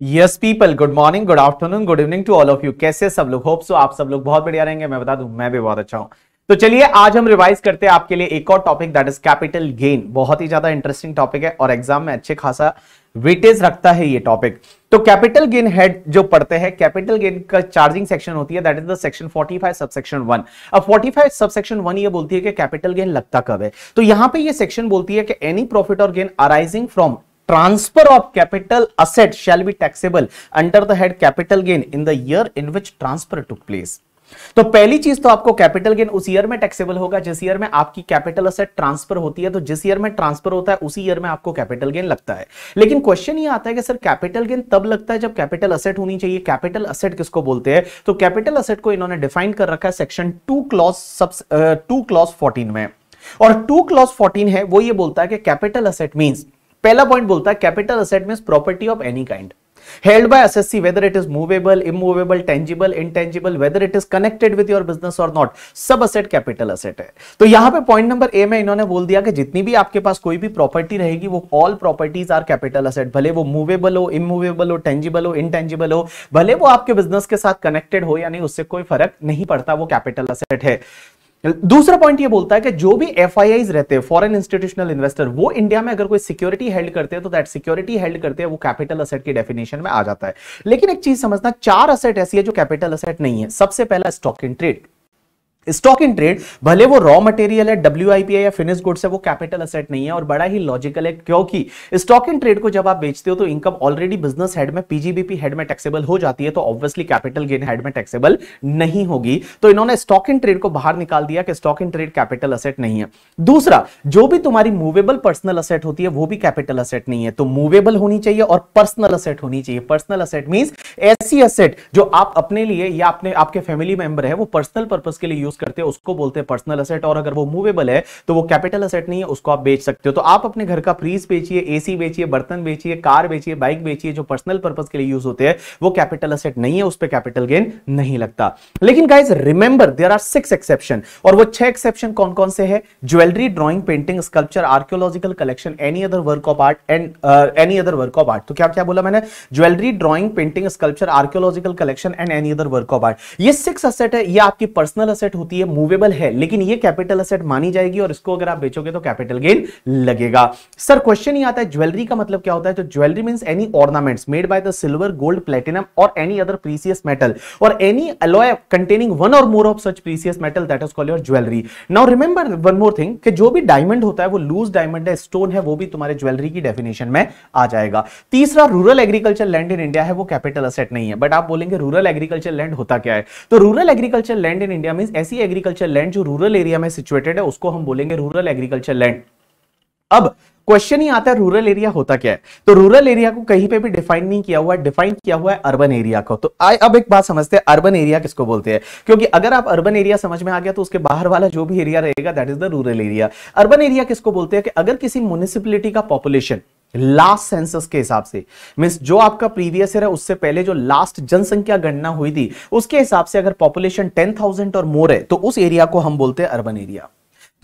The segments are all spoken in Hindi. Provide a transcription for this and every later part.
Yes people good morning good afternoon good evening to all of you कैसे सब लोग? होप सो आप सब लोग बहुत बढ़िया रहेंगे। मैं बता दूँ, मैं भी बहुत अच्छा हूँ। तो चलिए, आज हम रिवाइज करते हैं आपके लिए एक और topic that is capital gain बहुत ही ज़्यादा इंटरेस्टिंग टॉपिक है और एग्ज़ाम में अच्छे खासा वेटेज रखता है ये टॉपिक तो कैपिटल गेन हेड जो पढ़ते हैं कैपिटल गेन का चार्जिंग सेक्शन होती है that is the section 45 sub section 1 अब 45 सबसेक्शन 1 ये बोलती है कि कैपिटल गेन लगता कब है? तो यहाँ पे ये सेक्शन बोलती है कि any profit or gain arising from transfer of capital asset shall be taxable under the head capital gain in the year in which transfer took place. तो पहली चीज़ तो आपको कैपिटल गेन उस ईयर में टैक्सेबल होगा। जिस ईयर में आपकी कैपिटल असेट ट्रांसफ़र होती है तो जिस ईयर में ट्रांसफ़र होता है, उसी ईयर में आपको कैपिटल गेन लगता है। लेकिन क्वेश्चन ये आता है कि सर कैपिटल गेन तब लगता है जब कैपिटल असेट होनी चाहिए। कैपिटल असेट किसको बोलते हैं? तो कैपिटल असेट को इन्होंने डिफाइन कर रखा है section two clause sub two clause fourteen में। और टू क्लॉज फोर्टीन है, वो ये बोलता है कि कैपिटल असेट मीन्स पहला पॉइंट बोलता है capital asset mean property of any kind held by assessee whether it is movable, immovable, tangible, intangible, whether it is connected with your business or not, सब असेट कैपिटल असेट है। तो यहाँ पे पॉइंट नंबर ए में इन्होंने बोल दिया कि जितनी भी आपके पास कोई भी प्रॉपर्टी रहेगी, वो all properties are capital asset भले वो मूवेबल हो इमूवेबल हो टेंजिबल हो इनटेंजिबल हो, भले वो आपके बिज़नेस के साथ कनेक्टेड हो, यानी उससे कोई फ़र्क नहीं पड़ता, वो कैपिटल असेट है। दूसरा पॉइंट ये बोलता है कि जो भी एफ़ रहते हैं फॉरेन इंस्टीट्यूशनल इन्वेस्टर वो इंडिया में अगर कोई सिक्योरिटी हेल्ड करते हैं तो दैट सिक्योरिटी हेल्ड करते हैं, वो कैपिटल असेट की डेफिनेशन में आ जाता है। लेकिन एक चीज़ समझना, चार असेट ऐसी है जो कैपिटल असेट नहीं है। सबसे पहला stock in trade stock in trade भले वो रॉ मटेरियल है डब्ल्यू या फिनिश गुड्स है, वो कैपिटल असेट नहीं है और बड़ा ही लॉजिकल है क्योंकि स्टॉक इन ट्रेड को जब आप बेचते हो तो इनकम ऑलरेडी बिज़नेस हेड में पीजीबीपी हेड में टैक्सेबल हो जाती है तो ऑब्वियसली कैपिटल गेन हेड में टैक्सेबल नहीं होगी। तो इन्होंने स्टॉक इन ट्रेड को बाहर निकाल दिया कि stock in trade capital asset नहीं है। दूसरा, जो भी तुम्हारी मूवेबल पर्सनल असेट होती है, वो भी कैपिटल असेट नहीं है। तो मूवेबल होनी चाहिए और पर्सनल असेट होनी चाहिए। पर्सनल असेट मीन ऐसी असेट जो आप अपने लिए या अपने, आपके फैमिली मेंबर है, वो पर्सनल पर्पज के लिए यूज़ करते हैं, उसको बोलते हैं पर्सनल असेट और अगर वो मूवेबल है तो वो कैपिटल असेट नहीं है, उसको आप बेच सकते हो। तो आप अपने घर का फ्रीज बेचिए एसी बेचिए, बर्तन बेचिए कार बेचिए बाइक बेचिए, जो पर्सनल पर्पज के लिए यूज़ होते हैं, वो कैपिटल असेट नहीं है, उस पर कैपिटल गेन नहीं लगता। लेकिन guys remember there are six exception और वो छह एक्सेप्शन कौन कौन से है? Jewellery drawing painting sculpture archaeological collection any other work of art and any other work of art तो क्या क्या बोला मैंने? Jewellery drawing painting sculpture archaeological collection and any other work of art ये सिक्स असेट है, ये आपकी पर्सनल असेट होती है मूवेबल है, लेकिन ये कैपिटल असेट मानी जाएगी और इसको अगर आप बेचोगे तो कैपिटल गेन लगेगा। सर क्वेश्चन ही आता है ज्वेलरी का मतलब क्या होता है? तो jewellery mean any ornaments made by the silver gold platinum or any other precious metal or any alloy containing one or more of such precious metal that is called your jewellery now remember one more thing कि जो भी डायमंड होता है, वो लूज डायमंड है स्टोन है, वो भी तुम्हारे ज्वेलरी की डेफिनेशन में आ जाएगा। तीसरा rural agriculture land in India है, वो कैपिटल असेट नहीं है बट आप बोलेंगे रूरल एग्रीकल्चर लैंड होता क्या है? तो rural agriculture land in India mean ऐसी एग्रीकल्चर लैंड जो रूरल एरिया में सिचुएटेड है, उसको हम बोलेंगे रूरल एग्रीकल्चर लैंड अब क्वेश्चन ही आता है रूरल एरिया होता क्या है? तो रूरल एरिया को कहीं पे भी डिफाइन नहीं किया हुआ है डिफाइन किया हुआ है अर्बन एरिया को. तो आए, अब एक बात समझते हैं अर्बन एरिया किसको बोलते हैं? क्योंकि अगर आप अर्बन एरिया समझ में आ गया तो उसके बाहर वाला जो भी एरिया रहेगा that is the rural area urban area किसको बोलते हैं? कि अगर किसी म्यूनिसिपलिटी का पॉपुलेशन लास्ट सेंसस के हिसाब से। मीन जो आपका प्रीवियस ईयर है, उससे पहले जो लास्ट जनसंख्या गणना हुई थी, उसके हिसाब से अगर पॉपुलेशन टेन थाउज़ेंड और मोर है तो उस एरिया को हम बोलते हैं अर्बन एरिया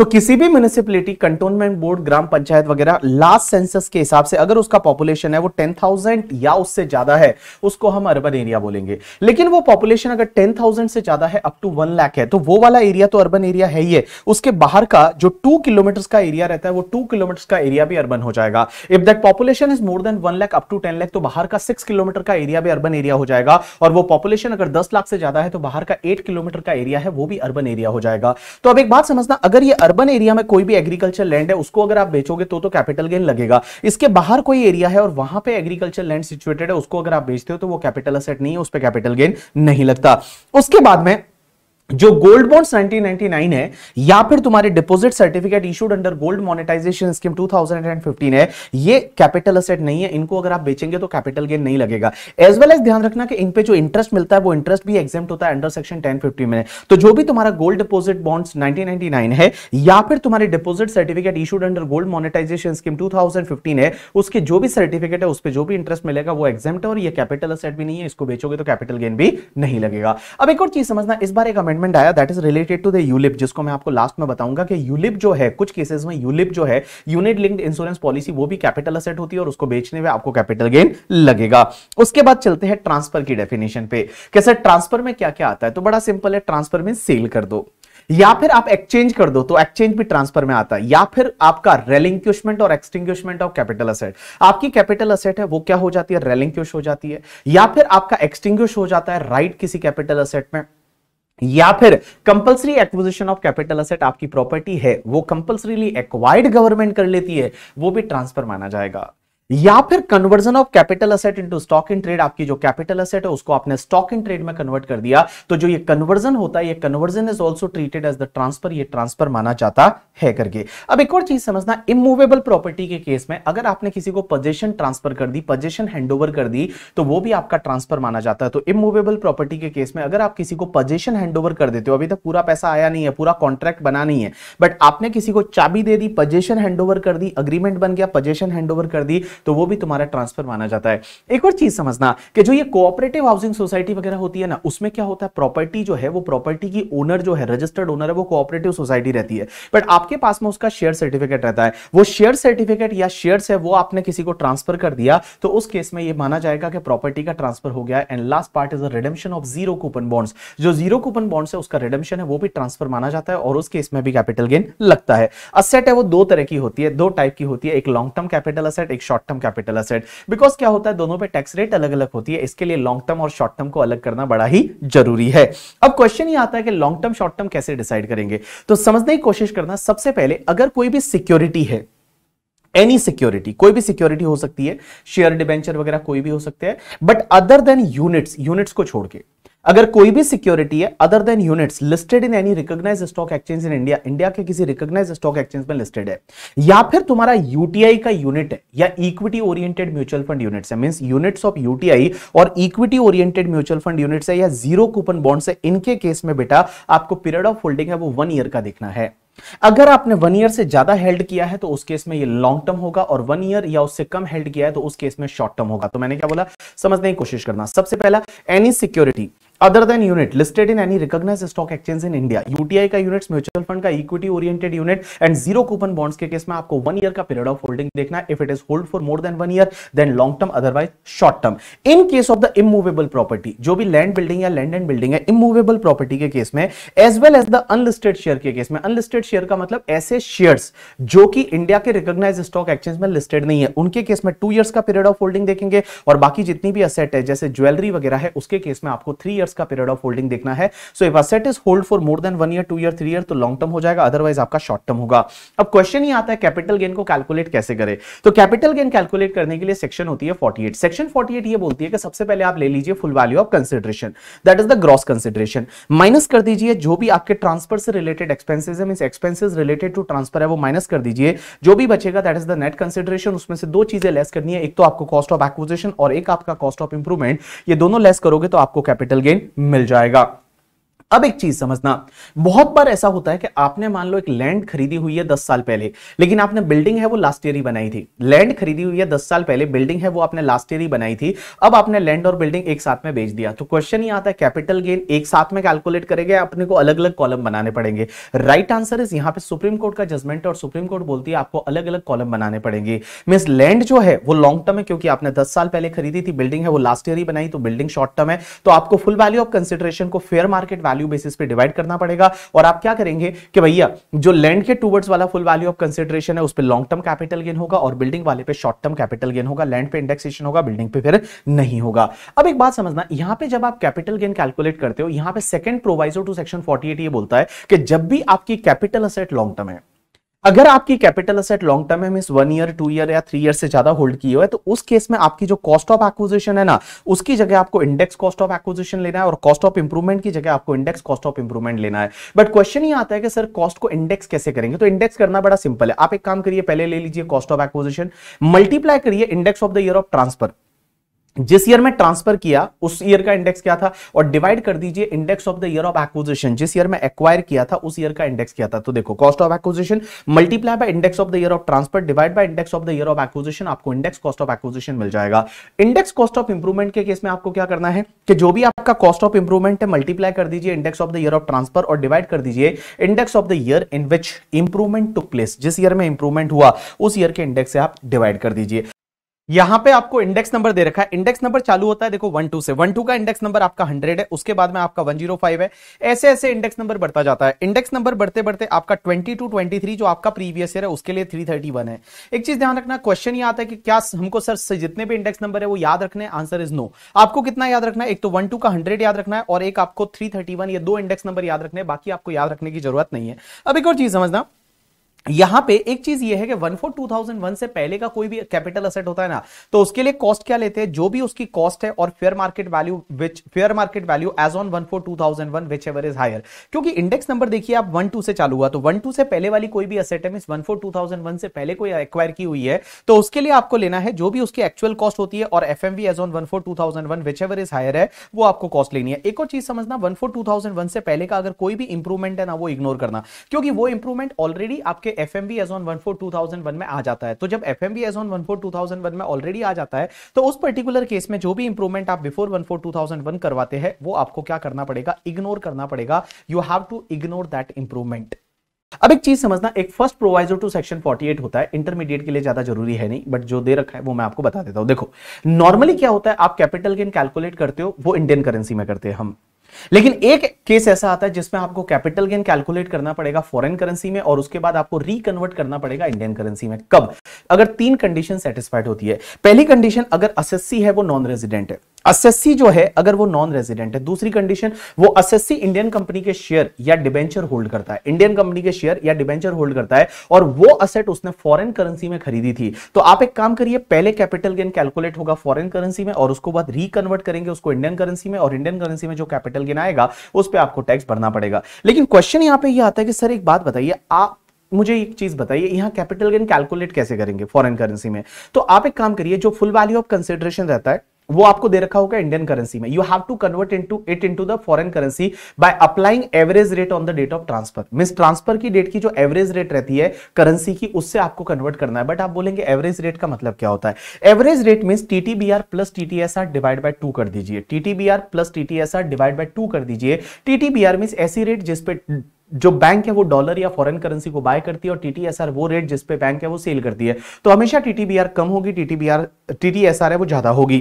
तो किसी भी municipality cantonment board gram panchayat वगैरह लास्ट सेंसस के हिसाब से अगर उसका पॉपुलेशन है वो टेन थाउज़ेंड या उससे ज़्यादा है, उसको हम अर्बन एरिया बोलेंगे। लेकिन वो पॉपुलेशन अगर टेन थाउज़ेंड से ज़्यादा है अप टू वन लाख है तो वो वाला एरिया तो अर्बन एरिया है ही है। उसके बाहर का जो टू किलोमीटर का एरिया रहता है, वो टू किलोमीटर का एरिया भी अर्बन हो जाएगा। If that population is more than one lakh up to ten lakh तो बाहर का सिक्स किलोमीटर का एरिया भी अर्बन एरिया हो जाएगा। और वो पॉपुलेशन अगर दस लाख से ज़्यादा है तो बाहर का एट किलोमीटर का एरिया है, वो भी अर्बन एरिया हो जाएगा। तो अब एक बात समझना, अगर ये अर्बन एरिया में कोई भी एग्रीकल्चर लैंड है, उसको अगर आप बेचोगे तो तो कैपिटल गेन लगेगा। इसके बाहर कोई एरिया है और वहाँ पे एग्रीकल्चर लैंड सिचुएटेड है, उसको अगर आप बेचते हो तो वो कैपिटल असेट नहीं है, उस पर कैपिटल गेन नहीं लगता। उसके बाद में जो गोल्ड बॉन्ड्स 1999 है, या फिर तुम्हारे deposit certificate issued under gold monetization scheme 2015 है, ये कैपिटल असेट नहीं है, इनको अगर आप बेचेंगे तो कैपिटल गेन नहीं लगेगा। एज वेल एज ध्यान रखना कि इन पे जो इंटरेस्ट मिलता है, वो इंटरेस्ट भी एग्ज़ाम होता है अंडर सेक्शन 1050 में। तो जो भी तुम्हारा गोल्ड डिपॉजिट बॉन्ड्स 1999 है, या फिर तुम्हारे deposit certificate issued under gold monetization scheme 2015 है, उसके जो भी सर्टिफिकेट है, उस पर जो भी इंटरेस्ट मिलेगा, वो एग्ज़ाम और ये कैपिटल असेट भी नहीं है, इसको बेचोगे तो कैपिटल गेन भी नहीं लगेगा। अब एक और चीज़ समझना, इस बार एक अमेंडमेंट आया that is related to the ULIP जिसको मैं आपको लास्ट में बताऊँगा कि यूलिप जो है, कुछ केसेस में यूलिप जो है यूनिट लिंक्ड इंश्योरेंस पॉलिसी वो भी कैपिटल असेट होती है और उसको बेचने में आपको कैपिटल गेन लगेगा। उसके बाद चलते हैं ट्रांसफ़र की डेफिनेशन पे। कैसे ट्रांसफ़र में क्या क्या आता है? तो बड़ा सिंपल है ट्रांसफ़र में सेल कर दो। या फिर आप एक्सचेंज कर दो तो एक्सचेंज भी ट्रांसफ़र में आता है। या फिर आपका relinquishment or extinguishment of capital asset आपकी कैपिटल असेट है, वो क्या हो जाती है? रेलिंक्यूश हो जाती है। या फिर आपका एक्सटिंग्विश हो जाता है राइट किसी कैपिटल असेट में। या फिर compulsory acquisition of capital asset आपकी प्रॉपर्टी है, वो कंपल्सरीली एक्वायर्ड गवर्नमेंट कर लेती है, वो भी ट्रांसफ़र माना जाएगा। या फिर conversion of capital asset into stock in trade आपकी जो कैपिटल असेट है, उसको आपने स्टॉक इन ट्रेड में कन्वर्ट कर दिया। तो जो ये कन्वर्जन होता है, ये conversion is also treated as the transfer ये ट्रांसफ़र माना जाता है करके। अब एक और चीज़ समझना इमूवेबल प्रॉपर्टी के केस में अगर आपने किसी को पोजेशन ट्रांसफ़र कर दी पोजेशन हैंडओवर कर दी तो वो भी आपका ट्रांसफ़र माना जाता है। तो इमूवेबल प्रॉपर्टी के केस में अगर आप किसी को पोजेशन हैंडओवर कर देते हो, अभी तक पूरा पैसा आया नहीं है, पूरा कॉन्ट्रैक्ट बना नहीं है बट आपने किसी को चाबी दे दी पोजेशन हैंडओवर कर दी अग्रीमेंट बन गया पोजेशन हैंडओवर कर दी तो वो भी तुम्हारा ट्रांसफ़र माना जाता है। एक और चीज़ समझना कि जो ये कोऑपरेटिव हाउसिंग सोसाइटी वगैरह होती है ना, उसमें क्या होता है? प्रॉपर्टी जो है, वो प्रॉपर्टी की ओनर जो है रजिस्टर्ड ओनर है, वो कोऑपरेटिव सोसाइटी रहती है। बट आपके पास में उसका शेयर सर्टिफिकेट रहता है। वो शेयर सर्टिफिकेट या शेयर है, वो आपने किसी को ट्रांसफ़र कर दिया तो उस केस में ये माना जाएगा कि प्रॉपर्टी का ट्रांसफ़र हो गया and last part is redemption of zero coupon bonds जो ज़ीरो कूपन बॉन्ड्स है, उसका रिडेम्शन है, वो भी ट्रांसफ़र माना जाता है और उस केस में भी कैपिटल गेन लगता है। असेट है, वो दो तरह की होती है, दो टाइप की होती है। एक लॉन्ग टर्म कैपिटल असेट एक short term capital asset because क्या होता है, दोनों पे टैक्स रेट अलग अलग होती है, इसके लिए लॉन्ग टर्म और शॉर्ट टर्म को अलग करना बड़ा ही ज़रूरी है। अब क्वेश्चन ये आता है कि लॉन्ग टर्म शॉर्ट टर्म कैसे डिसाइड करेंगे? तो समझने की कोशिश करना, सबसे पहले अगर कोई भी सिक्योरिटी है एनी सिक्योरिटी कोई भी सिक्योरिटी हो सकती है शेयर डिबेंचर वगैरह कोई भी हो सकते हैं but other than units units को छोड़ के अगर कोई भी सिक्योरिटी है other than units listed in any recognise stock exchange in India India के किसी रिकॉग्नाइज स्टॉक एक्सचेंज में लिस्टेड है, या फिर तुम्हारा यूटीआई का यूनिट है, या equity oriented mutual fund units है means units of UTI or equity oriented mutual fund units है, या ज़ीरो कूपन बॉन्ड्स है, इनके केस में बेटा आपको पीरियड ऑफ़ होल्डिंग है, वो वन ईयर का देखना है। अगर आपने वन ईयर से ज़्यादा हेल्ड किया है तो उस केस में ये लॉन्ग टर्म होगा और वन ईयर या उससे कम हेल्ड किया है तो उस केस में शॉर्ट टर्म होगा। तो मैंने क्या बोला? समझने की कोशिश करना। सबसे पहला any security other than unit listed in any recognise stock exchange in India UTI का यूनिट्स म्यूचुअल फंड का equity oriented unit and zero coupon bonds के केस में आपको वन ईयर का पीरियड ऑफ़ होल्डिंग देखना if it is hold for more than one year then long term otherwise short term in case of the immovable property जो भी लैंड बिल्डिंग या लैंड एंड बिल्डिंग है इमूवेबल प्रॉपर्टी के केस में as well as the unlisted share के केस में अनलिस्टेड शेयर का मतलब ऐसे शेयर जो कि इंडिया के रिकॉग्नाइज स्टॉक एक्सचेंज में लिस्टेड नहीं है, उनके केस में टू ईयर्स का पीरियड ऑफ़ होल्डिंग देखेंगे, और बाकी जितनी भी असेट है, जैसे ज्वेलरी वगैरह है, उसके केस में आपको थ्री ईयर्स का पीरियड ऑफ़ होल्डिंग देखना है। So if asset is hold for more than one year two year three year तो लॉन्ग टर्म हो जाएगा अदरवाइज़ आपका शॉर्ट टर्म होगा। अब क्वेश्चन ही आता है कैपिटल गेन को कैलकुलेट कैसे करें? तो कैपिटल गेन कैलकुलेट करने के लिए सेक्शन होती है 48 सेक्शन 48 ये बोलती है कि सबसे पहले आप ले लीजिए full value of consideration that is the gross consideration minus कर दीजिए, जो भी आपके ट्रांसफ़र से रिलेटेड एक्सपेंसेस है mean expenses related to transfer है, वो माइनस कर दीजिए। जो भी बचेगा that is the net consideration उसमें से दो चीज़ें लेस करनी है, एक तो आपको कॉस्ट ऑफ़ एक्विजिशन और एक आपका कॉस्ट ऑफ़ इंप्रूवमेंट ये दोनों लेस करोगे तो आपको कैपिटल गेन मिल जाएगा। अब एक चीज़ समझना, बहुत बार ऐसा होता है कि आपने मान लो एक लैंड खरीदी हुई है दस साल पहले, लेकिन आपने बिल्डिंग है वो लास्ट ईयर ही बनाई थी। लैंड खरीदी हुई है दस साल पहले बिल्डिंग है वो आपने लास्ट ईयर ही बनाई थी। अब आपने लैंड और बिल्डिंग एक साथ में बेच दिया। तो क्वेश्चन ही आता है कैपिटल गेन एक साथ में कैलकुलेट करेंगे, अपने को अलग अलग कॉलम बनाने पड़ेंगे। राइट आंसर इज़ यहाँ पर सुप्रीम कोर्ट का जजमेंट और सुप्रीम कोर्ट बोलती है आपको अलग अलग कॉलम बनाने पड़ेंगे। मीन लैंड जो है वो लॉन्ग टर्म है, क्योंकि आपने दस साल पहले खरीदी थी बिल्डिंग है वो लास्ट ईयर ही बनाई तो बिल्डिंग शॉर्ट टर्म है। तो आपको फुल वैल्यू ऑफ़ कंसिडरेशन को फेयर मार्केट वैल्यू बेसिस पे डिवाइड करना पड़ेगा। और आप क्या करेंगे कि भैया, जो लैंड के टूवर्ड्स वाला फुल वैल्यू ऑफ़ कंसिडरेशन है, उस पर लॉन्ग टर्म कैपिटल गेन होगा और बिल्डिंग वाले पे शॉर्ट टर्म कैपिटल गेन होगा। लैंड पे इंडेक्सेशन होगा बिल्डिंग पे फिर नहीं होगा। अब एक बात समझना, यहाँ पे जब आप कैपिटल गेन कैलकुलेट करते हो, यहाँ पे सेकंड प्रोवाइजो टू सेक्शन 48 ये बोलता है कि जब भी आपकी कैपिटल असेट लॉन्ग टर्म है अगर आपकी कैपिटल असेट लॉन्ग टर्म है mean one year two year या थ्री ईयर से ज़्यादा होल्ड की है तो उस केस में आपकी जो कॉस्ट ऑफ़ एक्विजिशन है ना, उसकी जगह आपको इंडेक्स कॉस्ट ऑफ़ एक्विजिशन लेना है और कॉस्ट ऑफ़ इंप्रूवमेंट की जगह आपको इंडेक्स कॉस्ट ऑफ़ इंप्रूवमेंट लेना है। बट क्वेश्चन ये आता है कि, सर कॉस्ट को इंडेक्स कैसे करेंगे? तो इंडेक्स करना बड़ा सिंपल है। आप एक काम करिए, पहले ले लीजिए कॉस्ट ऑफ़ एक्विजिशन मल्टीप्लाई करिए index of the year of transfer जिस ईयर में ट्रांसफ़र किया, उस ईयर का इंडेक्स क्या था? और डिवाइड कर दीजिए index of the year of acquisition जिस ईयर में एक्वायर किया था, उस ईयर का इंडेक्स क्या था? तो देखो cost of acquisition multiply by index of the year of transfer divide by index of the year of acquisition आपको इंडेक्स कॉस्ट ऑफ़ एक्विजिशन मिल जाएगा। इंडेक्स कॉस्ट ऑफ़ इंप्रूवमेंट के केस में आपको क्या करना है? कि जो भी आपका कॉस्ट ऑफ़ इंप्रूवमेंट है मल्टीप्लाई कर दीजिए index of the year of transfer और डिवाइड कर दीजिए index of the year in which improvement to place जिस ईयर में इंप्रूवमेंट हुआ, उस ईयर के इंडेक्स से आप डिवाइड कर दीजिए। यहाँ पे आपको इंडेक्स नंबर दे रखा है। इंडेक्स नंबर चालू होता है, देखो वन टू से। वन टू का इंडेक्स नंबर आपका हंड्रेड है, उसके बाद में आपका वन ज़ीरो फाइव है। ऐसे ऐसे इंडेक्स नंबर बढ़ता जाता है। इंडेक्स नंबर बढ़ते बढ़ते आपका ट्वेंटी टू ट्वेंटी थ्री जो आपका प्रीवियस ईयर है, उसके लिए थ्री थर्टी वन है। एक चीज़ ध्यान रखना क्वेश्चन ये आता है कि क्या हमको सर जितने भी इंडेक्स नंबर है, वो याद रखने आंसर इज़ नो आपको कितना याद रखना है? एक तो वन टू का हंड्रेड याद रखना है और एक आपको थ्री थर्टी वन ये दो इंडेक्स नंबर याद रखने बाकी आपको याद रखने की ज़रूरत नहीं है। अब एक और चीज़ समझना। यहाँ पे एक चीज़ ये है कि one four two thousand one से पहले का कोई भी कैपिटल असेट होता है ना तो उसके लिए कॉस्ट क्या लेते हैं? जो भी उसकी कॉस्ट है और fair market value which fair market value as on one four two thousand one whichever is higher क्योंकि इंडेक्स नंबर देखिए आप वन टू से चालू हुआ तो वन टू से पहले वाली कोई भी असेट है mean one four two thousand one से पहले कोई एक्वायर की हुई है तो उसके लिए आपको लेना है जो भी उसकी एक्चुअल कॉस्ट होती है और F M V as on one four two thousand one whichever is higher है, वो आपको कॉस्ट लेनी है। एक और चीज़ समझना, one four two thousand one से पहले का अगर कोई भी इंप्रूवमेंट है ना, वो इग्नोर करना। क्योंकि वो इंप्रूवमेंट ऑलरेडी आपके F M B as on one four two thousand one में आ जाता है। तो जब F M B as on one four two thousand one में ऑलरेडी आ जाता है तो उस पर्टिकुलर केस में जो भी इंप्रूवमेंट आप before one four two thousand one करवाते हैं, वो आपको क्या करना पड़ेगा? इग्नोर करना पड़ेगा। You have to ignore that improvement अब एक चीज़ समझना, एक फ़र्स्ट प्रोवाइजर टू सेक्शन 48 होता है। इंटरमीडिएट के लिए ज़्यादा ज़रूरी है नहीं बट जो दे रखा है, वो मैं आपको बता देता हूँ। देखो नॉर्मली क्या होता है, आप कैपिटल गेन कैलकुलेट करते हो, वो इंडियन करेंसी में करते हैं हम। लेकिन एक केस ऐसा आता है जिसमें आपको कैपिटल गेन कैलकुलेट करना पड़ेगा फॉरेन करेंसी में और उसके बाद आपको रिकन्वर्ट करना पड़ेगा इंडियन करेंसी में। कब? अगर तीन कंडीशन सेटिस्फाइड होती है। पहली कंडीशन अगर असेसी है, वो नॉन रेजिडेंट है। असेसी जो है, अगर वो नॉन रेजिडेंट है, दूसरी कंडीशन वो असेसी इंडियन कंपनी के शेयर या डिबेंचर होल्ड करता है। इंडियन कंपनी के शेयर या डिबेंचर होल्ड करता है और वो असेट उसने फॉरेन करेंसी में खरीदी थी। तो आप एक काम करिए, पहले कैपिटल गेन कैलकुलेट होगा फॉरेन करेंसी में और उसको बाद रिकन्वर्ट करेंगे उसको इंडियन करेंसी में और इंडियन करेंसी में जो कैपिटल गेन आएगा, उस पर आपको टैक्स भरना पड़ेगा। लेकिन क्वेश्चन यहाँ यह आता है कि, सर, एक बात बताइए, आप मुझे एक चीज़ बताइए, यहाँ कैपिटल गेन कैलकुलेट कैसे करेंगे फॉरेन करेंसी में? तो आप एक काम करिए, जो फुल वैल्यू ऑफ़ कंसिडरेशन रहता है वो आपको दे रखा होगा इंडियन करेंसी में। You have to convert into it into the foreign currency by applying average rate on the date of transfer mean transfer की डेट की जो एवरेज रेट रहती है करेंसी की, उससे आपको कन्वर्ट करना है। बट आप बोलेंगे एवरेज रेट का मतलब क्या होता है? Average rate mean TTBR plus TTSR divide by two कर दीजिए। TTBR plus TTSR divide by two कर दीजिए। टीटीबीआर मीन ऐसी रेट जिसपे जो बैंक है वो डॉलर या फॉरेन करेंसी को बाय करती है और टीटीएसआर वो रेट जिसपे बैंक है वो सेल करती है। तो हमेशा टीटीबीआर कम होगी टीटीबीआर टीटीएसआर है वो ज़्यादा होगी।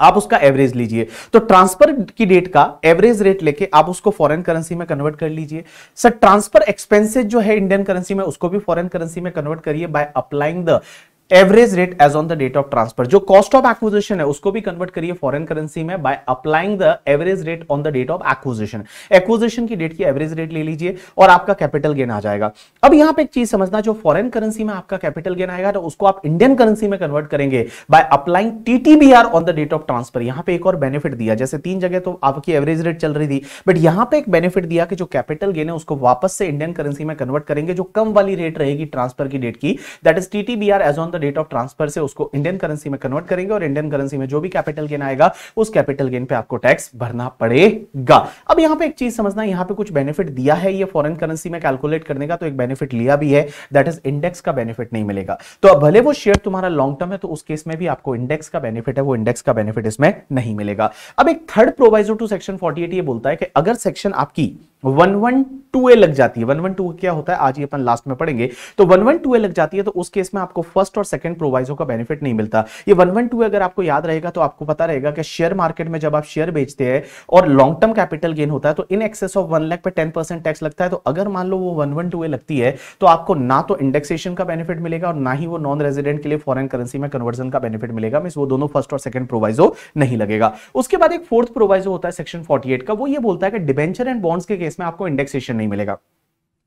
आप उसका एवरेज लीजिए। तो ट्रांसफ़र की डेट का एवरेज रेट लेके आप उसको फॉरेन करेंसी में कन्वर्ट कर लीजिए। सर ट्रांसफ़र एक्सपेंसेस जो है इंडियन करेंसी में, उसको भी फॉरेन करेंसी में कन्वर्ट करिए by applying the average rate as on the date of transfer जो कॉस्ट ऑफ़ एक्विजिशन है, उसको भी कन्वर्ट करिए फॉरेन करेंसी में by applying the average rate on the date of acquisition acquisition की डेट की एवरेज रेट ले लीजिए और आपका कैपिटल गेन आ जाएगा। अब यहाँ पे एक चीज़ समझना, जो फॉरेन करेंसी में आपका कैपिटल गेन आएगा तो उसको आप इंडियन करेंसी में कन्वर्ट करेंगे by applying TTBR on the date of transfer यहाँ पे एक और बेनिफिट दिया, जैसे तीन जगह तो आपकी एवरेज रेट चल रही थी बट यहाँ पे एक बेनिफिट दिया कि जो कैपिटल गेन है, उसको वापस से इंडियन करेंसी में कन्वर्ट करेंगे, जो कम वाली रेट रहेगी ट्रांसफ़र की डेट की that is TTBR as on the date of transfer से उसको इंडियन करेंसी में कन्वर्ट करेंगे और इंडियन करेंसी में जो भी कैपिटल गेन आएगा, उस कैपिटल गेन पे आपको टैक्स भरना पड़ेगा। अब यहाँ पे एक चीज़ समझना, यहाँ पे कुछ बेनिफिट दिया है ये फॉरेन करेंसी में कैलकुलेट करने का तो एक बेनिफिट लिया भी है दैट इज़ इंडेक्स का बेनिफिट नहीं मिलेगा। तो अब भले वो शेयर तुम्हारा लॉन्ग टर्म है तो उस केस में भी आपको इंडेक्स का बेनिफिट है, वो इंडेक्स का बेनिफिट इसमें नहीं मिलेगा। अब एक थर्ड प्रोवाइजर टू सेक्शन 48 ये बोलता है कि अगर सेक्शन आपकी वन वन टू ए लग जाती है वन वन टू क्या होता है, आज ही अपन लास्ट में पढ़ेंगे तो वन वन टू ए लग जाती है तो उस केस में आपको फ़र्स्ट और सेकंड प्रोवाइजो का बेनिफिट नहीं मिलता। ये वन वन टू अगर आपको याद रहेगा तो आपको पता रहेगा कि शेयर मार्केट में जब आप शेयर बेचते हैं और लॉन्ग टर्म कैपिटल गेन होता है तो in excess of one lakh पे टेन परसेंट टैक्स लगता है। तो अगर मान लो वो वन वन टू लगती है तो आपको ना तो इंडेक्सेशन का बेनिफिट मिलेगा और ना ही वो नॉन रेजिडेंट के लिए फॉरन करेंसी में कन्वर्जन का बेनिफिट मिलेगा। मीन वो दोनों फ़र्स्ट और सेकंड प्रोवाइजो नहीं लगेगा। उसके बाद एक फोर्थ प्रोवाइजो होता है सेक्शन फोर्टी का। वो ये बोलता है कि डिबेंचर एंड बॉन्ड्स के केस में आपको इंडेक्सेशन नहीं मिलेगा।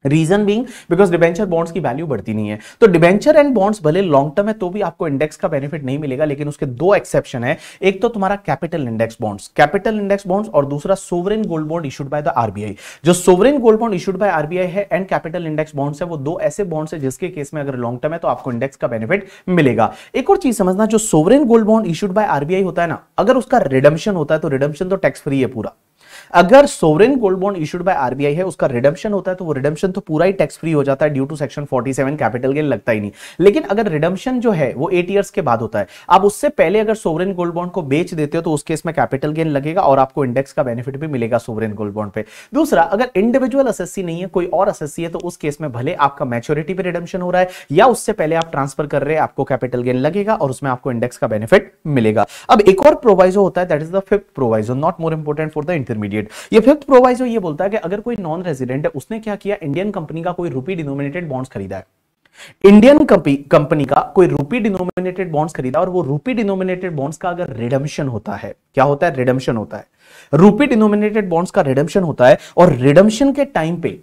Reason being because debenture bonds की वैल्यू बढ़ती नहीं है। तो डिबेंचर एंड बॉन्ड्स भले लॉन्ग टर्म है तो भी आपको इंडेक्स का बेनिफिट नहीं मिलेगा, लेकिन उसके दो एक्सेप्शन है। एक तो तुम्हारा capital index bonds capital index bonds और दूसरा sovereign gold bond issued by the RBI जो sovereign gold bond issued by RBI है एंड कैपिटल इंडेक्स बॉन्ड्स है, वो दो ऐसे बॉन्ड्स है जिसके केस में अगर लॉन्ग टर्म है तो आपको इंडेक्स का बेनिफिट मिलेगा। एक और चीज़ समझना, जो sovereign gold bond issued by RBI होता है ना, अगर उसका रिडम्शन होता है तो रिडम्शन तो टैक्स फ्री है पूरा। अगर sovereign gold bond issued by RBI है, उसका रिडम्शन होता है तो वो रिडम्शन तो पूरा ही टैक्स फ्री हो जाता है due to section 47 capital gain लगता ही नहीं। लेकिन अगर रिडम्शन जो है, वो एट ईयर्स के बाद होता है, आप उससे पहले अगर सोवरेन गोल्ड बॉन्ड को बेच देते हो तो उस केस में कैपिटल गेन लगेगा और आपको इंडेक्स का बेनिफिट भी मिलेगा सोवरेन गोल्ड बॉन्ड पे। दूसरा, अगर इंडिविजुअल असेसी नहीं है, कोई और असेसी है तो उस केस में भले आपका मैच्योरिटी पे रिडम्शन हो रहा है, या उससे पहले आप ट्रांसफ़र कर रहे हैं, आपको कैपिटल गेन लगेगा और उसमें आपको इंडेक्स का बेनिफिट मिलेगा। अब एक और प्रोवाइजो होता है that is the fifth proviso not more important for the intermediate ये फिफ्थ प्रोवाइजो ये बोलता है कि अगर कोई नॉन रेजिडेंट है, उसने क्या किया? इंडियन कंपनी का कोई रूपी डिनोमिनेटेड बॉन्ड्स खरीदा है। इंडियन कंपनी का कोई रूपी डिनोमिनेटेड बॉन्ड्स खरीदा और वो रूपी डिनोमिनेटेड बॉन्ड्स का अगर रिडम्शन होता है, क्या होता है? रिडम्शन होता है। रूपी डिनोमिनेटेड बॉन्ड्स का रिडम्शन होता है और रिडम्शन के टाइम पे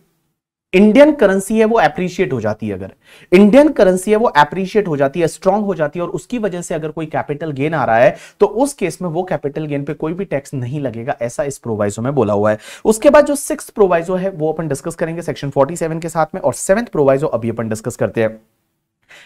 इंडियन करेंसी है, वो एप्रिशिएट हो जाती है अगर। इंडियन करेंसी है, वो एप्रिशिएट हो जाती है स्ट्रांग हो जाती है और उसकी वजह से अगर कोई कैपिटल गेन आ रहा है तो उस केस में वो कैपिटल गेन पे कोई भी टैक्स नहीं लगेगा, ऐसा इस प्रोवाइजो में बोला हुआ है। उसके बाद जो सिक्स प्रोवाइजो है, वो अपन डिस्कस करेंगे सेक्शन 47 के साथ में और सेवंथ प्रोवाइजो अभी अपन डिस्कस करते हैं।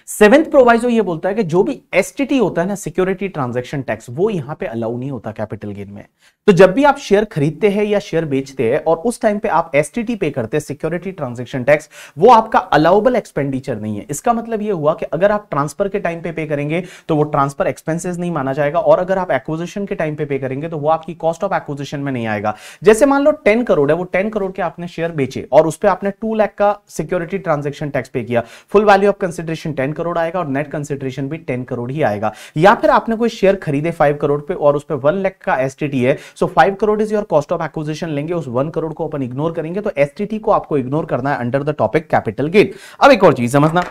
सेवेंथ प्रोवाइजो ये बोलता है कि जो भी एसटीटी होता है ना सिक्योरिटी ट्रांजैक्शन टैक्स वो यहाँ पे अलाउ नहीं होता कैपिटल गेन में। तो जब भी आप शेयर खरीदते हैं या शेयर बेचते हैं और उस टाइम पे आप एसटीटी पे करते हैं सिक्योरिटी ट्रांजैक्शन टैक्स वो आपका अलाउबल एक्सपेंडिचर नहीं है। इसका मतलब ये हुआ कि अगर आप ट्रांसफ़र के टाइम पे पे करेंगे तो वो ट्रांसफ़र एक्सपेंसेस नहीं माना जाएगा और अगर आप एक्विजिशन के टाइम पे पे करेंगे तो वो आपकी कॉस्ट ऑफ़ एक्विजिशन में नहीं आएगा। जैसे मान लो टेन करोड़ है, वो टेन करोड़ के आपने शेयर बेचे और उस पर आपने टू लाख का सिक्योरिटी ट्रांजेक्शन टैक्स पे किया। Full value of consideration ten crore आएगा और नेट कंसिडरेशन भी टेन करोड़ ही आएगा। या फिर आपने कोई शेयर खरीदे फाइव करोड़ पे और उस पर वन लैख का एसटीटी है so five crore is your cost of acquisition लेंगे, उस वन करोड़ को अपन इग्नोर करेंगे तो एसटीटी को आपको इग्नोर करना है under the topic capital gain अब एक और चीज़ समझना।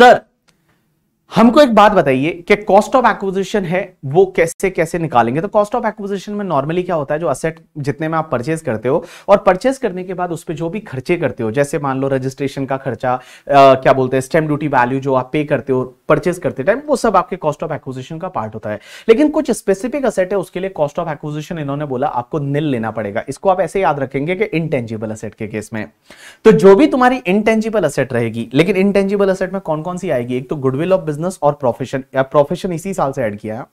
सर हमको एक बात बताइए कि कॉस्ट ऑफ़ एक्विजिशन है वो कैसे कैसे निकालेंगे? तो कॉस्ट ऑफ़ एक्विजिशन में नॉर्मली क्या होता है जो असेट जितने में आप परचेज करते हो और परचेज करने के बाद उस पर जो भी खर्चे करते हो जैसे मान लो रजिस्ट्रेशन का खर्चा आ, क्या बोलते हैं स्टेम ड्यूटी वैल्यू जो आप पे करते हो परचेज करते टाइम वो सब आपके कॉस्ट ऑफ़ एक्विजिशन का पार्ट होता है। लेकिन कुछ स्पेसिफिक असेट है उसके लिए कॉस्ट ऑफ़ एक्विजिशन इन्होंने बोला आपको निल लेना पड़ेगा। इसको आप ऐसे याद रखेंगे कि इंटेंजिबल असेट के केस में। तो जो भी तुम्हारी इनटेंजिबल असेट रहेगी लेकिन इनटेंजिबल असेट में कौन कौन सी आएगी? एक तो गुडविल ऑफ़ बिज़नेस और प्रोफेशन या प्रोफेशन इसी साल से ऐड किया है।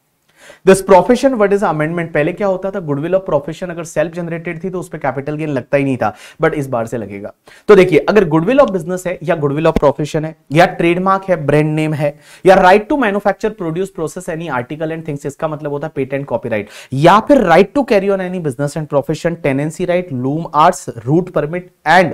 This profession word is amendment पहले क्या होता था? गुडविल ऑफ़ प्रोफेशन अगर सेल्फ जनरेटेड थी तो उस पर कैपिटल गेन लगता ही नहीं था बट इस बार से लगेगा। तो देखिए, अगर गुडविल ऑफ़ बिज़नेस है, या गुडविल ऑफ़ प्रोफेशन है, या ट्रेडमार्क है ब्रांड नेम है, या right to manufacture produce process any article and things इसका मतलब होता है पेटेंट कॉपीराइट या फिर right to carry on any business and profession tenancy right loom arts route permit and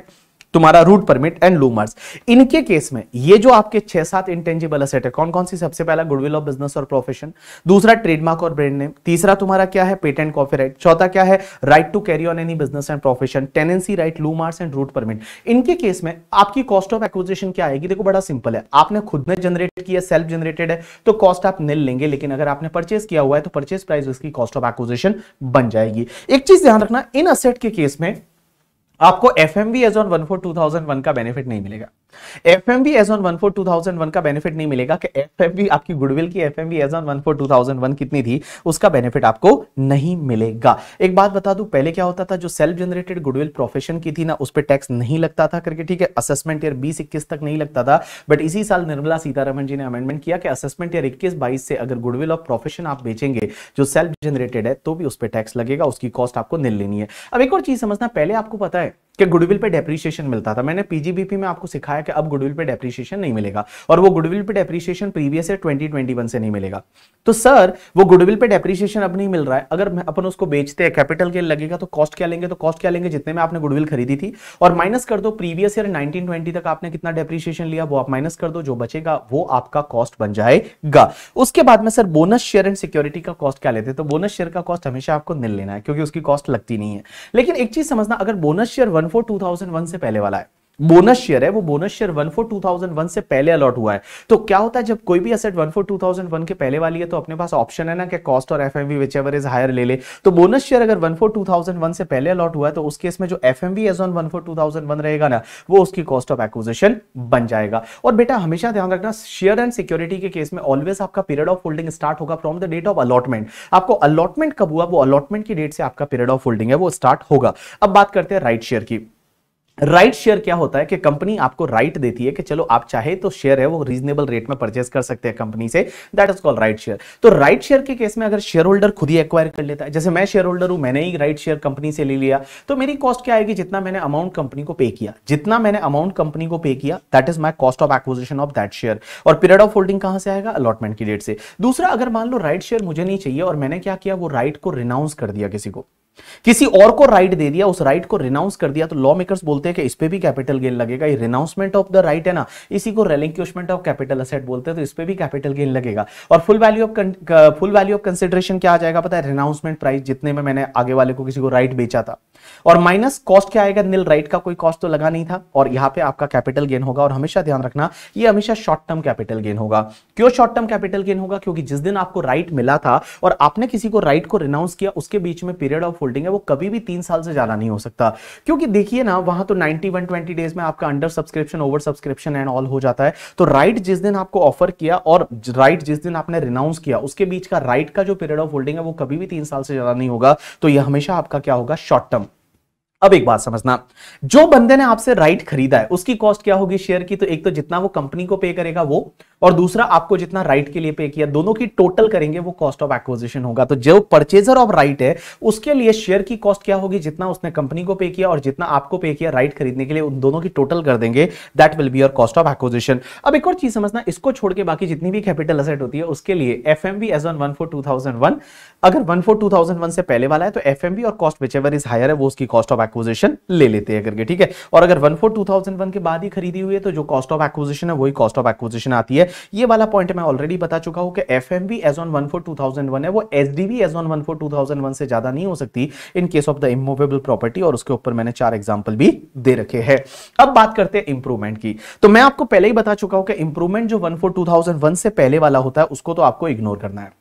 तुम्हारा रूट परमिट एंड लूमर्स इनके केस में, ये जो आपके छह सात इंटेंजिबल असेट है कौन कौन सी सबसे पहला? गुडविल ऑफ़ बिज़नेस और प्रोफेशन दूसरा ट्रेडमार्क और ब्रांड नेम तीसरा, तुम्हारा क्या है? पेटेंट कॉपीराइट चौथा, क्या है? Right to carry on any business and profession tenancy right loomers and route permit इनके केस में, आपकी कॉस्ट ऑफ़ एक्विजिशन क्या आएगी? देखो, बड़ा सिंपल है। आपने खुद ने जनरेट किया सेल्फ जनरेटेड है तो कॉस्ट आप निल लेंगे, लेकिन अगर आपने परचेस किया हुआ है तो परचेस प्राइस उसकी कॉस्ट ऑफ़ एक्विजिशन बन जाएगी। एक चीज़ ध्यान रखना, इन असेट के केस में आपको F M B as on one four two thousand one का बेनिफिट नहीं मिलेगा। F M B as on one four two thousand one का बेनिफिट नहीं मिलेगा कि एफ़ आपकी गुडविल की F M B as on one four two thousand one कितनी थी, उसका बेनिफिट आपको नहीं मिलेगा। एक बात बता दू, पहले क्या होता था, जो सेल्फ जनरेटेड गुडविल प्रोफेशन की थी ना, उस पर टैक्स नहीं लगता था करके, ठीक है असेसमेंट ईयर बीस इक्कीस तक नहीं लगता था। बट इसी साल निर्मला सीतारमन जी ने अमेंडमेंट किया कि असेसमेंट ईयर इक्कीस बाईस से अगर गुडविल ऑफ़ प्रोफेशन आप बेचेंगे, जो सेल्फ जनरेटेड है तो भी उस पर टैक्स लगेगा, उसकी कॉस्ट आपको निल लेनी है। अब एक और चीज़ समझना, पहले आपको पता है कि गुडविल पे डेप्रीशिएशन मिलता था। मैंने पीजीबीपी में आपको सिखाया कि अब गुडविल पे डेप्रीशिएशन नहीं मिलेगा और वो गुडविल पे डेप्रीशिएशन प्रीवियस है 2021 से नहीं मिलेगा। तो सर वो गुडविल पे डेप्रीशिएशन अब नहीं मिल रहा है। अगर अपन उसको बेचते हैं कैपिटल गेन लगेगा तो कॉस्ट क्या लेंगे? तो कॉस्ट क्या लेंगे? जितने में आपने गुडविल खरीदी थी। और माइनस कर दो प्रीवियस ईयर नाइनटीन तक आपने कितना डेप्रीशिएशन लिया, वो आप माइनस कर दो, जो बचेगा, वो आपका कॉस्ट बन जाएगा। उसके बाद में sir bonus share and security का कॉस्ट क्या लेते तो बोनस शेयर का कॉस्ट हमेशा आपको निल लेना है, क्योंकि उसकी कॉस्ट लगती नहीं है। लेकिन एक चीज़ समझना, अगर bonus share one four two thousand one से पहले वाला है। बोनस शेयर है, वो bonus share one four two thousand one से पहले अलॉट हुआ है। तो क्या होता है, जब कोई भी asset one four two thousand one के पहले वाली है तो अपने पास ऑप्शन है ना कि कॉस्ट और F M whichever is higher ले ले। तो बोनस शेयर अगर one four two thousand one से पहले अलॉट हुआ है तो उस केस में जो F M V as on one four two thousand one रहेगा ना, वो उसकी कॉस्ट ऑफ़ एक्विजिशन बन जाएगा। और बेटा, हमेशा ध्यान रखना शेयर एंड सिक्योरिटी के केस में ऑलवेज आपका पीरियड ऑफ़ होल्डिंग स्टार्ट होगा from the date of allotment आपको अलॉटमेंट कब हुआ, वो अलॉटमेंट की डेट से आपका पीरियड ऑफ़ होल्डिंग है, वो स्टार्ट होगा। अब बात करते हैं राइट शेयर की। राइट शेयर क्या होता है कि कंपनी आपको राइट right देती है कि चलो आप चाहे तो शेयर है, वो रीजनेबल रेट में परचेस कर सकते हैं कंपनी से। That is called right share तो राइट right शेयर के केस में अगर शेयर होल्डर खुद ही एक्वायर कर लेता है, जैसे मैं शेयर होल्डर हूँ, मैंने ही राइट शेयर कंपनी से ले लिया तो मेरी कॉस्ट क्या आएगी? जितना मैंने अमाउंट कंपनी को पे किया, जितना मैंने अमाउंट कंपनी को पे किया that is my cost of acquisition of that share और पीरियड ऑफ़ होल्डिंग कहाँ से आएगा? अलॉटमेंट की डेट से। दूसरा, अगर मान लो राइट शेयर मुझे नहीं चाहिए और मैंने क्या किया? वो राइट right को रिनाउंस कर दिया किसी को। किसी और को राइट दे दिया, उस राइट को रिनाउंस कर दिया तो लॉ मेकर्स बोलते हैं कि इस पे भी कैपिटल गेन लगेगा। ये रिनाउंसमेंट ऑफ़ द राइट है ना। इसी को रेलिंक्यूशमेंट ऑफ़ कैपिटल असेट बोलते हैं तो इस पे भी कैपिटल गेन लगेगा। और full value of full value of consideration क्या आ जाएगा पता है? रिनाउंसमेंट प्राइस जितने में मैंने आगे वाले को किसी को राइट बेचा था। और माइनस कॉस्ट क्या आएगा? नील राइट का कोई कॉस्ट तो लगा नहीं था। और यहाँ पे आपका कैपिटल गेन होगा। और हमेशा ध्यान रखना, ये हमेशा शॉर्ट टर्म कैपिटल गेन होगा। क्यों शॉर्ट टर्म कैपिटल गेन होगा? क्योंकि जिस दिन आपको राइट मिला था और आपने किसी को राइट को रिनाउंस किया, उसके बीच में पीरियड ऑफ़ होल्डिंग है, वो कभी भी तीन साल से ज़्यादा नहीं हो सकता। क्योंकि देखिए ना, वहाँ तो नाइनटी वन ट्वेंटी डेज़ में आपका under subscription over subscription and all हो जाता है। तो राइट जिस दिन आपको ऑफ़र किया और राइट जिस दिन आपने रिनाउंस किया, उसके बीच का राइट का जो पीरियड ऑफ़ होल्डिंग है, वो कभी भी तीन साल से ज़्यादा नहीं होगा। तो यह हमेशा आपका क्या होगा? शॉर्ट टर्म अब एक बात समझना। जो बंदे ने आपसे राइट खरीदा है, उसकी कॉस्ट क्या होगी शेयर की? तो एक तो जितना वो कंपनी को पे करेगा, वो और दूसरा, आपको जितना राइट के लिए पे किया, दोनों की टोटल करेंगे, वो कॉस्ट ऑफ़ एक्विजिशन होगा। तो जो परचेजर ऑफ़ राइट है, उसके लिए शेयर की कॉस्ट क्या होगी? जितना उसने कंपनी को पे किया और जितना आपको पे किया राइट खरीदने के लिए, उन दोनों की टोटल कर देंगे। That will be your cost of acquisition अब एक और चीज़ समझना, इसको छोड़ के बाकी जितनी भी कैपिटल असेट होती है, उसके लिए F M V as on one four two thousand one अगर one four two thousand one से पहले वाला है तो एफ़ एम बी और cost whichever is higher है, वो उसकी कॉस्ट ऑफ़ एक्विजिशन ले लेते हैं करके, ठीक है? और अगर one four two thousand one के बाद ही खरीदी हुई है तो जो कॉस्ट ऑफ़ एक्विजिशन है, वही कॉस्ट ऑफ़ एक्विजिशन आती है। ये वाला पॉइंट मैं ऑलरेडी बता चुका हूँ कि F M V as on one four two thousand one है, वो H D V as on one four two thousand one से ज़्यादा नहीं हो सकती in case of the immovable property और उसके ऊपर मैंने चार एग्ज़ाम्पल भी दे रखे हैं। अब बात करते हैं इंप्रूवमेंट की। तो मैं आपको पहले ही बता चुका हूँ कि इंप्रूवमेंट जो one four two thousand one से पहले वाला होता है, उसको तो आपको इग्नोर करना है।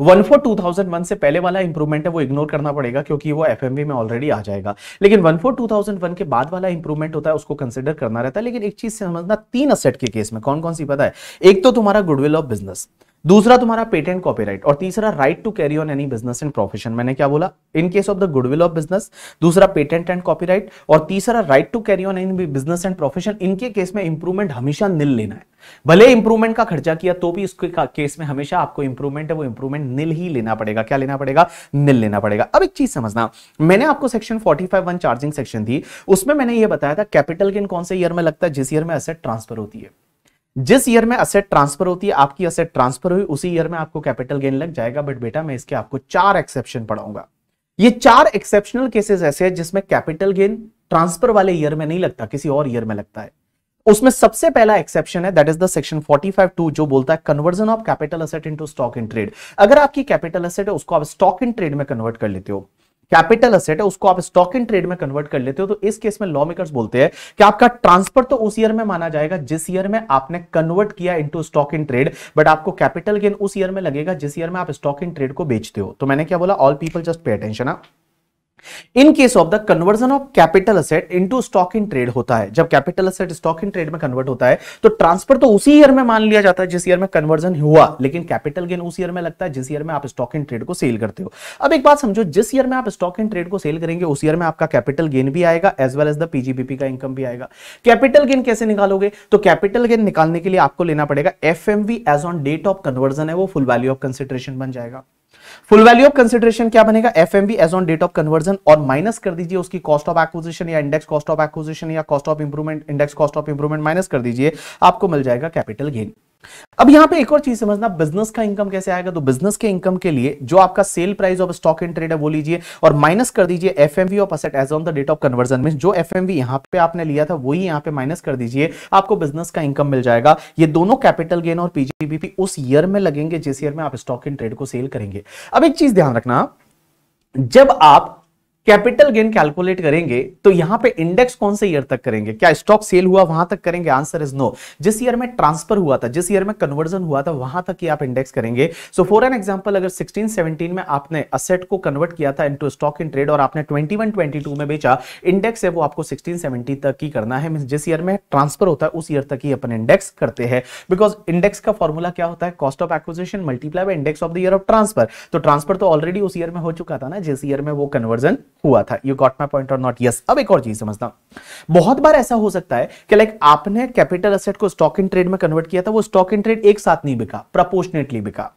One four two thousand one से पहले वाला इंप्रूवमेंट है, वो इग्नोर करना पड़ेगा क्योंकि वो एफएमवी में ऑलरेडी आ जाएगा। लेकिन one four two thousand one के बाद वाला इंप्रूवमेंट होता है, उसको कंसिडर करना रहता है। लेकिन एक चीज़ समझना, तीन असेट के केस में कौन कौन सी पता है? एक तो तुम्हारा गुडविल ऑफ़ बिज़नेस दूसरा तुम्हारा पेटेंट कॉपीराइट और तीसरा right to carry on any business and profession मैंने क्या बोला? In case of the goodwill of business दूसरा पेटेंट एंड कॉपीराइट और तीसरा right to carry on any business and profession इनके केस में इंप्रूवमेंट हमेशा निल लेना है। भले इंप्रूवमेंट का खर्चा किया तो भी इसके केस में हमेशा आपको इंप्रूवमेंट है, वो इंप्रूवमेंट निल ही लेना पड़ेगा। क्या लेना पड़ेगा? निल लेना पड़ेगा। अब एक चीज़ समझना। मैंने आपको सेक्शन 45 वन चार्जिंग सेक्शन थी उसमें मैंने ये बताया था कैपिटल गेन कौन से ईयर में लगता है? जिस ईयर में एसेट ट्रांसफ़र होती है। जिस ईयर में असेट ट्रांसफ़र होती है, आपकी असेट ट्रांसफ़र हुई, उसी ईयर में आपको कैपिटल गेन लग जाएगा बट बेटा मैं इसके आपको चार एक्सेप्शन पढ़ाऊँगा। ये चार एक्सेप्शनल केसेस ऐसे हैं जिसमें कैपिटल गेन ट्रांसफ़र वाले ईयर में नहीं लगता, किसी और ईयर में लगता है। उसमें सबसे पहला एक्सेप्शन है that is the section 45 two जो बोलता है conversion of capital asset into stock in trade अगर आपकी कैपिटल असेट है, उसको आप स्टॉक इन ट्रेड में कन्वर्ट कर लेते हो। कैपिटल असेट है, उसको आप स्टॉक इन ट्रेड में कन्वर्ट कर लेते हो तो इस केस में लॉ मेकर्स बोलते हैं कि आपका ट्रांसफ़र तो उस ईयर में माना जाएगा, जिस ईयर में आपने कन्वर्ट किया into stock in trade but आपको कैपिटल गेन उस ईयर में लगेगा, जिस ईयर में आप स्टॉक इन ट्रेड को बेचते हो। तो मैंने क्या बोला? All people just pay attention in case of the conversion of capital asset into stock in trade होता है। जब capital asset stock in trade में कन्वर्ट होता है तो ट्रांसफ़र तो उसी ईयर में मान लिया जाता है, जिस ईयर में कन्वर्जन हुआ। लेकिन कैपिटल गेन उस ईयर में लगता है, जिस ईयर में आप स्टॉक इन ट्रेड को सेल करते हो। अब एक बात समझो, जिस ईयर में आप स्टॉक इन ट्रेड को सेल करेंगे, उस ईयर में आपका कैपिटल गेन भी आएगा as well as the PGBP का इनकम भी आएगा। कैपिटल गेन कैसे निकालोगे? तो कैपिटल गेन निकालने के लिए आपको लेना पड़ेगा F as on date of conversion है, वो फुल वैल्यू ऑफ़ कंसिडरेशन बन जाएगा। फुल वैल्यू ऑफ़ कंसिडरेशन क्या बनेगा? F M V as on date of conversion और माइनस कर दीजिए उसकी कॉस्ट ऑफ़ एक्विजिशन या इंडेक्स कॉस्ट ऑफ़ एक्विजिशन या cost of improvement index cost of improvement minus कर दीजिए, आपको मिल जाएगा कैपिटल गेन अब यहाँ पे एक और चीज़ समझना बिज़नेस का इनकम कैसे आएगा? तो बिज़नेस के इनकम के लिए जो आपका sale price of stock in trade है, वो लीजिए और माइनस कर दीजिए F M of asset as on the date of conversion में जो एफ़ एम यहाँ पे आपने लिया था, वही यहाँ पे माइनस कर दीजिए, आपको बिज़नेस का इनकम मिल जाएगा। ये दोनों कैपिटल गेन और पीजीबीपी उस ईयर में लगेंगे, जिस ईयर में आप स्टॉक इन ट्रेड को सेल करेंगे। अब एक चीज़ ध्यान रखना, जब आप कैपिटल गेन कैलकुलेट करेंगे तो यहाँ पे इंडेक्स कौन से ईयर तक करेंगे? क्या स्टॉक सेल हुआ, वहाँ तक करेंगे? आंसर इज़ नो जिस ईयर में ट्रांसफ़र हुआ था, जिस ईयर में कन्वर्जन हुआ था, वहाँ तक ही आप इंडेक्स करेंगे। सो फॉर एन एग्जांपल अगर 16 17 में आपने असेट को कन्वर्ट किया था इनटू स्टॉक इन ट्रेड और आपने 21 22 में बेचा इंडेक्स है वो आपको 16 17 तक ही करना है। मीन जिस ईयर में ट्रांसफ़र होता है, उस ईयर तक ही अपन इंडेक्स करते हैं। बिकॉज़ इंडेक्स का फॉर्मूला क्या होता है? Cost of acquisition multiply by index of the year of transfer तो ट्रांसफ़र तो ऑलरेडी उस ईयर में हो चुका था ना, जिस ईयर में वो कन्वर्जन हुआ था। यू गॉट माई पॉइंट और नॉट यस अब एक और चीज़ समझता बहुत बार ऐसा हो सकता है कि लाइक आपने कैपिटल असेट को स्टॉक इन ट्रेड में कन्वर्ट किया था, वो स्टॉक इन ट्रेड एक साथ नहीं बिका प्रपोर्शनेटली बिका।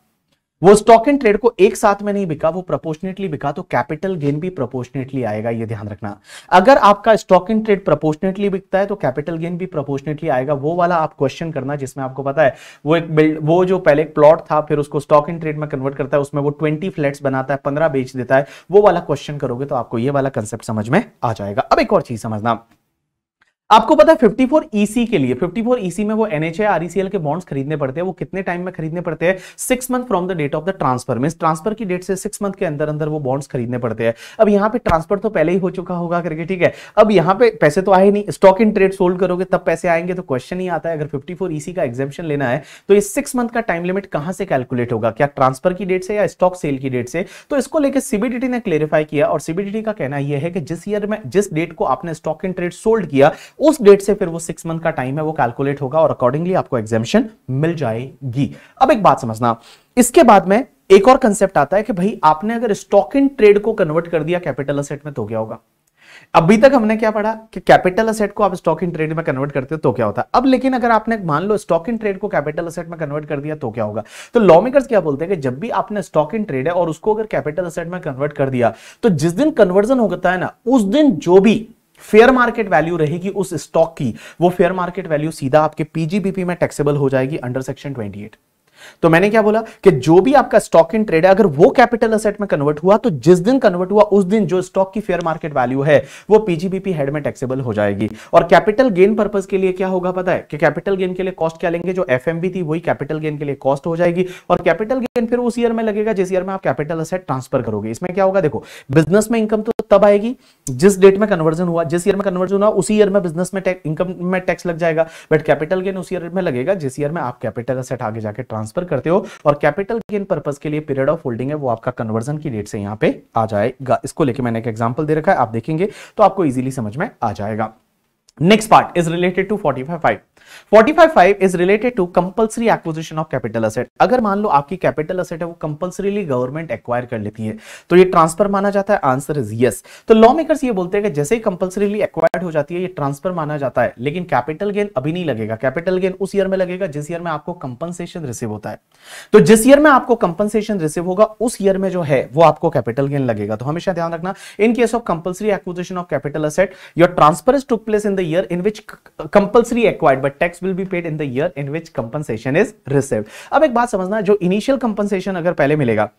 वो स्टॉक एंड ट्रेड को एक साथ में नहीं बिका, वो प्रपोर्शनेटली बिका तो कैपिटल गेन भी प्रपोर्शनेटली आएगा, ये ध्यान रखना। अगर आपका स्टॉक एंड ट्रेड प्रपोर्शनेटली बिकता है तो कैपिटल गेन भी प्रपोर्शनेटली आएगा। वो वाला आप क्वेश्चन करना, जिसमें आपको पता है, वो एक बिल्ड वो जो पहले एक प्लॉट था, फिर उसको स्टॉक एंड ट्रेड में कन्वर्ट करता है, उसमें वो ट्वेंटी फ्लैट्स बनाता है, पंद्रह बेच देता है, वो वाला क्वेश्चन करोगे तो आपको ये वाला कंसेप्ट समझ में आ जाएगा। अब एक और चीज़ समझना। आपको पता है 54 ईसी e के लिए 54 ईसी e में वो एनएचए आरईसीएल के बॉन्ड्स खरीदने पड़ते हैं, वो कितने टाइम में खरीदने पड़ते हैं? Six month from the date of the transfer mean transfer की डेट से सिक्स मंथ के अंदर अंदर वो बॉन्ड्स खरीदने पड़ते हैं। अब यहाँ पे ट्रांसफ़र तो पहले ही हो चुका होगा करके, ठीक है? अब यहाँ पे पैसे तो आए नहीं। स्टॉक इन ट्रेड सोल्ड करोगे, तब पैसे आएँगे तो क्वेश्चन ही आता है, अगर फिफ्टी फोर ईसी का एग्जामेशन लेना है तो ये सिक्स मंथ का टाइम लिमिट कहाँ से कैलकुलेट होगा? क्या ट्रांसफ़र की डेट से या स्टॉक सेल की डेट से? तो इसको लेकर सीबीडीटी ने क्लेरिफाई किया और सीबीडीटी का कहना यह है कि जिस ईयर में, जिस डेट को आपने स्टॉक इन ट्रेड सोल्ड किया उस डेट से फिर वो सिक्स मंथ का टाइम है, वो कैलकुलेट होगा और अकॉर्डिंगली आपको एग्जामेशन मिल जाएगी। अब एक बात समझना, इसके बाद में एक और कंसेप्ट आता है कि भाई आपने अगर स्टॉक इन ट्रेड को कन्वर्ट कर दिया कैपिटल असेट में तो क्या होगा? अभी तक हमने क्या पढ़ा कि कैपिटल असेट को आप स्टॉक इन ट्रेड में कन्वर्ट करते हो तो क्या होता है? अब लेकिन अगर आपने, मान लो स्टॉक इन ट्रेड को कैपिटल असेट में कन्वर्ट कर दिया तो क्या होगा? तो लॉ मेकर्स क्या बोलते हैं कि जब भी आपने स्टॉक इन ट्रेड है और उसको अगर कैपिटल असेट में कन्वर्ट कर दिया तो जिस दिन कन्वर्जन होता है ना, उस दिन जो भी फेयर मार्केट वैल्यू रहेगी उस स्टॉक की। वो फेयर मार्केट वैल्यू सीधा आपके पीजीबीपी में टैक्सेबल हो जाएगी अंडर सेक्शन 28 तो मैंने क्या बोला कि जो भी आपका स्टॉक इन ट्रेड है, अगर वो कैपिटल असेट में कन्वर्ट हुआ तो जिस दिन कन्वर्ट हुआ, उस दिन जो स्टॉक की फेयर मार्केट वैल्यू है, वो पीजीबीपी हेड में टैक्सेबल हो जाएगी। और कैपिटल गेन पर्पज के लिए क्या होगा पता है? कि कैपिटल गेन के लिए कॉस्ट क्या लेंगे? जो एफ़ थी, वही कैपिटल गेन के लिए कॉस्ट हो जाएगी। और कैपिटल गेन फिर उस ईयर में लगेगा, जिस ईयर में आप कैपिटल असेट ट्रांसफ़र करोगे। इसमें क्या होगा? देखो बिज़नेस में इनकम तो तब आएगी जिस डेट में कन्वर्जन हुआ, जिस ईयर में कन्वर्जन हुआ, उसी ईयर में बिज़नेस में इनकम में टैक्स लग जाएगा। बट कैपिटल गेन उस ईयर में लगेगा, जिस ईयर में आप कैपिटल असेट आगे जाके ट्रांसफ़र करते हो। और कैपिटल गेन पर्पज के लिए पीरियड ऑफ़ होल्डिंग है, वो आपका कन्वर्जन की डेट से यहाँ पे आ जाएगा। इसको लेके मैंने एक एग्ज़ाम्पल दे रखा है, आप देखेंगे तो आपको इजिली समझ में आ जाएगा। Next part is related to 45.5 45.5 is related to compulsory acquisition of capital asset अगर मान लो आपकी कैपिटल असेट है, वो कंपल्सरीली गवर्नमेंट एक्वायर कर लेती है तो ये ट्रांसफ़र माना जाता है आंसर इज़ यस तो लॉ मेकर्स ये बोलते हैं कि जैसे ही कंपल्सरीली एक्वायर्ड हो जाती है, ये ट्रांसफ़र माना जाता है, लेकिन कैपिटल गेन अभी नहीं लगेगा। कैपिटल गेन उस ईयर में लगेगा जिस ईयर में आपको कंपनसेशन रिसीव होता है। तो जिस ईयर में आपको कंपनसेशन रिसीव होगा, उस ईयर में जो है, वो आपको कैपिटल गेन लगेगा। तो हमेशा ध्यान रखना in case of compulsory acquisition of capital asset your transfer is took place in the year in which compulsory acquired but tax will be paid in the year in which compensation is received अब एक बात समझना, जो इनिशियल कंपनसेशन अगर पहले मिलेगा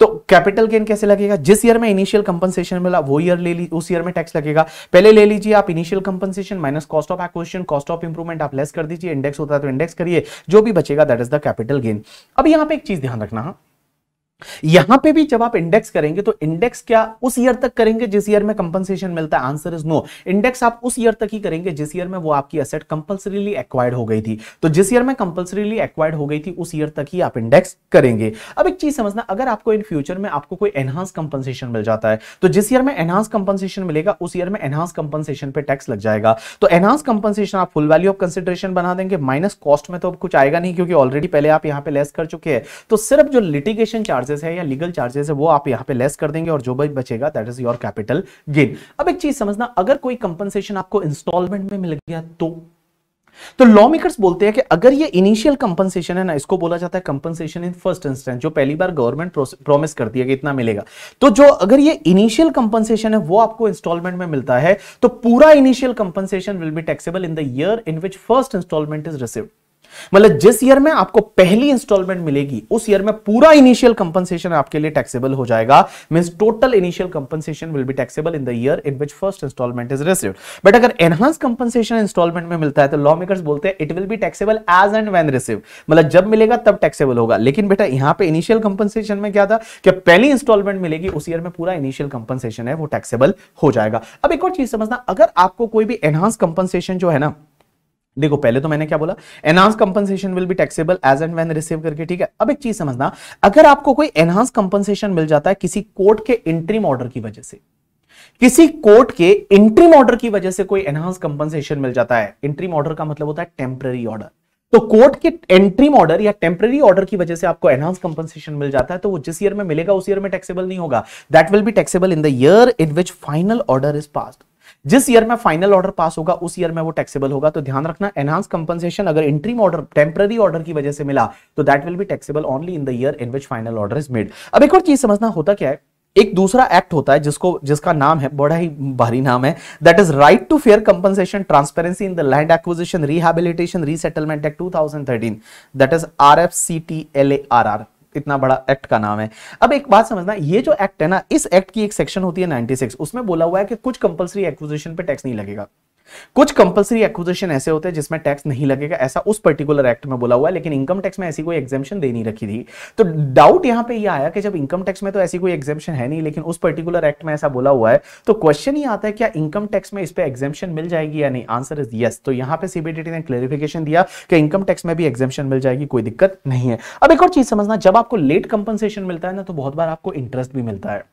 तो कैपिटल गेन कैसे लगेगा? जिस ईयर में इनिशियल कंपनसेशन मिला, वो ईयर ले ली, उस ईयर में टैक्स लगेगा। पहले ले लीजिए आप initial compensation minus cost of acquisition cost of improvement आप लेस कर दीजिए इंडेक्स होता है तो इंडेक्स करिए, जो भी बचेगा that is the capital gain अब यहाँ पे एक चीज़ ध्यान रखना। यहाँ पे भी जब आप इंडेक्स करेंगे तो इंडेक्स क्या उस ईयर तक करेंगे जिस ईयर में कंपनसेशन मिलता है? आंसर इज़ नो इंडेक्स आप उस ईयर तक ही करेंगे जिस ईयर में वो आपकी असेट कंपल्सरीली एक्वायर्ड हो गई थी। तो जिस ईयर में कंपल्सरीली एक्वायर्ड हो गई थी, उस ईयर तक ही आप इंडेक्स करेंगे। अब एक चीज़ समझना, अगर आपको इन फ्यूचर में आपको कोई एनहांस कंपनसेशन मिल जाता है तो जिस ईयर में एनहांस कंपनसेशन मिलेगा, उस ईयर में एनहांस कंपनसेशन पे टैक्स लग जाएगा। तो एनहांस कंपनसेशन आप फुल वैल्यू ऑफ़ कंसिडरेशन बना देंगे। माइनस कॉस्ट में तो अब कुछ आएगा नहीं, क्योंकि ऑलरेडी पहले आप यहाँ पे लेस कर चुके हैं। तो सिर्फ़ जो लिटिगेशन चार्जेस है या लीगल चार्जेस है, वो आप यहाँ पे लेस कर देंगे और जो भी बचेगा that is your capital gain अब एक चीज़ समझना, अगर कोई कंपनसेशन आपको इंस्टॉलमेंट में मिल गया तो? तो लॉ मेकर्स बोलते हैं कि अगर ये इनिशियल कंपनसेशन है ना, इसको बोला जाता है कंपनसेशन इन फ़र्स्ट इंस्टेंस जो पहली बार गवर्नमेंट प्रॉमिस करती है कि इतना मिलेगा। तो जो अगर ये इनिशियल कंपनसेशन है, वो आपको इंस्टॉलमेंट में मिलता है तो पूरा initial compensation will be taxable in the year in which first instalment is received मतलब जिस ईयर में आपको पहली इंस्टॉलमेंट मिलेगी, उस ईयर में पूरा इनिशियल कंपनसेशन आपके लिए टैक्सेबल हो जाएगा। Means total initial compensation will be taxable in the year in which first instalment is received but अगर एनहांस कंपनसेशन इंस्टॉलमेंट में मिलता है तो लॉ मेकर्स बोलते हैं it will be taxable as and when receive मतलब जब मिलेगा, तब टैक्सेबल होगा। लेकिन बेटा, यहाँ पे इनिशियल कंपनसेशन में क्या था? कि पहली इंस्टॉलमेंट मिलेगी, उस ईयर में पूरा इनिशियल कंपनसेशन है, वो टैक्सेबल हो जाएगा। अब एक और चीज़ समझना, अगर आपको कोई भी एनहांस कंपनसेशन जो है ना देखो, पहले तो मैंने क्या बोला? Enhance compensation will be taxable as and when receive करके, ठीक है? अब एक चीज़ समझना, अगर आपको कोई एनहांस कंपनसेशन मिल जाता है किसी कोर्ट के इंट्रीम ऑर्डर की वजह से, किसी कोर्ट के इंट्रीम ऑर्डर की वजह से कोई एनहांस कंपनसेशन मिल जाता है इंट्रीम ऑर्डर का मतलब होता है टेम्पररी ऑर्डर तो कोर्ट के एंट्रीम ऑर्डर या टेम्पररी ऑर्डर की वजह से आपको एनहांस कंपनसेशन मिल जाता है तो वो जिस ईयर में मिलेगा, उस ईयर में टैक्सेबल नहीं होगा। That will be taxable in the year in which final order is passed जिस ईयर में फाइनल ऑर्डर पास होगा, उस ईयर में वो टैक्सेबल होगा। तो ध्यान रखना एनहांस कंपनसेशन अगर इंट्रीम ऑर्डर टेम्पररी ऑर्डर की वजह से मिला तो that will be taxable only in the year in which final order is made अब एक और चीज़ समझना होता क्या है? एक दूसरा एक्ट होता है जिसको, जिसका नाम है, बड़ा ही भारी नाम है that is right to fair compensation transparency in the land acquisition rehabilitation resettlement act 2013 that is are इतना बड़ा एक्ट का नाम है। अब एक बात समझना, ये जो एक्ट है ना, इस एक्ट की एक सेक्शन होती है 96 उसमें बोला हुआ है कि कुछ कंपलसरी एक्विजिशन पे टैक्स नहीं लगेगा। कुछ कंपलसरी एक्विजिशन ऐसे होते हैं जिसमें टैक्स नहीं लगेगा, ऐसा उस पर्टिकुलर एक्ट में बोला हुआ है, लेकिन इनकम टैक्स में ऐसी कोई एग्जामेशन दे नहीं रखी थी। तो डाउट यहाँ पे ये यह आया कि जब इनकम टैक्स में तो ऐसी कोई एग्जामेशन है नहीं, लेकिन उस पर्टिकुलर एक्ट में ऐसा बोला हुआ है तो क्वेश्चन ही आता है, क्या इनकम टैक्स में इस पर एग्जामेशन मिल जाएगी या नहीं? आंसर इज़ यस तो यहाँ पर सीबीडीटी ने क्लेरिफिकेशन दिया कि इनकम टैक्स में भी एग्जामेशन मिल जाएगी, कोई दिक्कत नहीं है। अब एक और चीज़ समझना, जब आपको लेट कंपनसेशन मिलता है ना तो बहुत बार आपको इंटरेस्ट भी मिलता है।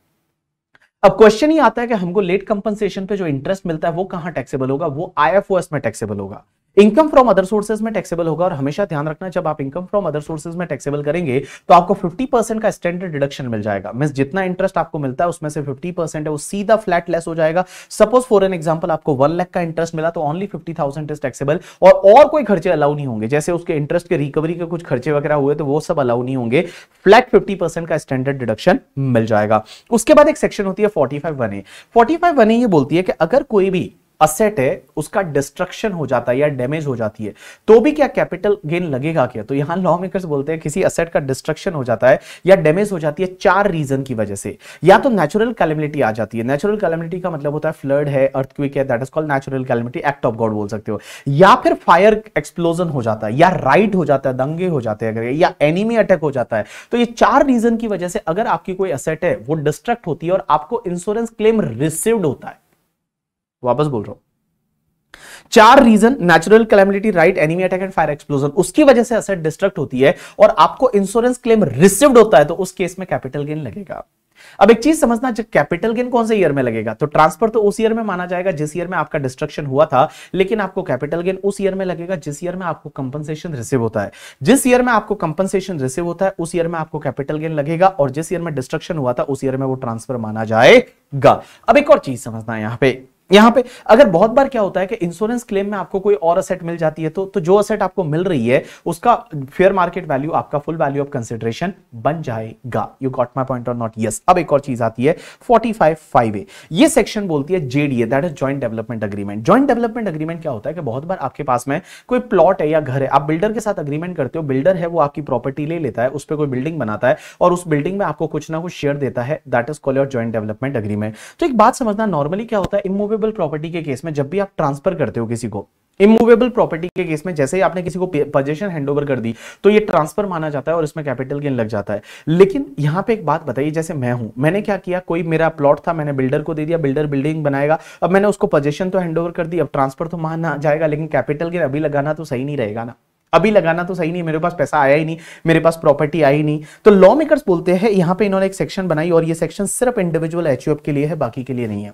अब क्वेश्चन ही आता है कि हमको लेट कंपनसेशन पे जो इंटरेस्ट मिलता है, वो कहाँ टैक्सेबल होगा? वो आईएफओएस में टैक्सेबल होगा। इनकम फ्रॉम अदर सोर्सेज में टैक्सेबल होगा और हमेशा ध्यान रखना, जब आप इनकम फ्रॉम अदर सोर्सेज में टैक्सेबल करेंगे तो आपको 50 परसेंट का स्टैंडर्ड डिडक्शन मिल जाएगा। मीन जितना इंटरेस्ट आपको मिलता है, उसमें से 50 परसेंट है, वो सीधा फ्लैट लेस हो जाएगा। सपोज़ फॉर एन एग्ज़ाम्पल आपको वन लाख का इंटरेस्ट मिला तो only fifty thousand is taxable और और कोई खर्चे अलाउ नहीं होंगे। जैसे उसके इंटरेस्ट के रिकवरी के कुछ खर्चे वगैरह हुए तो वो सब अलाउ नहीं होंगे। फ्लैट फिफ्टी का स्टैंडर्ड डिडक्शन मिल जाएगा। उसके बाद एक सेक्शन होती है forty five A forty five one A ये बोलती है कि अगर कोई भी असेट है, उसका डिस्ट्रक्शन हो जाता है या डैमेज हो जाती है। तो भी क्या कैपिटल गेन लगेगा क्या? तो यहाँ लॉ मेकर्स बोलते हैं किसी असेट का डिस्ट्रक्शन हो जाता है या डैमेज हो जाती है चार रीजन की वजह से। या तो नेचुरल कैलेमिटी आ जाती है। नेचुरल कैलेमिटी का मतलब होता है फ्लड है अर्थक्विक है that is called natural calamity act of God बोल सकते हो। या फिर फायर एक्सप्लोजन हो जाता है, या राइट हो जाता है, दंगे हो जाते हैं अगर, या एनिमी अटैक हो जाता है। तो ये चार रीजन की वजह से अगर आपकी कोई असेट है, वो डिस्ट्रक्ट होती है और आपको इंश्योरेंस क्लेम रिसीव्ड होता है। वापस बोल रहा हूँ। चार reason natural calamity riot enemy attack and fire explosion उसकी वजह से असेट डिस्ट्रक्ट होती है और आपको इंश्योरेंस क्लेम रिसीव्ड होता है तो उस केस में कैपिटल गेन लगेगा। अब एक चीज़ समझना, जब कैपिटल गेन कौन से ईयर में लगेगा? तो ट्रांसफ़र तो उस ईयर में माना जाएगा जिस ईयर में आपका डिस्ट्रक्शन हुआ था, लेकिन आपको कैपिटल गेन उस ईयर में लगेगा जिस ईयर में आपको कंपनसेशन रिसीव होता है। जिस ईयर में आपको कंपनसेशन रिसीव होता है, उस ईयर में आपको कैपिटल गेन लगेगा और जिस ईयर में डिस्ट्रक्शन हुआ था, उस ईयर में वो ट्रांसफ़र माना जाएगा। अब एक और चीज़ समझना है यहाँ पर यहाँ पे अगर बहुत बार क्या होता है कि इंश्योरेंस क्लेम में आपको कोई और असेट मिल जाती है तो तो जो असेट आपको मिल रही है, उसका फेयर मार्केट वैल्यू आपका फुल वैल्यू ऑफ़ कंसिडरेशन बन जाएगा। यू गॉट माय पॉइंट और नॉट यस अब एक और चीज़ आती है 45 फाइव फाइव ए ये सेक्शन बोलती है JDA that is joint development agreement joint development agreement क्या होता है कि बहुत बार आपके पास में कोई प्लॉट है या घर है, आप बिल्डर के साथ अग्रीमेंट करते हो बिल्डर है, वो आपकी प्रॉपर्टी ले लेता है, उस पर कोई बिल्डिंग बनाता है, और उस बिल्डिंग में आपको कुछ ना कुछ शेयर देता है that is call your joint development agreement तो एक बात समझना नॉर्मली क्या होता है इमूवेबल प्रॉपर्टी के केस में जब भी आप ट्रांसफ़र करते हो किसी को इमूवेबल प्रॉपर्टी के केस में जैसे ही आपने किसी को पोजीशन हैंडओवर कर दी तो ये ट्रांसफ़र माना जाता है और इसमें कैपिटल गेन लग जाता है। लेकिन यहाँ पे एक बात बताइए, जैसे मैं हूँ, मैंने क्या किया? कोई मेरा प्लॉट था, मैंने बिल्डर को दे दिया बिल्डर बिल्डिंग बनाएगा, अब मैंने उसको पोजीशन तो हैंडओवर कर दी, अब ट्रांसफ़र तो माना जाएगा, लेकिन कैपिटल गेन अभी लगाना तो सही नहीं रहेगा ना। अभी लगाना तो सही नहीं, मेरे पास पैसा आया ही नहीं, मेरे पास प्रॉपर्टी आई नहीं। तो लॉ मेकर्स बोलते हैं, यहाँ पे इन्होंने एक सेक्शन बनाई और ये सेक्शन सिर्फ़ इंडिविजुअल एच के लिए है, बाकी के लिए नहीं है।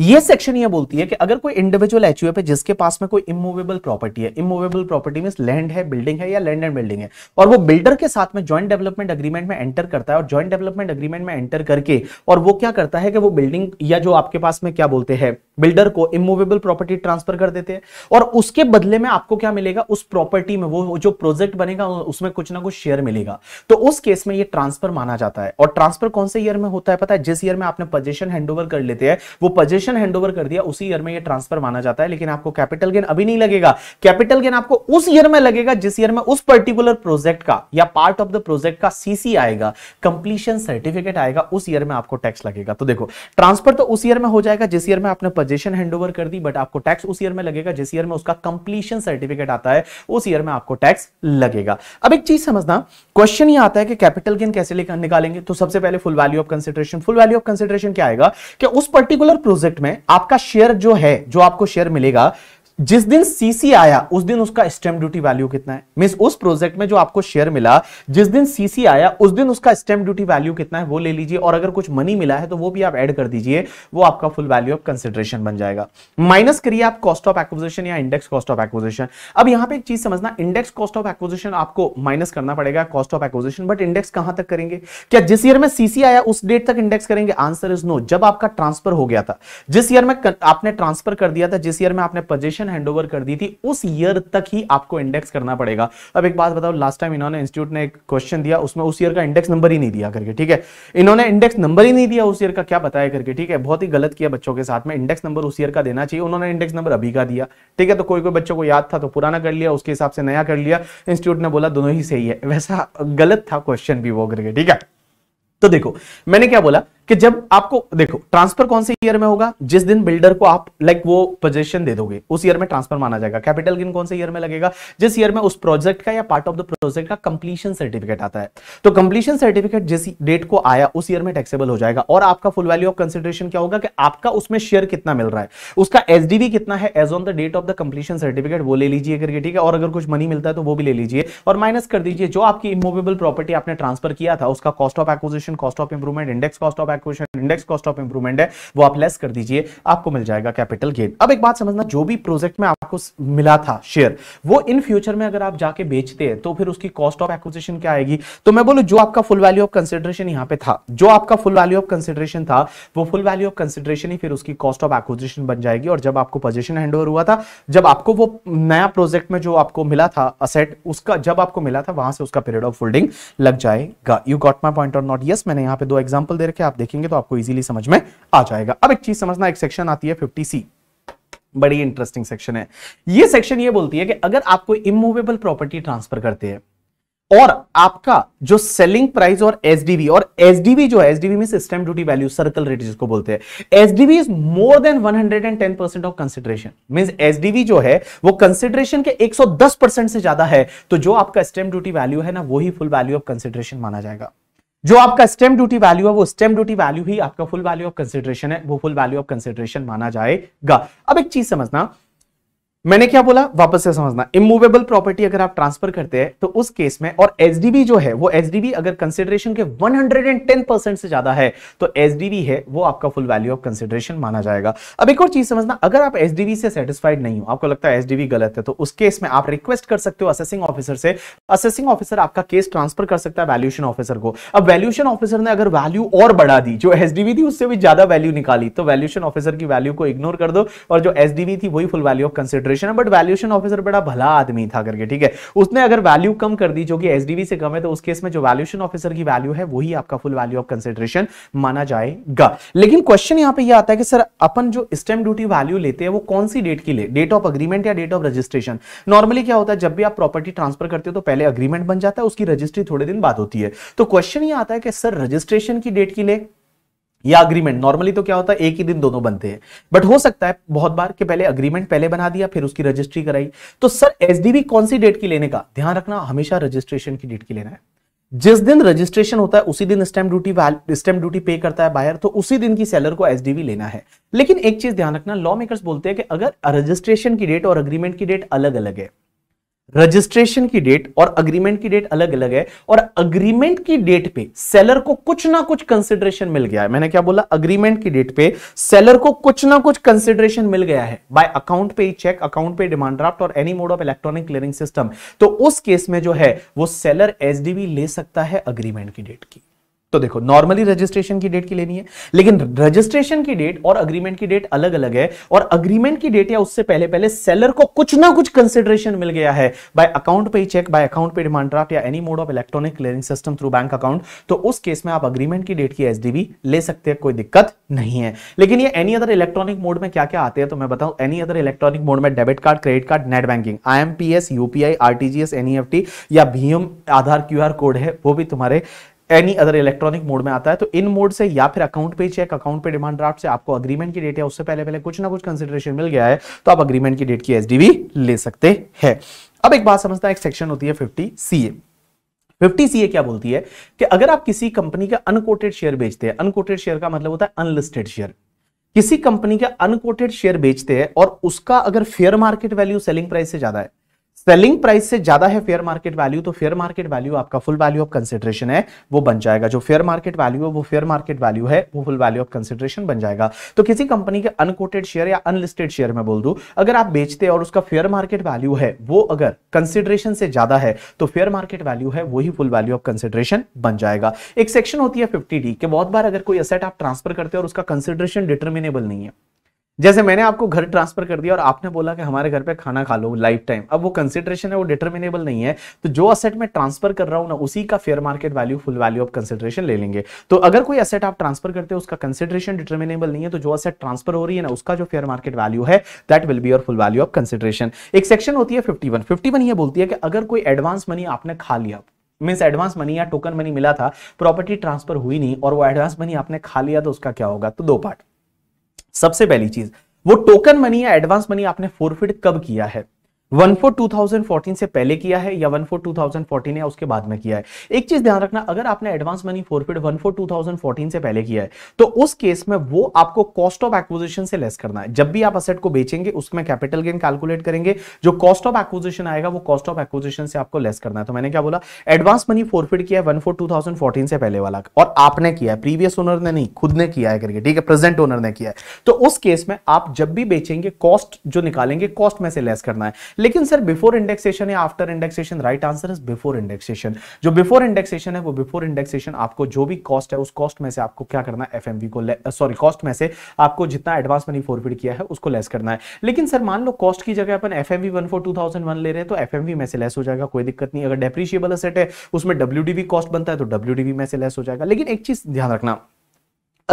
ये सेक्शन ये बोलती है कि अगर कोई इंडिविजुअल एच है जिसके पास में कोई इमूवेबल प्रॉपर्टी है इमूवेबल प्रॉपर्टी मीन लैंड है बिल्डिंग है या लैंड एंड बिल्डिंग है, और वो बिल्डर के साथ में जॉइंट डेवलपमेंट अग्रीमेंट में एंटर करता है और जॉइंट डेवलपमेंट अग्रीमेंट में एंटर करके, और वो क्या करता है कि वो बिल्डिंग या जो आपके पास में क्या बोलते हैं बिल्डर को इमूवेबल प्रॉपर्टी ट्रांसफ़र कर देते हैं। और उसके बदले में आपको क्या मिलेगा? उस प्रॉपर्टी में वो जो प्रोजेक्ट बनेगा उसमें कुछ ना कुछ शेयर मिलेगा। तो उस केस में ये ट्रांसफ़र माना जाता है। और ट्रांसफ़र कौन से ईयर में होता है पता है? जिस ईयर में आपने पोजिशन हैंडओवर कर लेते हैं, वो पोजिशन हैंडओवर कर दिया, उसी ईयर में ये ट्रांसफ़र माना जाता है। लेकिन आपको कैपिटल गेन अभी नहीं लगेगा। कैपिटल गेन आपको उस ईयर में लगेगा जिस ईयर में उस पर्टिकुलर प्रोजेक्ट का या पार्ट ऑफ़ द प्रोजेक्ट का सीसी आएगा कंप्लीशन सर्टिफिकेट आएगा, उस ईयर में आपको टैक्स लगेगा। तो देखो ट्रांसफ़र तो उस ईयर में हो जाएगा, जिस ईयर में आपने पोजीशन हैंडओवर कर दी बट आपको टैक्स उस ईयर में लगेगा, जिस ईयर में उसका कंप्लीशन सर्टिफिकेट आता है, उस ईयर में आपको टैक्स लगेगा। अब एक चीज़ समझना क्वेश्चन ये आता है कि कैपिटल गेन कैसे निकालेंगे? तो सबसे पहले full value of consideration full value of consideration क्या आएगा? कि उस पर्टिकुलर प्रोजेक्ट में आपका शेयर जो है, जो आपको शेयर मिलेगा जिस दिन सीसी आया, उस दिन उसका स्टेम ड्यूटी वैल्यू कितना है? मीन उस प्रोजेक्ट में जो आपको शेयर मिला, जिस दिन सीसी आया, उस दिन उसका स्टेम ड्यूटी वैल्यू कितना है, वो ले लीजिए और अगर कुछ मनी मिला है तो वो भी आप ऐड कर दीजिए, वो आपका फुल वैल्यू ऑफ़ कंसिडरेशन बन जाएगा। माइनस करिए आप कॉस्ट ऑफ़ एक्विजिशन या इंडेक्स कॉस्ट ऑफ़ एक्विजिशन अब यहाँ पे एक चीज़ समझना इंडेक्स कॉस्ट ऑफ़ एक्विजिशन आपको माइनस करना पड़ेगा cost of acquisition but index कहाँ तक करेंगे? क्या जिस ईयर में सीसी आया, उस डेट तक इंडेक्स करेंगे? आंसर इज़ नो जब आपका ट्रांसफ़र हो गया था, जिस ईयर में आपने ट्रांसफ़र कर दिया था, जिस ईयर में आपने पोजिशन हैंड कर दी थी, उस ईयर तक ही आपको इंडेक्स करना पड़ेगा। अब एक बात बताओ लास्ट टाइम इन्होंने इंस्टीट्यूट ने एक क्वेश्चन दिया, उसमें उस ईयर का इंडेक्स नंबर ही नहीं दिया करके, ठीक है? इन्होंने इंडेक्स नंबर ही नहीं दिया उस ईयर का, क्या बताया करके, ठीक है? बहुत ही गलत किया बच्चों के साथ में इंडेक्स नंबर उस ईयर का देना चाहिए, उन्होंने इंडेक्स नंबर अभी का दिया, ठीक है? तो कोई कोई बच्चों को याद था तो पुराना कर लिया, उसके हिसाब से नया कर लिया इंस्टीट्यूट ने बोला दोनों ही सही है, वैसा गलत था क्वेश्चन भी वो करके, ठीक है? तो देखो, मैंने क्या बोला? कि जब आपको, देखो ट्रांसफ़र कौन से ईयर में होगा? जिस दिन बिल्डर को आप लाइक वो पोजीशन दे दोगे, उस ईयर में ट्रांसफ़र माना जाएगा। कैपिटल गेन कौन से ईयर में लगेगा? जिस ईयर में उस प्रोजेक्ट का या पार्ट ऑफ़ द प्रोजेक्ट का कंप्लीशन सर्टिफिकेट आता है। तो कंप्लीशन सर्टिफिकेट जिस डेट को आया, उस ईयर में टैक्सेबल हो जाएगा। और आपका फुल वैल्यू ऑफ़ कंसिडरेशन क्या होगा कि आपका उसमें शेयर कितना मिल रहा है? उसका एस कितना है? As on the date of the completion certificate वो ले लीजिए करके, ठीक है? और अगर कुछ मनी मिलता है तो वो भी ले लीजिए। और माइनस कर दीजिए, जो आपकी इमूवेबल प्रॉपर्टी आपने ट्रांसफ़र किया था, उसका cost of acquisition cost of improvement index cost of acquisition index cost of improvement है, वो आप लेस कर दीजिए, आपको मिल जाएगा कैपिटल गेन अब एक बात समझना, जो भी प्रोजेक्ट में आपको मिला था शेयर वो इन फ्यूचर में अगर आप जाके बेचते हैं तो फिर उसकी कॉस्ट ऑफ़ एक्विजिशन क्या आएगी? तो मैं बोलू, जो आपका फुल वैल्यू ऑफ़ कंसिडरेशन यहाँ पे था, जो आपका फुल वैल्यू ऑफ़ कंसिडरेशन था, वो फुल वैल्यू ऑफ़ कंसिडरेशन ही फिर उसकी कॉस्ट ऑफ़ एक्विजिशन बन जाएगी। और जब आपको पोजिशन हैंडओवर हुआ था, जब आपको वो नया प्रोजेक्ट में जो आपको मिला था असेट उसका जब आपको मिला था, वहाँ से उसका पीरियड ऑफ़ होल्डिंग लग जाएगा। यू गॉट माई पॉइंट और नॉट यस मैंने यहाँ पे दो एग्ज़ाम्पल दे रखे आप देखेंगे तो आपको इजीली समझ में आ जाएगा। अब एक चीज़ समझना, एक सेक्शन आती है फिफ्टी सी बड़ी इंटरेस्टिंग सेक्शन है। ये सेक्शन ये बोलती है कि अगर आप कोई इमूवेबल प्रॉपर्टी ट्रांसफ़र करते हैं और आपका जो सेलिंग प्राइस और एसडीवी और एसडीवी जो है एसडीवी में system duty value circle rate जिसको बोलते हैं SDV is more than 110 percent of consideration means SDV जो है, वो कंसिडरेशन के 110 परसेंट से ज़्यादा है तो जो आपका स्टेम ड्यूटी वैल्यू है ना वही फुल वैल्यू ऑफ़ कंसिडरेशन माना जाएगा। जो आपका स्टेम ड्यूटी वैल्यू है, वो स्टेम ड्यूटी वैल्यू ही आपका फुल वैल्यू ऑफ़ कंसिडरेशन है, वो फुल वैल्यू ऑफ़ कंसिडरेशन माना जाएगा। अब एक चीज़ समझना मैंने क्या बोला? वापस से समझना। इमूवेबल प्रॉपर्टी अगर आप ट्रांसफ़र करते हैं तो उस केस में, और एसडीबी जो है, वो एसडीबी अगर कंसिडरेशन के 110 परसेंट से ज़्यादा है तो एसडीबी है, वो आपका फुल वैल्यू ऑफ़ कंसिडरेशन माना जाएगा। अब एक और चीज़ समझना, अगर आप एसडीबी से सेटिस्फाइड नहीं हो, आपको लगता है एसडीबी गलत है तो उस केस में आप रिक्वेस्ट कर सकते हो असेसिंग ऑफिसर से। असेसिंग ऑफिसर आपका केस ट्रांसफ़र कर सकता है वैल्यूशन ऑफिसर को। अब वैल्यूशन ऑफिसर ने अगर वैल्यू और बढ़ा दी, जो एसडीबी थी, उससे भी ज़्यादा वैल्यू निकाली तो वैल्यूशन ऑफिसर की वैल्यू को इग्नोर कर दो, और जो एसडीबी थी, वही फुल वैल्यू ऑफ़ कंसिडरेशन है बट वैल्यूशन ऑफिसर बड़ा भला आदमी था करके, ठीक है? उसने अगर वैल्यू कम कर दी, जो कि एसडीवी से कम है तो उस केस में जो वैल्यूशन ऑफिसर की वैल्यू है, वही आपका फुल वैल्यू ऑफ़ कंसिडरेशन माना जाएगा। लेकिन क्वेश्चन यहाँ पे ये आता है कि, सर, अपन जो स्टेम ड्यूटी वैल्यू लेते हैं, वो कौन सी डेट की ले? डेट ऑफ़ अग्रीमेंट या डेट ऑफ़ रजिस्ट्रेशन नॉर्मली क्या होता है, जब भी आप प्रॉपर्टी ट्रांसफ़र करते हो तो पहले अग्रीमेंट बन जाता है, उसकी रजिस्ट्री थोड़े दिन बाद होती है। तो क्वेश्चन ये आता है कि, सर रजिस्ट्रेशन की डेट की ले? या अग्रीमेंट नॉर्मली तो क्या होता है, एक ही दिन दोनों बनते हैं। बट हो सकता है, बहुत बार कि पहले अग्रीमेंट पहले बना दिया, फिर उसकी रजिस्ट्री कराई। तो सर एसडीबी कौन सी डेट की लेने का? ध्यान रखना, हमेशा रजिस्ट्रेशन की डेट की लेना है। जिस दिन रजिस्ट्रेशन होता है, उसी दिन स्टैम्प ड्यूटी स्टैम्प ड्यूटी पे करता है बायर तो उसी दिन की सेलर को एसडीवी लेना है। लेकिन एक चीज़ ध्यान रखना लॉ मेकर्स बोलते हैं कि अगर रजिस्ट्रेशन की डेट और अग्रीमेंट की डेट अलग अलग है रजिस्ट्रेशन की डेट और अग्रीमेंट की डेट अलग अलग है और अग्रीमेंट की डेट पे सेलर को कुछ ना कुछ कंसिडरेशन मिल गया है। मैंने क्या बोला? अग्रीमेंट की डेट पे सेलर को कुछ ना कुछ कंसिडरेशन मिल गया है। By account payee cheque account payee demand draft और any mode of electronic clearing system तो उस केस में जो है, वो सेलर एसडीबी ले सकता है अग्रीमेंट की डेट की। तो देखो नॉर्मली रजिस्ट्रेशन की डेट की लेनी है, लेकिन रजिस्ट्रेशन की डेट और अग्रीमेंट की डेट अलग अलग है, और अग्रीमेंट की डेट या उससे पहले पहले सेलर को कुछ ना कुछ कंसिडरेशन मिल गया है by account payee cheque by account payee demand draft या any mode of electronic clearing system through bank account तो उस केस में आप अग्रीमेंट की डेट की एसडीबी ले सकते हैं, कोई दिक्कत नहीं है। लेकिन ये एनी अदर इलेक्ट्रॉनिक मोड में क्या क्या आते हैं तो मैं बताऊँ एनी अदर इलेक्ट्रॉनिक मोड में debit card credit card net banking IMPS UPI RTGS NEFT या भीम आधार क्यूआर कोड है, वो भी तुम्हारे एनी अदर इलेक्ट्रॉनिक मोड में आता है तो इन मोड से या फिर account payee cheque account payee demand draft से आपको अग्रीमेंट की डेट या उससे पहले पहले कुछ ना कुछ कंसिडरेशन मिल गया है तो आप अग्रीमेंट की डेट की एसडीवी ले सकते हैं। अब एक बात समझता है, एक सेक्शन होती है फिफ्टी सी फिफ्टी सी क्या बोलती है? कि अगर आप किसी कंपनी का अनकोटेड शेयर बेचते हैं अनकोटेड शेयर का मतलब होता है अनलिस्टेड शेयर किसी कंपनी का अनकोटेड शेयर बेचते हैं और उसका अगर fair market value selling price से ज़्यादा है सेलिंग प्राइस से ज़्यादा है फेयर मार्केट वैल्यू तो फेयर मार्केट वैल्यू आपका फुल वैल्यू ऑफ़ कंसिडरेशन है, वो बन जाएगा। जो फेयर मार्केट वैल्यू है, वो फेयर मार्केट वैल्यू है, वो फुल वैल्यू ऑफ़ कंसिडरेशन बन जाएगा। तो किसी कंपनी के अनकोटेड शेयर या अनलिस्टेड शेयर में बोल दू, अगर आप बेचते और उसका फेयर मार्केट वैल्यू है, वो अगर कंसिडरेशन से ज़्यादा है तो फेयर मार्केट वैल्यू है, वही फुल वैल्यू ऑफ़ कंसिडरेशन बन जाएगा। एक सेक्शन होती है फिफ्टी डी के बहुत बार अगर कोई असेट आप ट्रांसफ़र करते हैं और उसका कंसिडरेशन डिटर्मिनेबल नहीं है जैसे मैंने आपको घर ट्रांसफ़र कर दिया और आपने बोला कि हमारे घर पे खाना खा लो लाइफ टाइम अब वो कंसिडरेशन है, वो डिटर्मिनेबल नहीं है. तो जो असेट मैं ट्रांसफ़र कर रहा हूँ ना, उसी का fair market value full value of consideration ले लेंगे. तो अगर कोई असेट आप ट्रांसफ़र करते हो, उसका कंसिडरेशन डिटर्मिनेबल नहीं है तो जो असेट ट्रांसफ़र हो रही है ना, उसका जो फेयर मार्केट वैल्यू है that will be your full value of consideration एक सेक्शन होती है फिफ्टी वन फिफ्टी वन ये बोलती है कि अगर कोई एडवांस मनी आपने खा लिया मीन एडवांस मनी या टोकन मनी मिला था प्रॉपर्टी ट्रांसफ़र हुई नहीं, और वो एडवांस मनी आपने खा लिया तो उसका क्या होगा? तो दो पार्ट सबसे पहली चीज़ वो टोकन मनी या एडवांस मनी आपने फोरफिट कब किया है? One four two thousand fourteen से पहले किया है या one four two thousand fourteen या उसके बाद में किया है? एक चीज़ ध्यान रखना, अगर आपने advance money forfeit one four two thousand fourteen से पहले किया है तो उस केस में वो आपको कॉस्ट ऑफ़ एक्विजिशन से लेस करना है। जब भी आप असेट को बेचेंगे, उसमें कैपिटल गेन कैलकुलेट करेंगे, जो कॉस्ट ऑफ़ एक्विजिशन आएगा, वो कॉस्ट ऑफ़ एक्विजिशन से आपको लेस करना है। तो मैंने क्या बोला एडवांस मनी फोरफिट किया है one four two thousand fourteen से पहले वाला, और आपने किया है प्रीवियस ओनर ने नहीं, खुद ने किया है करके, ठीक है प्रेजेंट ओनर ने किया है। तो उस केस में आप जब भी बेचेंगे कॉस्ट जो निकालेंगे कॉस्ट में से लेस करना है। लेकिन सर बिफोर इंडेक्सेशन या after indexation right answer is before indexation जो बिफोर इंडेक्सेशन है, वो बिफोर इंडेक्सेशन आपको जो भी कॉस्ट है, उस कॉस्ट में से आपको क्या करना है? एफएमवी को सॉरी कॉस्ट में से आपको जितना एडवांस मनी फोरफिट किया है, उसको लेस करना है। लेकिन सर, मान लो कॉस्ट की जगह अपन थाउज़ेंड वन ले रहे हैं तो एफएमवी में से लेस हो जाएगा, कोई दिक्कत नहीं। अगर डेप्रिशिएबल असेट है, उसमें डब्ल्यू कॉस्ट बनता है तो डब्ल्यू में से लेस हो जाएगा। लेकिन एक चीज़ ध्यान रखना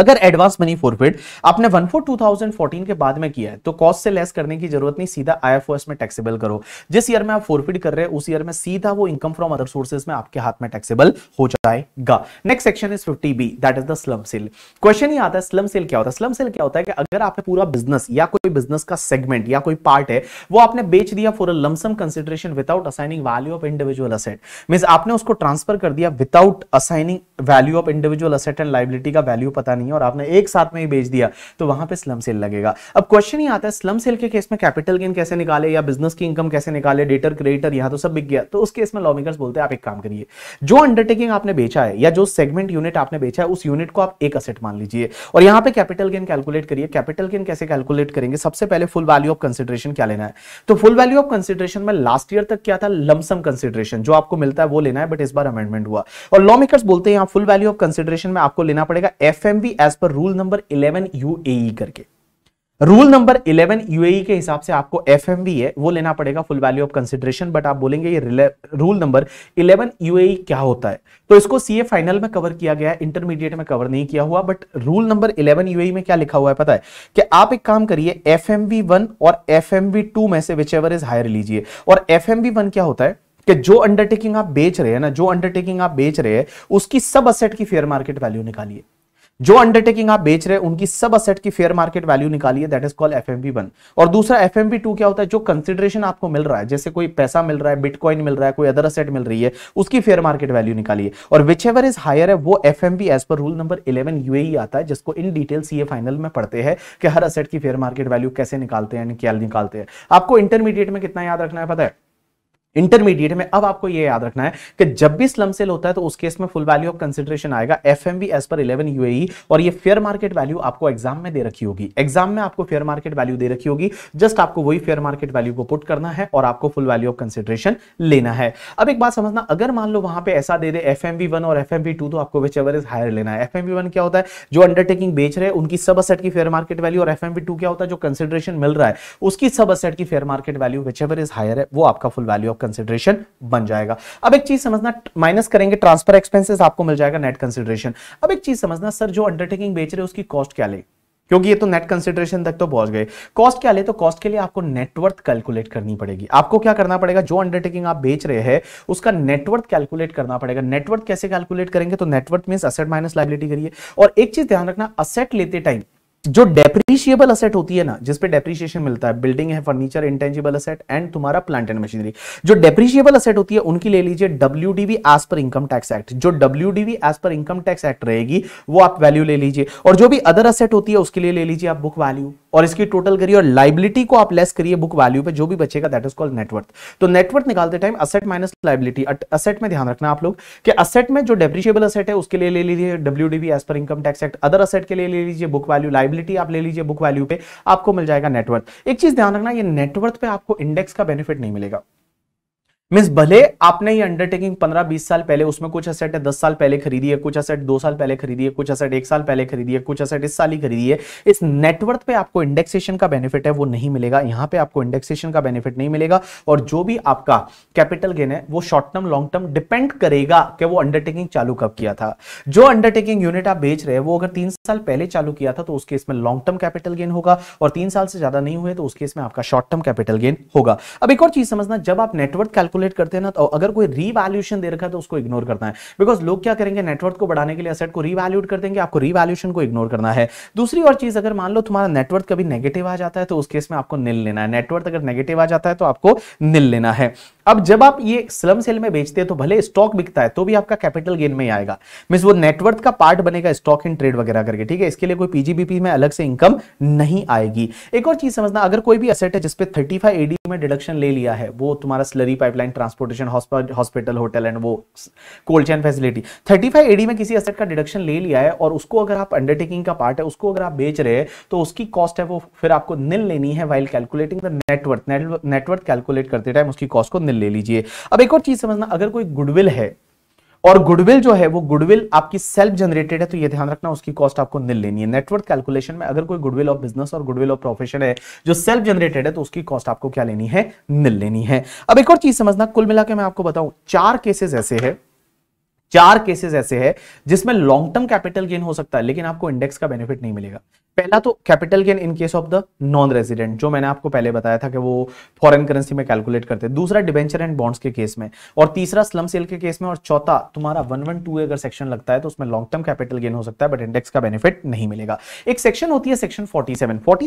अगर एडवांस मनी फोरफिट आपने one four two thousand fourteen के बाद में किया है तो कॉस्ट से लेस करने की ज़रूरत नहीं, सीधा आईएफओएस में टैक्सेबल करो। जिस ईयर में आप फोरफिट कर रहे हैं, उस ईयर में सीधा वो इनकम फ्रॉम अदर सोर्सेज में आपके हाथ में टैक्सेबल हो जाएगा। Next section is fifty B that is the slump sale question ही आता है स्लम सेल क्या होता है? स्लम सेल क्या होता है कि अगर आपने पूरा बिज़नेस या कोई बिज़नेस का सेगमेंट या कोई पार्ट है, वो आपने बेच दिया for a lump sum consideration without assigning value of individual asset mean आपने उसको ट्रांसफ़र कर दिया without assigning value of individual asset and liability का वैल्यू पता नहीं है और आपने एक साथ में ही बेच दिया तो वहाँ पे स्लम सेल लगेगा। अब क्वेश्चन ही आता है स्लम सेल के केस में कैपिटल गेन कैसे निकाले या बिज़नेस की इनकम कैसे निकाले डेटर क्रेडिटर यहाँ तो सब बिक गया। तो उस केस में लॉमिकर्स बोलते हैं, आप एक काम करिए, जो अंडरटेकिंग आपने बेचा है या जो सेगमेंट यूनिट आपने बेचा है, उस यूनिट को आप एक असेट मान लीजिए। और यहाँ पे कैपिटल गेन कैलकुलेट करिए। कैपिटल गेन कैसे कैलकुलेट करेंगे? सबसे पहले फुल वैल्यू ऑफ़ कंसिडरेशन क्या लेना है? तो फुल वैल्यू ऑफ़ कंसिडरेशन में लास्ट ईयर तक क्या था? लमसम कंसिडरेशन जो आपको मिलता है वो लेना है बट इस बार अमेंडमेंट हुआ। और लॉ मेकर्स बोलते हैं, यहाँ फुल वैल्यू ऑफ़ कंसिडरेशन में आपको लेना पड़ेगा FMV as per rule number 11 UAE करके। रूल नंबर 11 यूएई के हिसाब से आपको एफ़ है, वो लेना पड़ेगा full value of consideration but आप बोलेंगे ये रूल नंबर 11 यूएई क्या होता है? तो इसको सीए फाइनल में कवर किया गया है इंटरमीडिएट में कवर नहीं किया हुआ बट रूल नंबर 11 यूएई में क्या लिखा हुआ है पता है? कि आप एक काम करिए एफ़ वन और एफ़ में से विच एवर इज़ हायर लीजिए। और एफ़ क्या होता है? कि जो अंडरटेकिंग आप बेच रहे हैं ना, जो अंडरटेकिंग आप बेच रहे हैं, उसकी सब असेट की फेयर मार्केट वैल्यू निकालिए। जो अंडरटेकिंग आप बेच रहे हैं, उनकी सब असेट की फेयर मार्केट वैल्यू निकालिए that is called FMV one और दूसरा एफ़ एफएमबी टू क्या होता है? जो कंसिडरेशन आपको मिल रहा है, जैसे कोई पैसा मिल रहा है बिटकॉइन मिल रहा है, कोई अदर असेट मिल रही है, उसकी फेयर मार्केट वैल्यू निकालिए। और विच एवर इज़ हायर है, वो F M as per rule number eleven UA आता है, जिसको इन डिटेल सीए फाइनल में पढ़ते हैं कि हर असेट की फेयर मार्केट वैल्यू कैसे निकालते हैं क्या निकालते हैं। आपको इंटरमीडिएट में कितना याद रखना है, पता है? इंटरमीडिएट में, अब आपको यह याद रखना है कि जब भी स्लम सेल होता है तो उस केस में फुल वैल्यू ऑफ़ कंसिडरेशन आएगा। F M V as per eleven UAE और ये फेयर मार्केट वैल्यू आपको एग्ज़ाम में दे रखी होगी। एग्ज़ाम में आपको फेयर मार्केट वैल्यू दे रखी होगी। जस्ट आपको वही फेयर मार्केट वैल्यू को पुट करना है, और आपको फुल वैल्यू ऑफ़ कंसिडरेशन लेना है। अब एक बात समझना, अगर मान लो वहाँ पर ऐसा दे दे एफ़ वन और एफ़ एम तो आपको विच एवर इज़ हायर लेना है। एफ़ वन क्या होता है? जो अंडरटेकिंग बेच रहे उनकी सब असेट की फेयर मार्केट वैल्यू और एफ़ एम क्या होता है? जो कंसिडरेशन मिल रहा है, उसकी सब असेट की fair market value whichever is higher है, वो आपका फुल वैल्यू ऑफ़ कंसिडरेशन बन जाएगा। अब एक चीज़ समझना माइनस करेंगे ट्रांसफ़र एक्सपेंसेस आपको मिल जाएगा नेट कंसिडरेशन अब एक चीज़ समझना सर जो अंडरटेकिंग बेच रहे उसकी कॉस्ट क्या ले? क्योंकि ये तो नेट कंसिडरेशन तक तो पहुँच गए। कॉस्ट क्या ले? तो कॉस्ट के लिए आपको नेटवर्थ कैलकुलेट करनी पड़ेगी। आपको क्या करना पड़ेगा? जो अंडरटेकिंग आप बेच रहे हैं, उसका नेटवर्थ कैलकुलेट करना पड़ेगा। नेटवर्थ कैसे कैलकुलेट करेंगे? तो net worth mean asset minus liability करिए। और एक चीज़ ध्यान रखना असेट लेते टाइम जो डेप्रीशिएबल असेट होती है ना जिसपे डेप्रीशिएशन मिलता है बिल्डिंग है फर्नीचर इंटेंजिबल असेट एंड तुम्हारा प्लांट एंड मशीनरी जो डेप्रीशिएबल असेट होती है, उनकी ले लीजिए WDV as per income tax act जो WDV as per income tax act रहेगी, वो आप वैल्यू ले लीजिए। और जो भी अदर असेट होती है, उसके लिए ले लीजिए आप बुक वैल्यू और इसकी टोटल करिए और लाइबिलिटी को आप लेस करिए बुक वैल्यू पे, जो भी बचेगा that is called net worth तो नेटवर्थ निकालते time asset minus liability asset में ध्यान रखना आप लोग कि असेट में जो डेप्रिशिएबल असेट है, उसके लिए ले लीजिए WDV as per income tax act other asset के लिए ले लीजिए बुक वैल्यू लाइबिलिटी आप ले लीजिए बुक वैल्यू पे, आपको मिल जाएगा नेटवर्थ एक चीज़ ध्यान रखना, ये नेटवर्थ पे आपको इंडेक्स का बेनिफिट नहीं मिलेगा. मीन्स भले आपने ये अंडरटेकिंग 15-20 साल पहले, उसमें कुछ असेट है 10 साल पहले खरीदी है, कुछ असेट दो साल पहले खरीदी है, कुछ असेट एक साल पहले खरीदी है, कुछ असेट इस साल ही खरीदी है। इस नेटवर्थ पे आपको इंडेक्सेशन का बेनिफिट है, वो नहीं मिलेगा। यहाँ पे आपको इंडेक्सेशन का बेनिफिट नहीं मिलेगा। और जो भी आपका कैपिटल गेन है, वो short term long term depend करेगा कि वो अंडरटेकिंग चालू कब किया था। जो अंडरटेकिंग यूनिट आप बेच रहे हैं, वो अगर तीन साल पहले चालू किया था तो उस केस में लॉन्ग टर्म कैपिटल गेन होगा। और तीन साल से ज़्यादा नहीं हुए तो उस केस में आपका शॉर्ट टर्म कैपिटल गेन होगा। अब एक और चीज़ समझना, जब आप नेटवर्क कैलकुलेट करते हैं ना तो अगर कोई रिवैल्यूशन दे रखा है तो उसको इग्नोर करना है। बिकॉज़ लोग क्या करेंगे नेटवर्क को बढ़ाने के लिए असेट को रीवैल्यूट कर देंगे, आपको रीवैल्यूशन को इग्नोर करना है। दूसरी और चीज़, अगर मान लो तुम्हारा नेटवर्क कभी नेगेटिव आ जाता है तो उस केस में आपको निल लेना है। नेटवर्क अगर नेगेटिव आ जाता है तो आपको निल लेना है। अब जब आप ये स्लम सेल में बेचते हैं तो भले स्टॉक बिकता है तो भी आपका कैपिटल गेन में ही आएगा। मीन वो नेटवर्क का पार्ट बनेगा स्टॉक इन ट्रेड वगैरह करके, ठीक है? इसके लिए कोई पीजीबीपी में अलग से इनकम नहीं आएगी। एक और चीज़ समझना, अगर कोई भी असेट है जिसपे 35 एडी में डिडक्शन ले लिया है, वो तुम्हारा slurry pipeline transportation hospital hotel and वो कोल्ड चैन फैसिलिटी 35 एडी में किसी असेट का डिडक्शन ले लिया है और उसको अगर आप अंडरटेकिंग का पार्ट है, उसको अगर आप बेच रहे हैं तो उसकी कॉस्ट है वो फिर आपको निल लेनी है while calculating the network network calculate करते टाइम उसकी कॉस्ट को निल ले लीजिए। अब एक और चीज़ समझना, अगर कोई गुडविल है, और गुडविल जो है, वो गुडविल आपकी सेल्फ जनरेटेड है तो ये ध्यान रखना, उसकी कॉस्ट आपको निल लेनी है। नेटवर्क कैलकुलेशन में अगर कोई गुडविल ऑफ़ बिज़नेस और गुडविल ऑफ़ प्रोफेशन है, जो सेल्फ जनरेटेड है तो उसकी कॉस्ट आपको क्या लेनी है? निल लेनी है। अब एक और चीज़ समझना, कुल मिलाकर मैं आपको बताऊँ, चार केसेस ऐसे है, चार केसेस ऐसे हैं, जिसमें लॉन्ग टर्म कैपिटल गेन हो सकता है, लेकिन आपको इंडेक्स का बेनिफिट नहीं मिलेगा। पहला तो capital gain in case of the non resident जो मैंने आपको पहले बताया था कि वो फॉरेन करेंसी में कैलकुलेट करते हैं। दूसरा डिबेंचर एंड बॉन्ड्स के केस में। और तीसरा स्लम सेल के केस में, और चौथा, तुम्हारा वन वन टू अगर सेक्शन लगता है तो उसमें लॉन्ग टर्म कैपिटल गेन हो सकता है बट इंडेक्स का बेनिफिट नहीं मिलेगा। एक सेक्शन होती है सेक्शन फोर्टी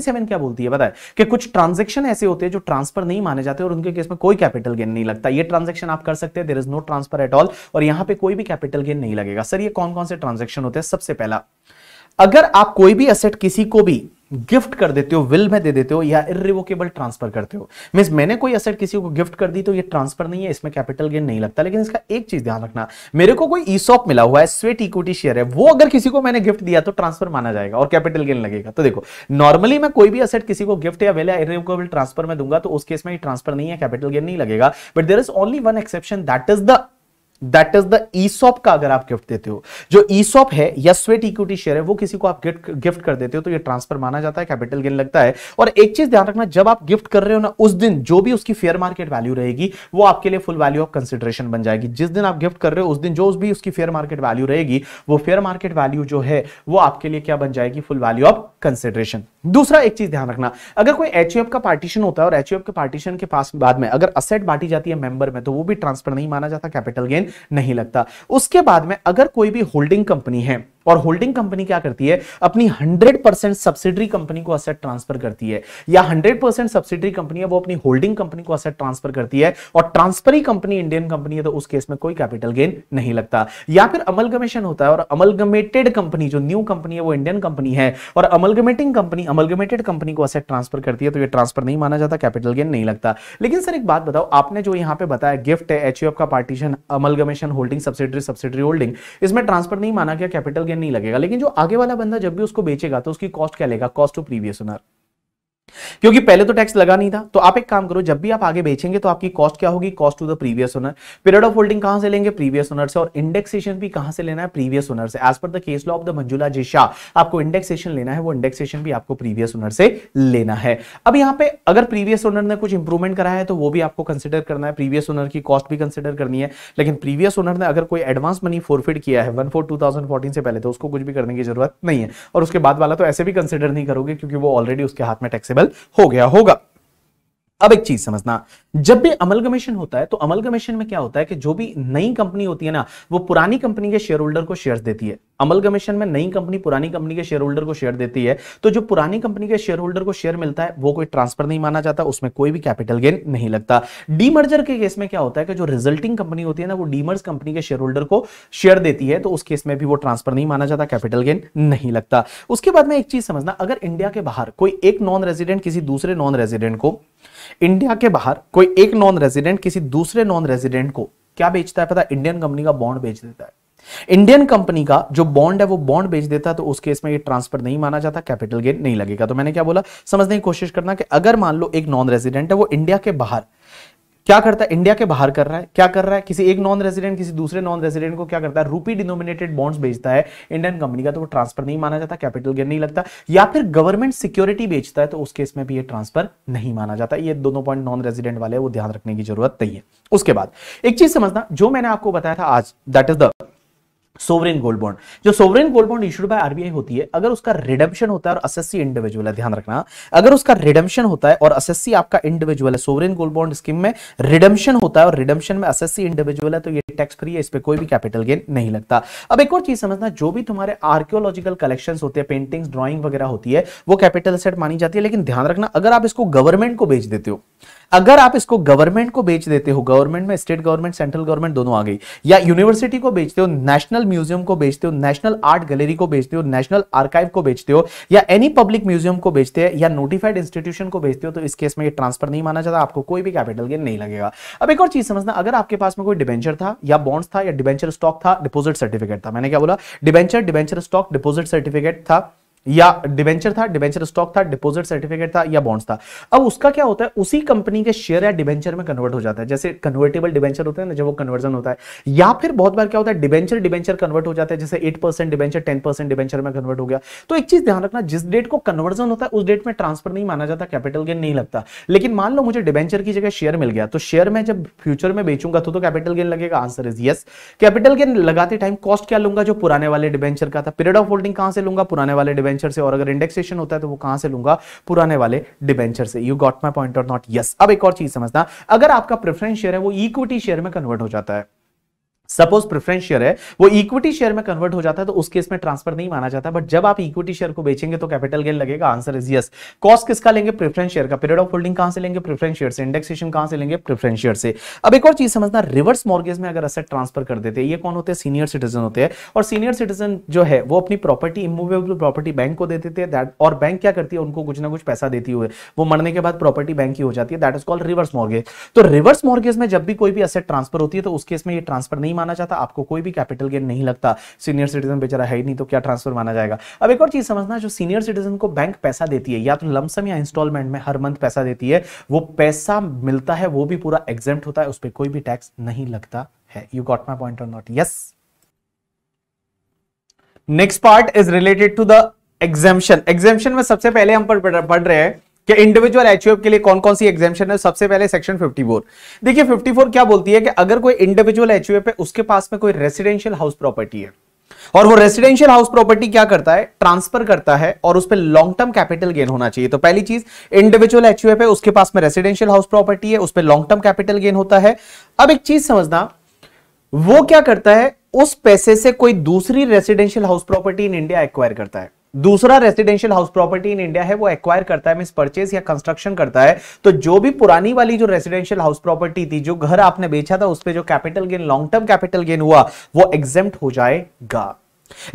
सेवन क्या बोलती है, बताए? कि कुछ ट्रांजेक्शन ऐसे होते हैं जो ट्रांसफ़र नहीं माने जाते, और उनके केस में कोई कैपिटल गेन नहीं लगता। ये ट्रांजेक्शन आप कर सकते हैं there is no transfer at all और यहाँ पे कोई भी कैपिटल गेन नहीं लगेगा। सर, ये कौन कौन से ट्रांजेक्शन होते हैं? सबसे पहला अगर आप कोई भी असेट किसी को भी गिफ्ट कर देते हो विल में दे देते हो, या इरिवोकेबल ट्रांसफ़र करते हो। मीन मैंने कोई असेट किसी को गिफ्ट कर दी तो ये ट्रांसफ़र नहीं है, इसमें कैपिटल गेन नहीं लगता। लेकिन इसका एक चीज़ ध्यान रखना, मेरे को कोई ईसॉप मिला हुआ है स्वेट इक्विटी शेयर है, वो अगर किसी को मैंने गिफ्ट दिया तो ट्रांसफ़र माना जाएगा और कैपिटल गेन लगेगा। तो देखो नॉर्मली मैं कोई भी असेट किसी को गिफ्ट या विल या इरिवोकेबल ट्रांसफ़र में दूँगा तो उस केस में ट्रांसफ़र नहीं है कैपिटल गेन नहीं लगेगा। But there is only one exception that is the that is the ESOP का अगर आप गिफ्ट देते हो। जो ईसॉप है, या स्वेट इक्विटी शेयर है, वो किसी को आप गिफ्ट गिफ्ट कर देते हो तो ये ट्रांसफ़र माना जाता है कैपिटल गेन लगता है। और एक चीज़ ध्यान रखना, जब आप गिफ्ट कर रहे हो ना, उस दिन जो भी उसकी फेयर मार्केट वैल्यू रहेगी, वो आपके लिए फुल वैल्यू ऑफ़ कंसिडरेशन बन जाएगी। जिस दिन आप गिफ्ट कर रहे हो, उस दिन जो भी उसकी फेयर मार्केट वैल्यू रहेगी, वो फेयर मार्केट वैल्यू जो है, वो आपके लिए क्या बन जाएगी? फुल वैल्यू ऑफ़ कंसिडरेशन दूसरा एक चीज़ ध्यान रखना, अगर कोई एच का पार्टीशन होता है, और एच के पार्टीशन के पास बाद में अगर असेट बांटी जाती है मेंबर में तो वो भी ट्रांसफ़र नहीं माना जाता कैपिटल गेन नहीं लगता। उसके बाद में अगर कोई भी होल्डिंग कंपनी है और होल्डिंग कंपनी क्या करती है? अपनी 100 परसेंट सब्सिडरी कंपनी को असेट ट्रांसफ़र करती है। या 100 परसेंट सब्सिडरी कंपनी है, वो अपनी होल्डिंग कंपनी को असेट ट्रांसफ़र करती है और ट्रांसफरी कंपनी इंडियन कंपनी है तो उस केस में कोई कैपिटल गेन नहीं लगता। या फिर अमलगमेशन होता है और अमलगमेटेड कंपनी जो न्यू कंपनी है, वो इंडियन कंपनी है और अमलगमेटिंग कंपनी अमलगमेटेड कंपनी को असेट ट्रांसफ़र करती है तो ये ट्रांसफ़र नहीं माना जाता कैपिटल गेन नहीं लगता। लेकिन सर एक बात बताओ, आपने जो यहाँ पे बताया गिफ्ट है एच का partition amalgamation holding subsidiary subsidiary holding इसमें ट्रांसफ़र नहीं माना गया कैपिटल गेन नहीं लगेगा। लेकिन जो आगे वाला बंदा जब भी उसको बेचेगा तो उसकी कॉस्ट क्या लेगा? कॉस्ट टू प्रीवियस ओनर क्योंकि पहले तो टैक्स लगा नहीं था। तो आप एक काम करो, जब भी आप आगे बेचेंगे तो आपकी कॉस्ट क्या होगी? Cost to the previous owner period of holding कहाँ से लेंगे? प्रीवियस ओनर से। और इंडेक्सेशन भी कहाँ से लेना है? प्रीवियस ओनर से। As per the case law of the Manjula G Shah आपको इंडेक्सेशन लेना है। वो इंडेक्सेशन भी आपको प्रीवियस ओनर से लेना है। अब यहाँ पे अगर प्रीवियस ओनर ने कुछ इंप्रूवमेंट कराया है तो वो भी आपको कंसिडर करना है। प्रीवियस ओनर की कॉस्ट भी कंसिडर करनी है। लेकिन प्रीवियस ओनर ने अगर कोई एडवांस मनी फोरफिट किया है वन फोर टू से पहले तो उसको कुछ भी करने की ज़रूरत नहीं है। और उसके बाद वाला तो ऐसे भी कंसिडर नहीं करोगे, क्योंकि वो ऑलरेडी उसके हाथ में टैक्सेबल हो गया होगा। अब एक चीज़ समझना, जब भी अमलगमेशन होता है तो अमलगमेशन में क्या होता है कि जो भी नई कंपनी होती है ना, वो पुरानी कंपनी के शेयर होल्डर को शेयर देती है। अमलगमेशन में नई कंपनी पुरानी कंपनी के शेयर होल्डर को शेयर देती है तो जो पुरानी कंपनी के शेयर होल्डर को शेयर मिलता है, वो कोई ट्रांसफ़र नहीं माना जाता, उसमें कोई भी कैपिटल गेन नहीं लगता। डीमर्जर के केस में क्या होता है कि जो रिजल्टिंग कंपनी होती है ना, वो डीमर्स कंपनी के शेयर होल्डर को शेयर देती है तो उस केस में भी वो ट्रांसफ़र नहीं माना जाता कैपिटल गेन नहीं लगता। उसके बाद में एक चीज़ समझना, अगर इंडिया के बाहर कोई एक नॉन रेजिडेंट किसी दूसरे नॉन रेजिडेंट को इंडिया के बाहर कोई एक नॉन रेजिडेंट किसी दूसरे नॉन रेजिडेंट को क्या बेचता है पता इंडियन कंपनी का बॉन्ड बेच देता है। इंडियन कंपनी का जो बॉन्ड है, वो बॉन्ड बेच देता है तो उस केस में ये ट्रांसफ़र नहीं माना जाता कैपिटल गेन नहीं लगेगा। तो मैंने क्या बोला? समझने की कोशिश करना कि अगर मान लो एक नॉन रेजिडेंट है, वो इंडिया के बाहर क्या करता है? इंडिया के बाहर कर रहा है। क्या कर रहा है? किसी एक नॉन रेजिडेंट किसी दूसरे नॉन रेजिडेंट को क्या करता है? रूपी डिनोमिनेटेड बॉन्ड्स बेचता है इंडियन कंपनी का तो वो ट्रांसफ़र नहीं माना जाता कैपिटल गेन नहीं लगता, या फिर गवर्नमेंट सिक्योरिटी बेचता है तो उस केस में भी ये ट्रांसफ़र नहीं माना जाता। ये दोनों पॉइंट नॉन रेजिडेंट वाले, वो ध्यान रखने की ज़रूरत नहीं है। उसके बाद, एक चीज़ समझना, जो मैंने आपको बताया था आज that is the sovereign gold bond जो sovereign gold bond issued by RBI होती है, अगर उसका रिडम्पशन होता है और असेसी इंडिविजुअल है, ध्यान रखना। अगर उसका रिडम्पशन होता है और असेसी आपका इंडिविजुअल है सोवरेन गोल्ड बॉन्ड स्कीम में रिडम्पशन होता है और रिडम्पशन में असेसी इंडिविजुअल है तो ये टैक्स फ्री है, इस पर कोई भी कैपिटल गेन नहीं लगता। अब एक और चीज़ समझना, जो भी तुम्हारे आर्कियोलॉजिकल कलेक्शन होते हैं पेंटिंग्स ड्रॉइंग वगैरह होती है, वो कैपिटल सेट मानी जाती है, लेकिन ध्यान रखना, अगर आप इसको गवर्नमेंट को बेच देते हो, अगर आप इसको गवर्नमेंट को बेच देते हो गवर्नमेंट में स्टेट गवर्नमेंट सेंट्रल गवर्नमेंट दोनों आ गई, या यूनिवर्सिटी को बेचते हो नेशनल म्यूज़ियम को बेचते हो नेशनल आर्ट गैलरी को बेचते हो नेशनल आर्काइव को बेचते हो, या एनी पब्लिक म्यूज़ियम को बेचते हैं, या नोटिफाइड इंस्टीट्यूशन को बेचते हो तो इस केस में ये ट्रांसफ़र नहीं माना जाता, आपको कोई भी कैपिटल गेन नहीं लगेगा। अब एक और चीज़ समझना, अगर आपके पास में कोई डिबेंचर था, या बॉन्ड्स था, या डिबेंचर स्टॉक था डिपोजिट सर्टिफिकेट था, मैंने क्या बोला? Debenture debenture stock deposit certificate था। या डिबेंचर था डिबेंचर स्टॉक था डिपॉजिट सर्टिफिकेट था या बॉन्ड्स था। अब उसका क्या होता है उसी कंपनी के शेयर या डिबेंचर में कन्वर्ट हो जाता है। जैसे कन्वर्टेबल डिबेंचर होते हैं ना जब वो कन्वर्जन होता है या फिर बहुत बार क्या होता है डिबेंचर डिबेंचर कन्वर्ट हो जाता है। जैसे eight percent debenture ten percent debenture में कन्वर्ट हो गया। तो एक चीज़ ध्यान रखना जिस डेट को कन्वर्जन होता है उस डेट में ट्रांसफ़र नहीं माना जाता कैपिटल गेन नहीं लगता। लेकिन मान लो मुझे डिबेंचर की जगह शेयर मिल गया तो शेयर में जब फ्यूचर में बेचूँगा तो, तो कैपिटल गेन लगेगा? Answer is yes capital gain लगाते टाइम कॉस्ट क्या लूँगा जो पुराने वाले डिबेंचर का था? पीरियड ऑफ़ होल्डिंग कहाँ से लूँगा? पुराने वाले डिबेंचर से और अगर इंडेक्स इंडेक्सेशन होता है तो वो कहाँ से लूँगा? पुराने वाले डिबेंचर से। You got my point or not yes अब एक और चीज़ समझना। अगर आपका प्रेफरेंस शेयर है, वो इक्विटी शेयर में कन्वर्ट हो जाता है। सपोज़ प्रेफरेंस शेयर है, वो इक्विटी शेयर में कन्वर्ट हो जाता है तो उस केस में ट्रांसफ़र नहीं माना जाता बट जब आप इक्विटी शेयर को बेचेंगे तो कैपिटल गेन लगेगा आंसर इज़ यस कॉस्ट किसका लेंगे? प्रेफरेंस शेयर का। पीरियड ऑफ़ होल्डिंग कहाँ से लेंगे? प्रेफरेंस शेयर से। इंडेक्सेशन कहाँ से लेंगे? प्रेफरेंस शेयर से। अब एक और चीज़ समझना रिवर्स मॉर्गेज में अगर असेट ट्रांसफ़र कर देते हैं, ये कौन होते हैं? सीनियर सिटीजन होते हैं। और सीनियर सिटीजन जो है, वो अपनी प्रॉपर्टी इमूवेबल प्रॉपर्टी बैंक को दे देते हैं और बैंक क्या करती है? उनको कुछ ना कुछ पैसा देती हुए वो मरने के बाद प्रॉपर्टी बैंक की हो जाती है। That is called reverse mortgage तो रिवर्स मॉर्गेज में जब भी कोई भी असेट ट्रांसफ़र होती है तो उस केस में ये ट्रांसफ़र नहीं माना जाता, आपको कोई भी कैपिटल गेन नहीं लगता सीनियर सिटीजन बेचारा है ही नहीं तो क्या ट्रांसफ़र माना जाएगा? अब एक और चीज़ समझना, जो सीनियर सिटीजन को बैंक पैसा देती है, या तो लमसम या इंस्टॉलमेंट में हर मंथ पैसा देती है, वो पैसा मिलता है, वो भी पूरा एग्ज़ाम होता है, उस पर कोई भी टैक्स नहीं लगता है। You got my point or not yes next part is related to the exemption exemption में सबसे पहले हम पढ़ रहे हैं कि इंडिविजुअल एचयूएफ के लिए कौन कौन सी एग्जामेशन है? सबसे पहले सेक्शन 54 देखिए 54 क्या बोलती है कि अगर कोई इंडिविजुअल एचयूएफ है, उसके पास में कोई रेसिडेंशियल हाउस प्रॉपर्टी है। और वो रेसिडेंशियल हाउस प्रॉपर्टी क्या करता है? ट्रांसफ़र करता है और उस पर लॉन्ग टर्म कैपिटल गेन होना चाहिए। तो पहली चीज़ इंडिविजुअल एचयूएफ है, उसके पास में रेसिडेंशियल हाउस प्रॉपर्टी है, उस पर लॉन्ग टर्म कैपिटल गेन होता है। अब एक चीज़ समझना, वो क्या करता है? उस पैसे से कोई दूसरी residential house property in India acquire करता है। दूसरा residential house property in India है, वो एक्वायर करता है मीन परचेज या कंस्ट्रक्शन करता है। तो जो भी पुरानी वाली जो रेसिडेंशियल हाउस प्रॉपर्टी थी, जो घर आपने बेचा था, उस पर जो capital gain long term capital gain हुआ, वो एग्जेम्प्ट हो जाएगा।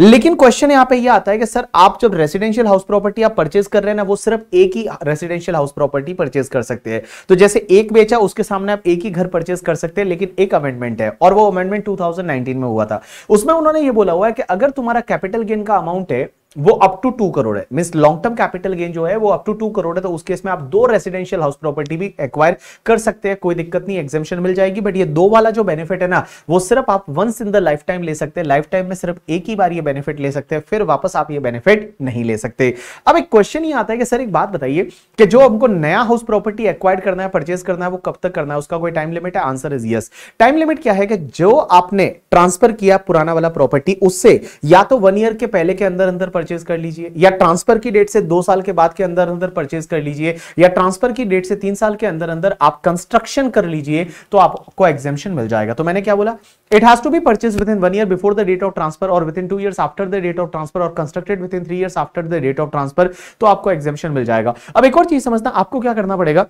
लेकिन क्वेश्चन यहाँ पे यह आता है कि सर, आप जब रेसिडेंशियल हाउस प्रॉपर्टी आप परचेज कर रहे हैं ना, वो सिर्फ़ एक ही रेसिडेंशियल हाउस प्रॉपर्टी परचेज कर सकते हैं। तो जैसे एक बेचा, उसके सामने आप एक ही घर परचेज कर सकते हैं, लेकिन एक अमेंडमेंट है, और वो अमेंडमेंट 2019 में हुआ था। उसमें उन्होंने ये बोला हुआ है कि अगर तुम्हारा कैपिटल गेन का अमाउंट है वो अप टू टू करोड़ है। Mean long term capital gain जो है, वो अप टू टू करोड़ है तो उस केस में आप दो रेसिडेंशियल हाउस प्रॉपर्टी भी एक्वायर कर सकते हैं। कोई दिक्कत नहीं एग्जामेशन मिल जाएगी बट ये दो वाला जो बेनिफिट है ना, वो सिर्फ़ आप once in the life time ले सकते हैं। लाइफ टाइम में सिर्फ़ एक ही बार ये बेनिफिट ले सकते हैं, फिर वापस आप ये बेनिफिट नहीं ले सकते। अब एक क्वेश्चन ही आता है कि, सर, एक बात बताइए कि जो हमको नया हाउस प्रॉपर्टी एक्वायर करना है परचेज करना है, वो कब तक करना है? उसका कोई टाइम लिमिट है? Answer is yes time limit क्या है कि जो आपने ट्रांसफ़र किया पुराना वाला प्रॉपर्टी उससे या तो वन ईयर के पहले के अंदर अंदर परचेज कर लीजिए, या ट्रांसफ़र की डेट से दो साल के बाद के अंदर अंदर परचेज कर लीजिए, या ट्रांसफ़र की डेट से तीन साल के अंदर अंदर आप कंस्ट्रक्शन कर लीजिए तो आपको एग्जामेशन मिल जाएगा। तो मैंने क्या बोला? It has to be purchase within one year before the date of transfer और within two year after the date of transfer और constructed within three year after the date of transfer तो आपको एग्जामेशन मिल जाएगा। अब एक और चीज़ समझना, आपको क्या करना पड़ेगा?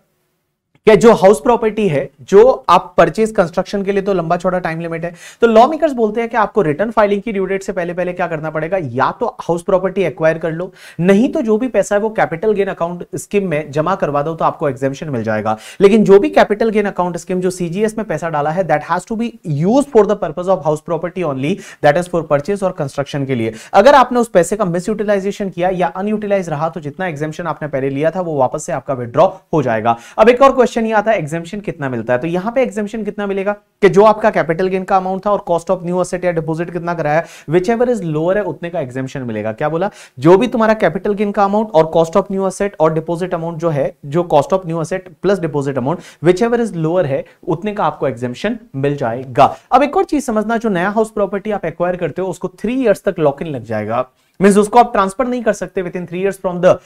कि जो हाउस प्रॉपर्टी है, जो आप परचेज कंस्ट्रक्शन के लिए तो लंबा छोटा टाइम लिमिट है तो लॉ मेकर्स बोलते हैं कि आपको रिटर्न फाइलिंग की ड्यू डेट से पहले पहले क्या करना पड़ेगा? या तो हाउस प्रॉपर्टी एक्वायर कर लो, नहीं तो जो भी पैसा है वो कैपिटल गेन अकाउंट स्कीम में जमा करवा दो तो आपको एग्जामेशन मिल जाएगा। लेकिन जो भी कैपिटल गेन अकाउंट स्कीम जो सीजीएस में पैसा डाला है that has to be use for the purpose of house property only that is for purchase और कंस्ट्रक्शन के लिए। अगर आपने उस पैसे का मिस यूटिलाइजेशन किया या अनयूटिलाइज रहा तो जितना एग्जामेशन आपने पहले लिया था, वो वापस से आपका विड्रॉ हो जाएगा। अब एक और क्वेश्चन ये आता है एग्जामेशन कितना मिलता है? तो यहाँ पे एग्जामेशन कितना मिलेगा? कि जो आपका कैपिटल गेन का अमाउंट था और कॉस्ट ऑफ़ न्यू असेट या डिपॉजिट कितना कराया विच एवर इज़ लोअर है, उतने का एग्जामेशन मिलेगा। क्या बोला? जो भी तुम्हारा कैपिटल गेन का अमाउंट और कॉस्ट ऑफ़ न्यू असेट और डिपॉजिट अमाउंट जो है, जो cost of new asset plus deposit amount whichever is lower है, उतने का आपको एग्जामेशन मिल जाएगा। अब एक और चीज़ समझना, जो नया हाउस प्रॉपर्टी आप एक्वायर करते हो, उसको थ्री ईयर्स तक लॉक इन लग जाएगा। मीन उसको आप ट्रांसफ़र नहीं कर सकते within three years from the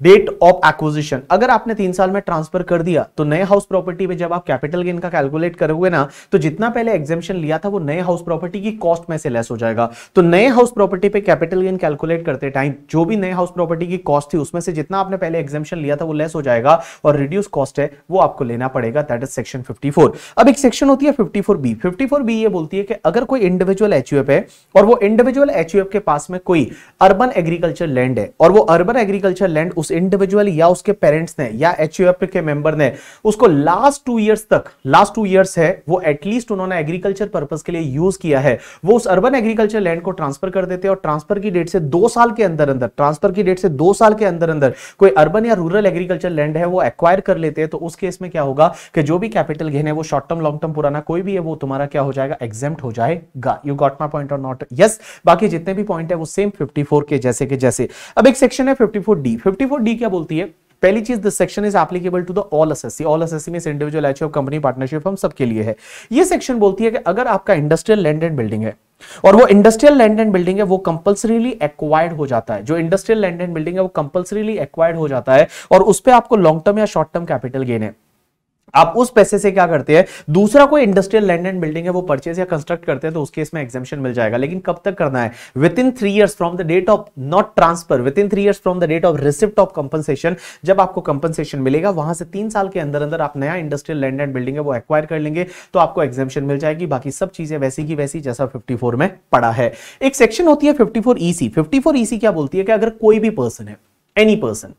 date of acquisition अगर आपने तीन साल में ट्रांसफ़र कर दिया तो नए हाउस प्रॉपर्टी में जब आप कैपिटल गेन का कैलकुलेट करोगे ना तो जितना पहले एग्जामेशन लिया था, वो नए हाउस प्रॉपर्टी की कॉस्ट में से लेस हो जाएगा। तो नए हाउस प्रॉपर्टी पे कैपिटल गेन कैलकुलेट करते टाइम जो भी नए हाउस प्रॉपर्टी की कॉस्ट थी, उसमें से जितना आपने पहले एग्जामेशन लिया था, वो लेस हो जाएगा और रिड्यूस कॉस्ट है, वो आपको लेना पड़ेगा। दैट इज़ सेक्शन फिफ्टी अब एक सेक्शन होती है fifty four B fifty four B ये बोलती है कि अगर कोई इंडिविजुअल एच है और वो इंडिविजुअल एच के पास में कोई अर्बन एग्रीकल्चर लैंड है और वो अर्बन एग्रीकल्चर लैंड उस इंडिविजुअल या उसके पेरेंट्स ने या एच के मेंबर ने, उसको लास्ट टू ईयर्स तक लास्ट टू ईयर्स है, वो एटलीस्ट उन्होंने एग्रीकल्चर पर्पज के लिए यूज़ किया है। वो उस अर्बन एग्रीकल्चर लैंड को ट्रांसफ़र कर देते हैं और ट्रांसफ़र की डेट से दो साल के अंदर अंदर ट्रांसफ़र की डेट से दो साल के अंदर अंदर कोई अर्बन या रूरल एग्रीकल्चर लैंड है, वो एक्वायर कर लेते हैं तो उस केस में क्या होगा कि जो भी कैपिटल गेन है, वो शॉर्ट टर्म लॉन्ग टर्म पुराना कोई भी है, वो तुम्हारा क्या हो जाएगा एग्ज़ाम हो जाएगा। You got my point or not yes बाकी जितने भी पॉइंट है, वो सेम 54 के जैसे के जैसे। अब एक सेक्शन है 54 डी 54 डी क्या बोलती है? पहली चीज़ this section is applicable to the all assessee all assessee में इंडिविजुअल एच कंपनी पार्टनरशिप हम सबके लिए है। ये सेक्शन बोलती है कि अगर आपका इंडस्ट्रियल लैंड एंड बिल्डिंग है, और वो इंडस्ट्रियल लैंड एंड बिल्डिंग है, वो कंपलसरीली एक्वायर्ड हो जाता है। जो इंडस्ट्रियल लैंड एंड बिल्डिंग है, वो कंपलसरीली एक्वायर्ड हो जाता है, और उस पर आपको लॉन्ग टर्म या शॉर्ट टर्म कैपिटल गेन है। आप उस पैसे से क्या करते हैं? दूसरा कोई इंडस्ट्रियल लैंड एंड बिल्डिंग है, वो परचेज या कंस्ट्रक्ट करते हैं तो उस केस में एग्जामेशन मिल जाएगा। लेकिन कब तक करना है? Within three years from the date of not transfer within three years from the date of receipt of compensation जब आपको कंपनसेशन मिलेगा, वहाँ से तीन साल के अंदर अंदर आप नया इंडस्ट्रियल लैंड एंड बिल्डिंग है, वो एक्वायर कर लेंगे तो आपको एग्जामेशन मिल जाएगी। बाकी सब चीज़ें वैसी की वैसी, जैसा फिफ्टी में पड़ा है। एक सेक्शन होती है fifty four EC fifty four EC क्या बोलती है कि अगर कोई भी पर्सन है एनी पर्सन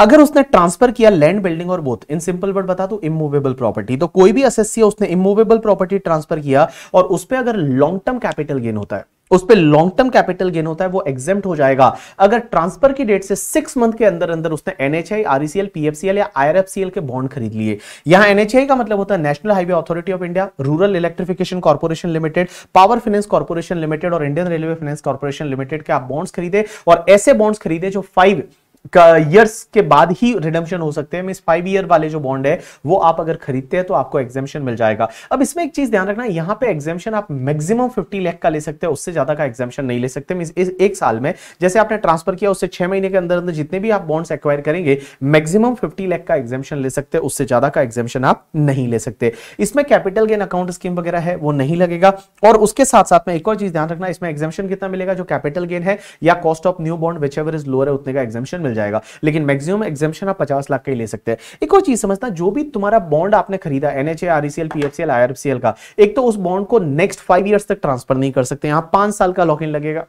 अगर उसने ट्रांसफ़र किया लैंड बिल्डिंग और बोथ इन सिंपल वर्ड बता दो इमूवेबल प्रॉपर्टी तो कोई भी असेसी उसने इमूवेबल प्रॉपर्टी ट्रांसफ़र किया और उस पर अगर लॉन्ग टर्म कैपिटल गेन होता है, उस पर लॉन्ग टर्म कैपिटल गेन होता है, वो एग्ज़ाम हो जाएगा। अगर ट्रांसफ़र की डेट से सिक्स मंथ के अंदर अंदर उसने एनएचआई आरईसीएल पीएफसीएल या आईआरएफसीएल के बॉन्ड खरीद लिए। यहाँ एनएचआई का मतलब होता है national highway authority of India rural electrification corporation limited power finance corporation limited और Indian railway finance corporation limited के आप बॉन्ड्स खरीदे और ऐसे बॉन्ड्स खरीदे जो फाइव ईयर्स के बाद ही रिडम्शन हो सकते हैं। मीन फाइव ईयर वाले जो बॉन्ड है, वो आप अगर खरीदते हैं तो आपको एग्जामेशन मिल जाएगा। अब इसमें एक चीज़ ध्यान रखना, यहाँ पे एग्जामेशन आप मैक्सिमम 50 लाख का ले सकते हैं, उससे ज़्यादा का एग्जामेशन नहीं ले सकते। मीन इस एक साल में, जैसे आपने ट्रांसफ़र किया, उससे छह महीने के अंदर अंदर जितने भी आप बॉन्ड्स एक्वायर करेंगे मैक्सिमम फिफ्टी लाख का एग्जामेशन ले सकते हैं, उससे ज़्यादा का एग्जामेशन आप नहीं ले सकते। इसमें कैपिटल गेन अकाउंट स्कीम वगैरह है, वो नहीं लगेगा। और उसके साथ साथ में एक और चीज़ ध्यान रखना, इसमें एग्जामेशन कितना मिलेगा? जो कैपिटल गेन है या cost of new bond whichever is lower है, उतने का एग्जामेशन मिल जाएगा। लेकिन मैक्सिमम एग्जामेशन आप पचास लाख का ही ले सकते हैं। एक और चीज़ समझना, जो भी तुम्हारा बॉन्ड आपने खरीदा एनएचए आरईसीएल पीएफसीएल आईआरसीएल का, एक तो उस बॉन्ड को नेक्स्ट फाइव ईयर्स तक ट्रांसफ़र नहीं कर सकते यहाँ पाँच साल का लॉक इन लगेगा।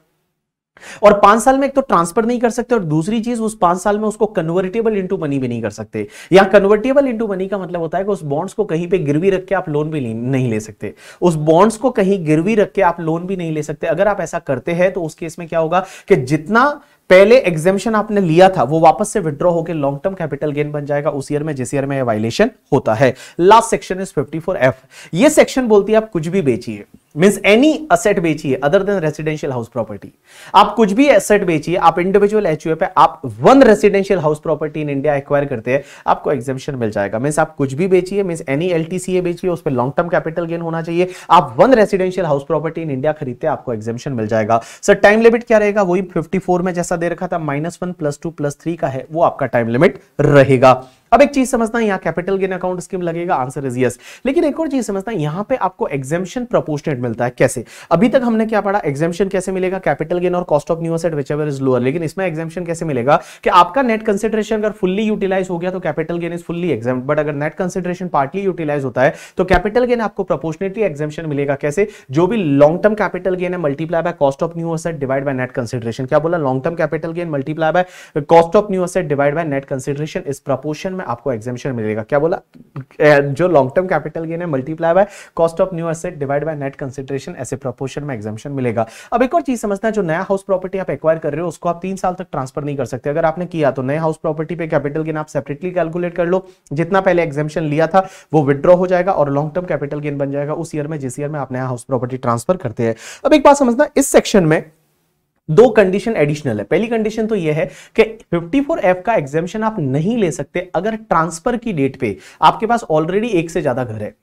और पाँच साल में एक तो ट्रांसफ़र नहीं कर सकते, और दूसरी चीज़, उस पाँच साल में उसको कन्वर्टेबल इंटू मनी भी नहीं कर सकते। या कन्वर्टेबल इंटू मनी का मतलब होता है कि उस बॉन्ड्स को कहीं पे गिरवी रख के आप लोन भी नहीं ले सकते। उस बॉन्ड्स को कहीं गिरवी रख के आप लोन भी नहीं ले सकते। अगर आप ऐसा करते हैं तो उस केस में क्या होगा कि जितना पहले एग्जेम्पन आपने लिया था, वो वापस से विड्रॉ होकर लॉन्ग टर्म कैपिटल गेन बन जाएगा उस ईयर में, जिस ईयर में वायलेशन होता है। लास्ट सेक्शन इज़ 54 एफ़ ये सेक्शन बोलती है, आप कुछ भी बेचिए। मीन्स एनी असेट बेचिए other than residential house property आप कुछ भी एसेट बेचिए, आप इंडिविजुअल एच पे आप one residential house property in India acquire करते हैं, आपको एग्जामेशन मिल जाएगा। मीन्स आप कुछ भी बेचिए मीन्स एनी एल बेचिए, उस पर लॉन्ग टर्म कैपिटल गेन होना चाहिए। आप one residential house property in India खरीदते हैं, आपको एग्जामेशन मिल जाएगा। सर टाइम लिमिट क्या रहेगा? वही फिफ्टी में जैसा दे रखा था minus one plus two plus three का है, वो आपका टाइम लिमिट रहेगा। अब एक चीज़ समझना, यहाँ कैपिटल गेन अकाउंट स्कीम लगेगा आंसर इज़ यस लेकिन एक और चीज़ समझना, यहाँ पे आपको एग्जामेशन प्रोपोर्शनेट मिलता है, कैसे? अभी तक हमने क्या पढ़ा एग्जामेशन कैसे मिलेगा कैपिटल गेन और cost of new asset whichever is lower लेकिन इसमें एग्जामेशन कैसे मिलेगा, कि आपका नेट कंसिडरेशन अगर फुल्ली यूटिलाइज हो गया तो capital gain is fully exempt but अगर नेट कंसिडरेशन पार्टली यूटिलाइज होता है तो कैपिटल गेन आपको प्रोपोर्शनेटली एग्जामेशन मिलेगा, कैसे? जो भी लॉन्ग टर्म कैपिटल गेन है multiply by cost of new asset divide by net consideration क्या बोला? Long term capital gain multiply by cost of new asset divide by net consideration इस प्रपोर्शन में आपको एग्जामेशन मिलेगा। क्या बोला? जो लॉन्ग टर्म कैपिटल गेन है multiply by cost of new asset divide by net consideration ऐसे प्रोपोर्शन में एग्जामेशन मिलेगा। अब एक और चीज़ समझना है, जो नया हाउस प्रॉपर्टी आप एक्वायर कर रहे हो, उसको आप तीन साल तक ट्रांसफ़र नहीं कर सकते। अगर आपने किया तो नए हाउस प्रॉपर्टी पे कैपिटल गेन आप सेपरेटली कैलकुलेट कर लो। जितना पहले एग्जामेशन लिया था, वो विड्रॉ हो जाएगा और लॉन्ग टर्म कैपिटल गेन बन जाएगा। उस ईयर में, जिस ईयर में आप नया हाउस प्रॉपर्टी ट्रांसफ़र करते हैं। अब एक बात समझना, इस सेक्शन में दो कंडीशन एडिशनल है। पहली कंडीशन तो यह है कि 54F का एग्जामेशन आप नहीं ले सकते अगर ट्रांसफ़र की डेट पे आपके पास ऑलरेडी एक से ज़्यादा घर है।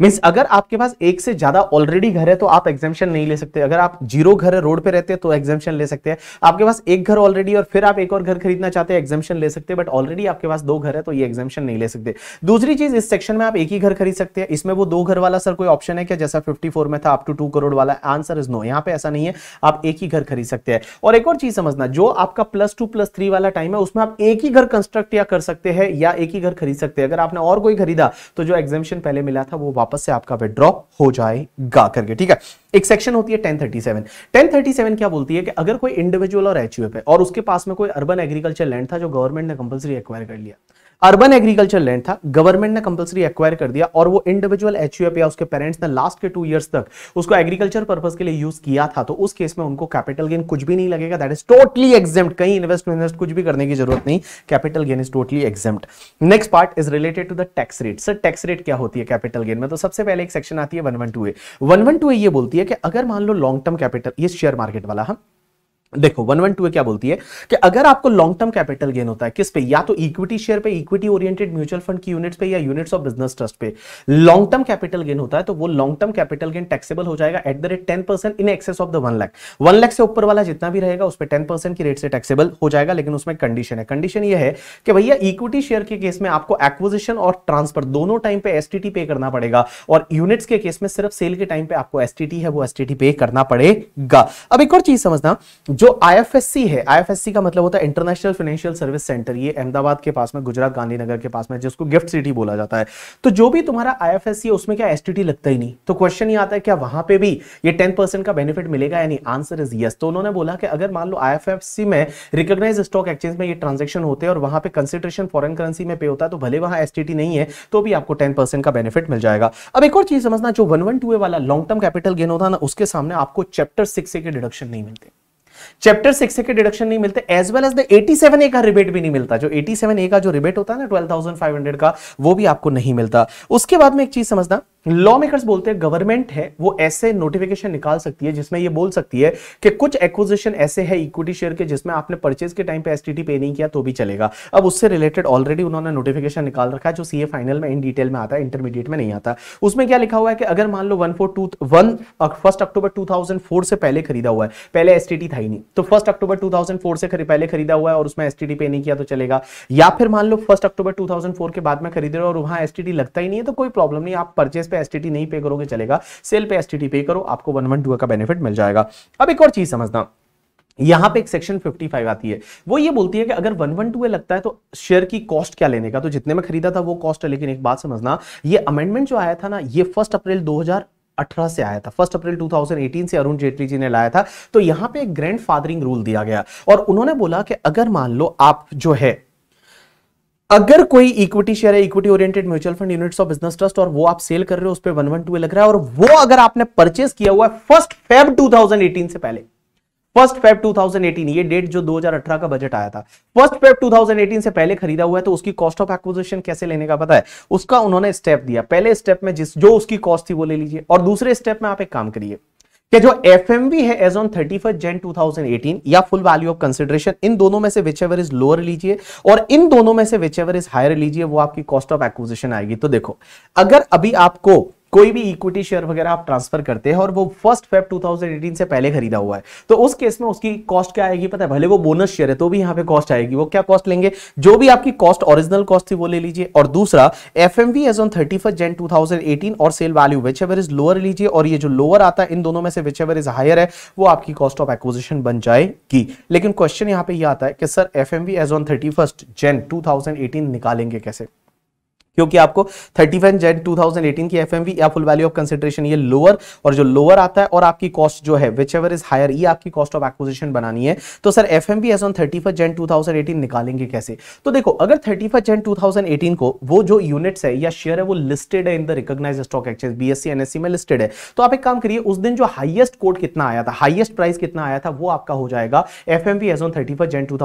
मीन्स अगर आपके पास एक से ज़्यादा ऑलरेडी घर है तो आप एग्जामेशन नहीं ले सकते। अगर आप ज़ीरो घर रोड पे रहते हैं तो एग्जामेशन ले सकते हैं। आपके पास एक घर ऑलरेडी और फिर आप एक और घर खरीदना चाहते हैं एग्जामेशन ले सकते हैं बट ऑलरेडी आपके पास दो घर है तो ये एग्जामेशन नहीं ले सकते। दूसरी चीज़, इस सेक्शन में आप एक ही घर खरीद सकते हैं। इसमें वो दो घर वाला सर कोई ऑप्शन है क्या? जैसा फिफ्टी में था अप टू टू करोड़ वाला। आंसर इज़ नो यहाँ पे ऐसा नहीं है। आप एक ही घर खरीद सकते हैं। और एक और चीज़ समझना, जो आपका प्लस टू प्लस थ्री वाला टाइम है, उसमें आप एक ही घर कंस्ट्रक्ट या कर सकते हैं, या एक ही घर खरीद सकते हैं। अगर आपने और कोई खरीदा तो जो एग्जामेशन पहले मिला था, वो वापस से आपका विड्रॉ हो जाएगा करके, ठीक है? एक सेक्शन होती है 1037 1037 क्या बोलती है कि अगर कोई इंडिविजुअल और एचयूएफ है और उसके पास में कोई अर्बन एग्रीकल्चर लैंड था जो गवर्नमेंट ने कंपलसरी एक्वायर कर लिया अर्बन एग्रीकल्चर लैंड था गवर्नमेंट ने कंपलसरी एक्वायर कर दिया और वो इंडिविजुअल एच या उसके पेरेंट्स ने लास्ट के टू इयर्स तक उसको एग्रीकल्चर पर्पज के लिए यूज़ किया था। तो उस केस में उनको कैपिटल गेन कुछ भी नहीं लगेगा। दैट इज़ टोटली एग्ज़ाम कहीं इन्वेस्ट इन्वेस्ट कुछ भी करने की ज़रूरत नहीं। Capital gain is totally exempt next part is related to the tax rate sir tax rate क्या होती है कैपिटल गेन में? तो सबसे पहले एक सेक्शन आती है one one two A one one two A बोलती है कि अगर मान लो लॉन्ग टर्म कैपिटल ये शेयर मार्केट वाला हम हाँ? देखो वन वन टू क्या बोलती है कि अगर आपको लॉन्ग टर्म कैपिटल गेन होता है, किस पे? या तो इक्विटी शेयर पे इक्विटी ओरिएंटेड म्यूचुअल फंड की यूनिट्स पे या यूनिट्स ऑफ़ बिज़नेस ट्रस्ट पे लॉन्ग टर्म कैपिटल गेन होता है तो वो long term capital gain taxable हो जाएगा at the rate ten percent in excess of the one lakh one lakh से ऊपर वाला जितना भी रहेगा, उस पर टेन परसेंट की रेट से टैक्सेबल हो जाएगा, लेकिन उसमें कंडीशन है। कंडीशन ये है कि भैया इक्विटी शेयर के केस में आपको एक्विजिशन और ट्रांसफ़र दोनों टाइम पे एसटीटी पे करना पड़ेगा, और यूनिट्स के केस में सिर्फ़ सेल के टाइम पे आपको एसटीटी है, वो एसटीटी पे करना पड़ेगा। अब एक और चीज़ समझना जो आई आईएफएससी है आईएफएससी का मतलब होता है इंटरनेशनल फाइनेंशियल सर्विस सेंटर ये अहमदाबाद के पास में, गुजरात गांधीनगर के पास में, जिसको गिफ्ट सिटी बोला जाता है। तो जो भी तुम्हारा आईएफएससी है, उसमें क्या एसटीटी लगता ही नहीं। तो क्वेश्चन ये आता है, क्या वहाँ पे भी ये टेन परसेंट का बेनिफिट मिलेगा यानी आंसर इज़ यस तो उन्होंने बोला कि अगर मान लो आईएफएफसी में रिकॉग्नाइज स्टॉक एक्सचेंज में ये ट्रांजेक्शन होते हैं और वहाँ पे कंसिडरेशन फॉरन करेंसी में पे होता है तो भले वहाँ एसटीटी नहीं है तो भी आपको टेन का बेनिफिट मिल जाएगा। अब एक और चीज़ समझना, जो वन वन टू वाला लॉन्ग टर्म कैपिटल गेन होता है ना, उसके सामने आपको चैप्टर सिक्स के डिडक्शन नहीं मिलते। चैप्टर सिक्स के डिडक्शन नहीं मिलते as well as the 87 A का रिबेट भी नहीं मिलता। जो 87 ए का जो रिबेट होता है ना 12,500 का वो भी आपको नहीं मिलता। उसके बाद में एक चीज़ समझना लॉ मेकर्स बोलते हैं गवर्नमेंट है वो ऐसे नोटिफिकेशन निकाल सकती है जिसमें ये बोल सकती है कि कुछ एक्विजिशन ऐसे है इक्विटी शेयर के जिसमें आपने परचेज के टाइम पे एसटीटी पे नहीं किया तो भी चलेगा। अब उससे रिलेटेड ऑलरेडी उन्होंने नोटिफिकेशन निकाल रखा है जो सीए फाइनल में इन डिटेल में आता है इंटरमीडिएट में नहीं आता। उसमें क्या लिखा हुआ है कि अगर मान लो one four two one first October two से पहले खरीदा हुआ है पहले एस था ही नहीं। तो फ़र्स्ट अक्टूबर टू से पहले खरीदा हुआ है और उसमें एस पे नहीं किया तो चलेगा। या फिर मान लो फ़र्स्ट अक्टूबर टू के बाद में खरीदे और वहाँ एस लगता ही नहीं है तो कोई प्रॉब्लम नहीं। आप परचेज पे एसटीटी नहीं पे करोगे, चलेगा। सेल पे एसटीटी पे करो, आपको वन वन टू का बेनिफिट मिल जाएगा। अब एक और चीज़ समझना। यहाँ पे एक सेक्शन 55 आती है। वो ये बोलती है कि अगर वन वन टू लगता है तो शेयर की कॉस्ट क्या लेने का? तो जितने में खरीदा था वो कॉस्ट है, लेकिन एक बात समझना, ये अमेंडमेंट जो आया था ना, ये फ़र्स्ट अप्रैल 2018 से आया था। फ़र्स्ट अप्रैल 2018 से अरुण जेटली जी ने लाया था। तो यहाँ पे एक ग्रैंड फादरिंग रूल दिया गया। और उन्होंने बोला कि अगर मान लो आप जो है, अगर कोई इक्विटी शेयर है equity oriented mutual fund units of business trust और वो आप सेल कर रहे हो, उस पर वन वन टू लग रहा है। और वो अगर आपने परचेस किया हुआ है फ़र्स्ट फेब 2018 से पहले फ़र्स्ट फेब 2018 ये डेट जो 2018 का बजट आया था। फ़र्स्ट फेब 2018 से पहले खरीदा हुआ है तो उसकी कॉस्ट ऑफ़ एक्विजिशन कैसे लेने का पता है? उसका उन्होंने स्टेप दिया। पहले स्टेप में जिस, जो उसकी कॉस्ट थी वो ले लीजिए। और दूसरे स्टेप में आप एक काम करिए कि जो एफएमवी है as on thirty first Jan two या फुल वैल्यू ऑफ़ कंसिडरेशन इन दोनों में से विच एवर इज़ लोअर लीजिए, और इन दोनों में से विच एवर इज़ हायर लीजिए, वो आपकी कॉस्ट ऑफ़ एक्विजिशन आएगी। तो देखो, अगर अभी आपको कोई भी इक्विटी शेयर वगैरह आप ट्रांसफ़र करते हैं और वो फ़र्स्ट फेब 2018 से पहले खरीदा हुआ है। तो उस केस में उसकी कॉस्ट क्या आएगी पता है? भले वो बोनस शेयर है तो भी यहाँ पे कॉस्ट आएगी। वो क्या कॉस्ट लेंगे? जो भी आपकी कॉस्ट ओरिजिनल कॉस्ट थी, वो ले लीजिए। और दूसरा F M V as on thirty first Jan two और sale value whichever is lower लीजिए। और ये जो लोअर आता है, इन दोनों में से विच एवर इज़ हायर है, वो आपकी कॉस्ट ऑफ़ एक्विजिशन बन जाएगी। लेकिन क्वेश्चन यहाँ पर यह आता है कि, sir F M V as on thirty first Jan two निकालेंगे कैसे? क्योंकि आपको 35 जेड 2018 की एफएमवी या फुल वैल्यू ऑफ़ कंसिडरेशन ये लोअर और जो लोअर आता है, और आपकी कॉस्ट जो है विच एवर इज़ हायर ये आपकी कॉस्ट ऑफ़ एक्विजिशन बनानी है। तो sir F M as on thirty Jan two निकालेंगे कैसे? तो देखो, अगर थर्टी जेन टू को वो जो यूनिट्स है, या शेयर है, वो लिस्टेड है in the recognise stock exchange BSC NSC में लिस्टेड है तो आप एक काम करिए, उस दिन जो हाइएस्ट कोड कितना आया था हाइएस्ट प्राइस कितना आया था, वो आपका हो जाएगा F M as on thirty Jan two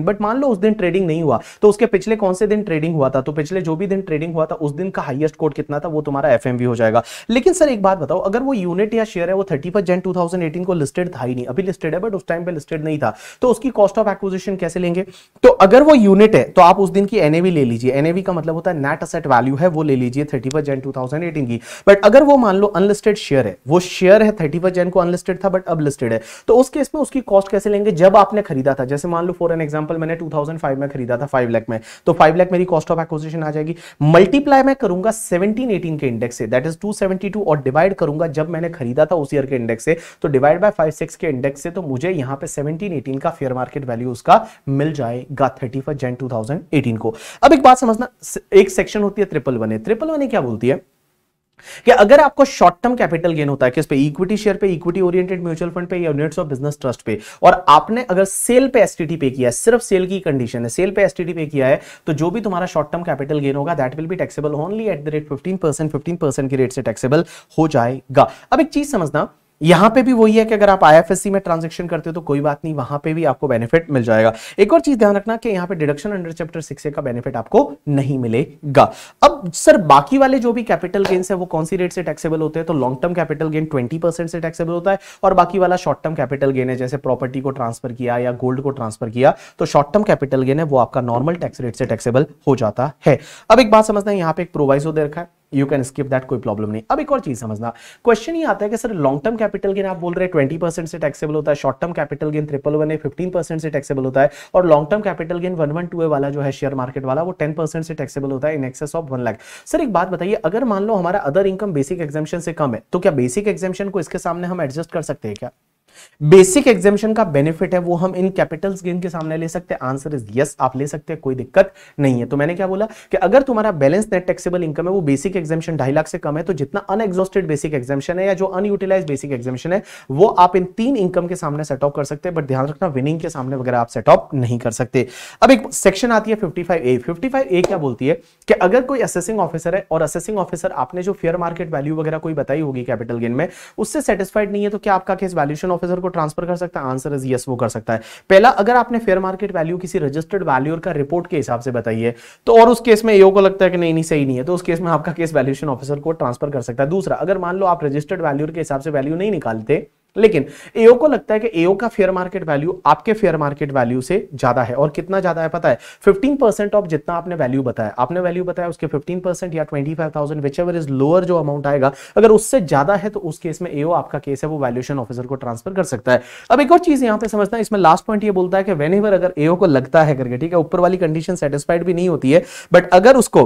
but मान लो उस दिन ट्रेडिंग नहीं हुआ तो उसके पिछले कौन से दिन ट्रेडिंग हुआ था? तो पिछले जो भी दिन ट्रेडिंग ट्रेडिंग हुआ था, उस दिन का हाईएस्ट कोड कितना था, वो तुम्हारा एफएमवी हो जाएगा। लेकिन सर एक बात बताओ, अगर वो यूनिट या शेयर है, वो थर्टी फ़र्स्ट जन टू को लिस्टेड था ही नहीं। अभी लिस्टेड है बट उस टाइम पे लिस्टेड नहीं था। तो उसकी कॉस्ट ऑफ़ एक्विजिशन कैसे लेंगे? तो अगर वो यूनिट है तो आप उस दिन की एनएवी ले लीजिए। एनएवी का मतलब होता है नेट असेट वैल्यू है, वो ले लीजिए थर्टी फ़र्स्ट जन टू की। बट अगर वो मान लो अनलिस्टेड शेयर है, वो शेयर है थर्टी फ़र्स्ट जन को अनलिस्टेड था बट अब लिस्टेड है। तो उस केस में उसकी कॉस्ट कैसे लेंगे? जब आपने खरीदा था, जैसे मान लो फॉर एन एग्ज़ाम्पल मैंने 2005 में खरीदा था 5 लाख में तो 5 लाख मेरी कॉस्ट ऑफ़ एक्विजिशन आ जाएगी। मल्टीप्लाई मैं करूँगा 17 18 के इंडेक्स से। दैट इज़ 272 और डिवाइड करूँगा जब मैंने खरीदा था उस ईयर के इंडेक्स से। तो डिवाइड बाय 5 6 के इंडेक्स से तो मुझे यहाँ पे 17 18 का फेयर मार्केट वैल्यू उसका मिल जाएगा थर्टी फ़र्स्ट जैन 2018 को। अब एक बात समझना, एक सेक्शन होती है ट्रिपल वन ट्रिपल वन क्या बोलती है? कि अगर आपको शॉर्ट टर्म कैपिटल गेन होता है किस पे इक्विटी शेयर पे इक्विटी ओरिएंटेड म्यूचुअल फंड पे या यूनिट्स ऑफ़ बिज़नेस ट्रस्ट पे, और आपने अगर सेल पे एसटीटी पे किया है, सिर्फ़ सेल की कंडीशन है सेल पे एसटीटी पे किया है तो जो भी तुम्हारा शॉर्ट टर्म कैपिटल गेन होगा that will be taxable only at the rate 15 percent fifteen percent की रेट से टैक्सेबल हो जाएगा। अब एक चीज़ समझना यहाँ पे भी वही है कि अगर आप आईएफएससी में ट्रांजेक्शन करते हो तो कोई बात नहीं, वहाँ पे भी आपको बेनिफिट मिल जाएगा। एक और चीज़ ध्यान रखना कि यहाँ पे डिडक्शन अंडर चैप्टर सिक्स का बेनिफिट आपको नहीं मिलेगा। अब सर, बाकी वाले जो भी कैपिटल गेन्स है, वो कौन सी रेट से टैक्सेबल होते हैं? तो long term capital gain twenty से टैक्सेबल होता है और बाकी वाला शॉर्ट टर्म कैपिटल गेन है, जैसे प्रॉपर्टी को ट्रांसफ़र किया या गोल्ड को ट्रांसफ़र किया तो शॉर्ट टर्म कैपिटल गेन है, वो आपका नॉर्मल टैक्स रेट से टैक्सेबल हो जाता है। अब एक बात समझना है, यहाँ पे एक प्रोवाइजो दे रखा है। यू कैन स्किप दैट कोई प्रॉब्लम नहीं। अब एक और चीज़ समझना। क्वेश्चन ये आता है कि sir long term capital gain आप बोल रहे हैं ट्वेंटी परसेंट से टैक्सेबल होता है short term capital gain triple one है फिफ्टीन परसेंट से टैक्सेबल होता है, और long term capital gain one one two वाला जो है शेयर मार्केट वाला, वो टेन परसेंट से टैक्सेबल होता है in excess of one lakh sir, एक बात बताइए, अगर मान लो हमारा अदर इनकम बेसिक एग्जामेशन से कम है तो क्या बेसिक एग्जामेशन को इसके सामने हम एडजस्ट कर सकते हैं क्या? बेसिक एग्जामेशन का बेनिफिट है, वो हम इन कैपिटल गेन के सामने ले सकते हैं। आंसर इज़ यस आप ले सकते हैं, कोई दिक्कत नहीं है। तो मैंने क्या बोला कि अगर तुम्हारा बैलेंस नेट टैक्सेबल इनकम है, वो बेसिक एग्जामेशन ढाई लाख से कम है तो जितना अनएग्जॉस्टेड बेसिक एग्जामेशन है या जो अनयूटिलाइज बेसिक एग्जामेशन है, वो आप इन तीन इनकम के सामने सेट ऑफ़ कर सकते हैं। बट ध्यान रखना विनिंग के सामने वगैरह आप सेट ऑफ़ नहीं कर सकते। अब एक सेक्शन आती है fifty five A fifty five A क्या बोलती है कि अगर कोई असेसिंग ऑफिसर है और असेसिंग ऑफिसर आपने जो फेयर मार्केट वैल्यू वगैरह कोई बताई होगी कैपिटल गेन में, उससे सेटिस्फाइड नहीं है तो क्या आपका केस वैल्यूशन ऑफिसर को ट्रांसफ़र कर सकता है? आंसर इज़ यस वो कर सकता है। पहला, अगर आपने फेयर मार्केट वैल्यू किसी रजिस्टर्ड वैल्यूर का रिपोर्ट के हिसाब से बताई है तो और उस केस में यो को लगता है कि नहीं नहीं, सही नहीं है तो उस केस में आपका केस वैल्यूशन ऑफिसर को ट्रांसफ़र कर सकता है। दूसरा, अगर मान लो आप रजिस्टर्ड वैल्यूर के हिसाब से वैल्यू नहीं निकालते लेकिन एओ को लगता है कि एओ का फेयर मार्केट वैल्यू आपके फेयर मार्केट वैल्यू से ज़्यादा है और कितना ज़्यादा है पता है? 15 परसेंट ऑफ़ जितना आपने वैल्यू बताया आपने वैल्यू बताया उसके 15 परसेंट या 25,000 विच एवर इज़ लोअर जो अमाउंट आएगा अगर उससे ज़्यादा है तो उस केस में एओ आपका केस है वो वैल्यूशन ऑफिसर को ट्रांसफ़र कर सकता है। अब एक और चीज़ यहाँ पर समझना है इसमें लास्ट पॉइंट ये बोलता है कि वेन अगर एओ को लगता है करके ठीक है ऊपर वाली कंडीशन सेटिस्फाइड भी नहीं होती है बट अगर उसको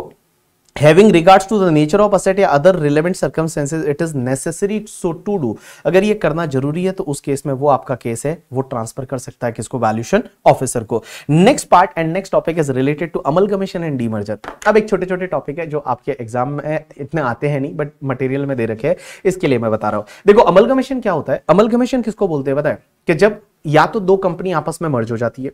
having regards to the nature of asset या other relevant circumstances, it is necessary so to do. अगर ये करना ज़रूरी है तो उस केस में वो आपका केस है, वो ट्रांसफ़र कर सकता है किसको? वैल्यूशन ऑफिसर को। Next part and next topic is related to amalgamation and demerger अब एक छोटे छोटे टॉपिक है जो आपके एग्ज़ाम में इतने आते हैं नहीं बट मटेरियल में दे रखे हैं, इसके लिए मैं बता रहा हूँ। देखो अमल कमीशन क्या होता है? अमलगमेशन किसको बोलते हैं बताए कि जब या तो दो कंपनी आपस में मर्ज हो जाती है।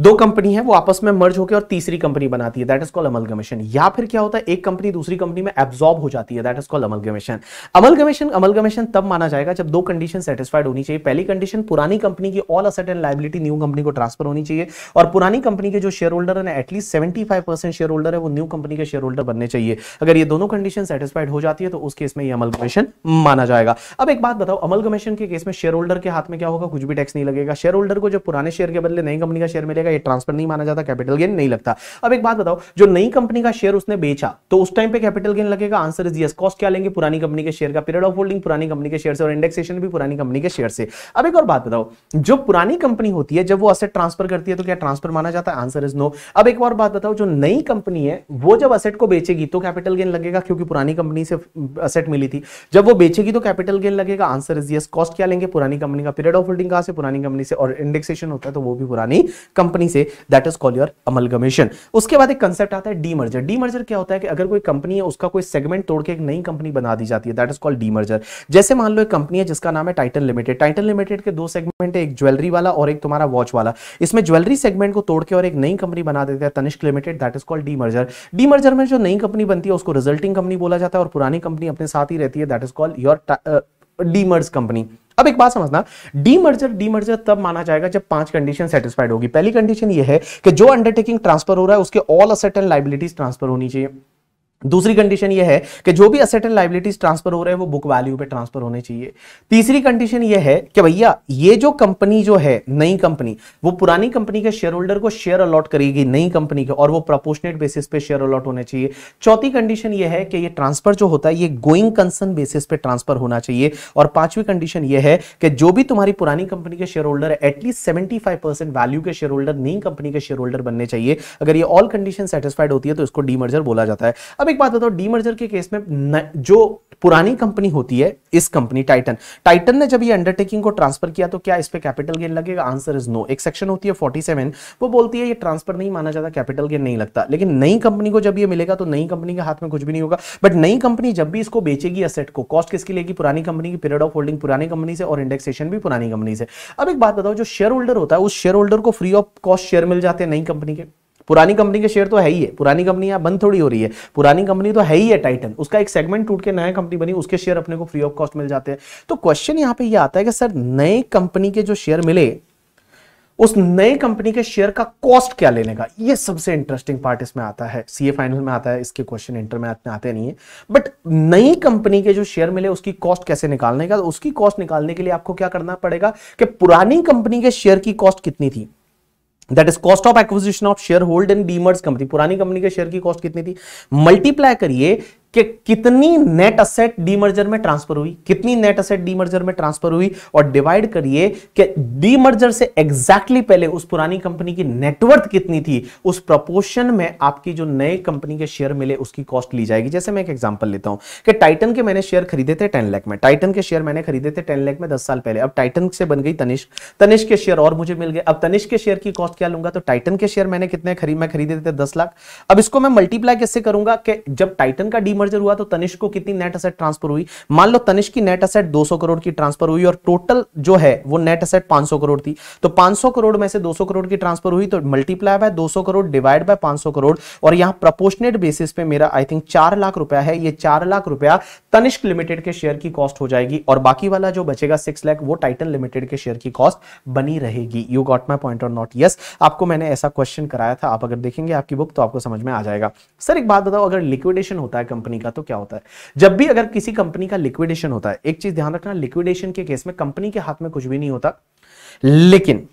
दो कंपनी है, वो आपस में मर्ज होकर और तीसरी कंपनी बनाती है दैट इज़ कॉल अमलगमेशन या फिर क्या होता है, एक कंपनी दूसरी कंपनी में एब्जॉर्ब हो जाती है that is call amalgamation amalgamation amalgamation तब माना जाएगा जब दो कंडीशन सेटिस्फाइड होनी चाहिए। पहली कंडीशन पुरानी कंपनी की all asset and liability new company को ट्रांसफ़र होनी चाहिए और पुरानी कंपनी के जो शेयर होल्डर है at least seventy five percent share holder है, वो न्यू कंपनी के शेयर होल्डर बनने चाहिए। अगर ये दोनों कंडीशन सेटिस्फाइड हो जाती है तो उस केस में ये अमलगमेशन माना जाएगा। अब एक बात बताओ अमलगमेशन के केस में शेयर होल्डर के हाथ में क्या होगा? कुछ भी टैक्स नहीं लगेगा। शेयर होल्डर को जो पुराने शेयर के बदले नई कंपनी का शेयर मिलेगा ये ट्रांसफ़र नहीं माना जाता कैपिटल गेन नहीं लगता। अब एक बात बताओ, जो नई कंपनी का शेयर उसने बेचा तो उस टाइम पे कैपिटल गेन लगेगा? आंसर इज़ यस कॉस्ट क्या लेंगे? पुरानी कंपनी के शेयर का पीरियड ऑफ़ होल्डिंग पुरानी कंपनी के शेयर से और इंडेक्सेशन भी पुरानी कंपनी के शेयर से। अब एक और बात बताओ, जो पुरानी कंपनी होती है, जब वो असेट ट्रांसफ़र करती है तो क्या ट्रांसफ़र माना जाता है? आंसर इज़ नो अब एक और बात बताओ, जो नई कंपनी है, वो जब असेट को बेचेगी तो कैपिटल गेन लगेगा? क्योंकि पुरानी कंपनी से असेट मिली थी। जब वो बेचेगी तो कैपिटल गेन लगेगा? आंसर इज़ यस कॉस्ट क्या लेंगे? पुरानी कंपनी का पीरियड ऑफ़ होल्डिंग कहाँ से? पुरानी कंपनी से और इंडेक्सेशन होता है तो वो भी पुरानी कंपनी से that is call your amalgamation उसके बाद एक कंसेप्ट आता है डीमर्जर डीमर्जर क्या होता है कि अगर कोई कंपनी है, उसका कोई सेगमेंट तोड़ के एक नई कंपनी बना दी जाती है दैट इज़ कॉल्ड डीमर्जर जैसे मान लो एक कंपनी है, जिसका नाम है टाइटन लिमिटेड टाइटन लिमिटेड के दो सेगमेंट है, एक ज्वेलरी वाला और एक तुम्हारा वॉच वाला. इसमें ज्वेलरी सेगमेंट को तोड़ के और एक नई कंपनी बना देते हैं Tanishq limited that is called demerger demerger में जो नई कंपनी बनती है, उसको रिजल्टिंग कंपनी बोला जाता है और पुरानी कंपनी अपने साथ ही रहती है that is called your demerge company. अब एक बात समझना, डीमर्जर डीमर्जर तब माना जाएगा जब पाँच कंडीशन सेटिस्फाइड होगी। पहली कंडीशन यह है कि जो अंडरटेकिंग ट्रांसफ़र हो रहा है, उसके all asset and liabilities transfer होनी चाहिए। दूसरी कंडीशन ये है कि जो भी असेट एंड लाइबिलिटीज ट्रांसफ़र हो रहे हैं, वो बुक वैल्यू पे ट्रांसफ़र होने चाहिए। तीसरी कंडीशन ये है कि भैया, ये जो कंपनी जो है, नई कंपनी वो पुरानी कंपनी के शेयर होल्डर को शेयर अलॉट करेगी नई कंपनी के, और वो प्रोपोर्शनेट बेसिस पे शेयर अलॉट होने चाहिए। चौथी कंडीशन यह है कि ये ट्रांसफ़र जो होता है, ये गोइंग कंसर्न बेसिस पे ट्रांसफ़र होना चाहिए। और पांचवी कंडीशन यह है कि जो भी तुम्हारी पुरानी कंपनी के शेयर होल्डर है एटलीस्ट सेवेंटी वैल्यू के शेयर होल्डर नई कंपनी के शेयर होल्डर बनने चाहिए। अगर ये ऑल कंडीशन सेटिस्फाइड होती है तो इसको डीमर्जर बोला जाता है। अब एक बात बताओ डीमर्जर के केस में न, जो पुरानी कंपनी होती है इस कंपनी टाइटन टाइटन ने जब ये अंडरटेकिंग को ट्रांसफ़र किया तो क्या इस पे कैपिटल गेन लगेगा? आंसर इज़ नो एक सेक्शन होती है 47 वो बोलती है ये ट्रांसफ़र नहीं माना जाता कैपिटल गेन नहीं लगता। लेकिन नई कंपनी को जब ये मिलेगा तो नई कंपनी के हाथ में कुछ भी नहीं होगा। बट नई कंपनी जब भी इसको बेचेगी असेट को कॉस्ट किसकी लेगी पुरानी कंपनी की पीरियड ऑफ़ होल्डिंग पुरानी कंपनी से और इंडेक्सेशन भी पुरानी कंपनी से। अब एक बात बताओ जो शेयर होल्डर होता है उस शेयर होल्डर को फ्री ऑफ़ कॉस्ट शेयर मिल जाते हैं नई कंपनी के। पुरानी कंपनी के शेयर तो है ही है। पुरानी कंपनी यहाँ बंद थोड़ी हो रही है। पुरानी कंपनी तो है ही है टाइटन उसका एक सेगमेंट टूट के नया कंपनी बनी, उसके शेयर अपने को फ्री ऑफ़ कॉस्ट मिल जाते हैं। तो क्वेश्चन यहाँ पे ये आता है कि सर, नए कंपनी के जो शेयर मिले, उस नए कंपनी के शेयर का कॉस्ट क्या लेने का? ये सबसे इंटरेस्टिंग पार्ट इसमें आता है। सीए फाइनल में आता है, इसके क्वेश्चन इंटर में आते नहीं है। बट नई कंपनी के जो शेयर मिले, उसकी कॉस्ट कैसे निकालने का? उसकी कॉस्ट निकालने के लिए आपको क्या करना पड़ेगा कि पुरानी कंपनी के शेयर की कॉस्ट कितनी थी? That is cost of acquisition of share hold in demerged company पुरानी कंपनी के शेयर की कॉस्ट कितनी थी? मल्टीप्लाई करिए कि कितनी नेट असेट डीमर्जर में ट्रांसफ़र हुई, कितनी नेट असेट डीमर्जर में ट्रांसफ़र हुई, और डिवाइड करिए कि डीमर्जर से एग्जैक्टली exactly पहले उस पुरानी कंपनी की नेटवर्थ कितनी थी, उस प्रपोर्शन में आपकी जो नए कंपनी के शेयर मिले, उसकी कॉस्ट ली जाएगी। जैसे मैं एक एग्जांपल लेता हूँ कि टाइटन के मैंने शेयर खरीदे थे टेन लाख में। टाइटन के शेयर मैंने खरीदे थे टेन लाख में दस साल पहले। अब टाइटन से बन गई तनिष्क तनिष्क के शेयर और मुझे मिल गए। अब तनिष्क के शेयर की कॉस्ट क्या लूँगा? तो टाइटन के शेयर मैंने कितने खरीद मैं खरीदे थे दस लाख। अब इसको मैं मल्टीप्लाई कैसे करूँगा कि जब टाइटन का डी डीमर्जर हुआ तो तनिष्क को कितनी नेट असेट ट्रांसफ़र हुई? मान लो तनिष्क की नेट असेट 200 करोड़ की ट्रांसफ़र हुई और टोटल जो है वो नेट असेट 500 करोड़ थी। तो 500 करोड़ में से 200 करोड़ की ट्रांसफ़र हुई तो multiply by 200 crore divide by 500 crore और यहाँ प्रपोर्शनेट बेसिस पे मेरा आई थिंक चार लाख रुपया है। ये चार लाख रुपया तनिष्क लिमिटेड के शेयर की कॉस्ट हो जाएगी और बाकी वाला जो बचेगा सिक्स लाख वो टाइटन लिमिटेड के शेयर की कॉस्ट बनी रहेगी। यू गॉट माई पॉइंट और नॉट यस आपको मैंने ऐसा क्वेश्चन कराया था। आप अगर देखेंगे आपकी बुक तो आपको समझ में आ जाएगा। सर, एक बात बताओ, अगर लिक्विडेशन होता है कंपनी का तो क्या होता है? जब भी अगर किसी कंपनी का लिक्विडेशन होता है, एक चीज़ ध्यान रखना, लिक्विडेशन के केस में कंपनी के हाथ में कुछ भी नहीं होता, लेकिन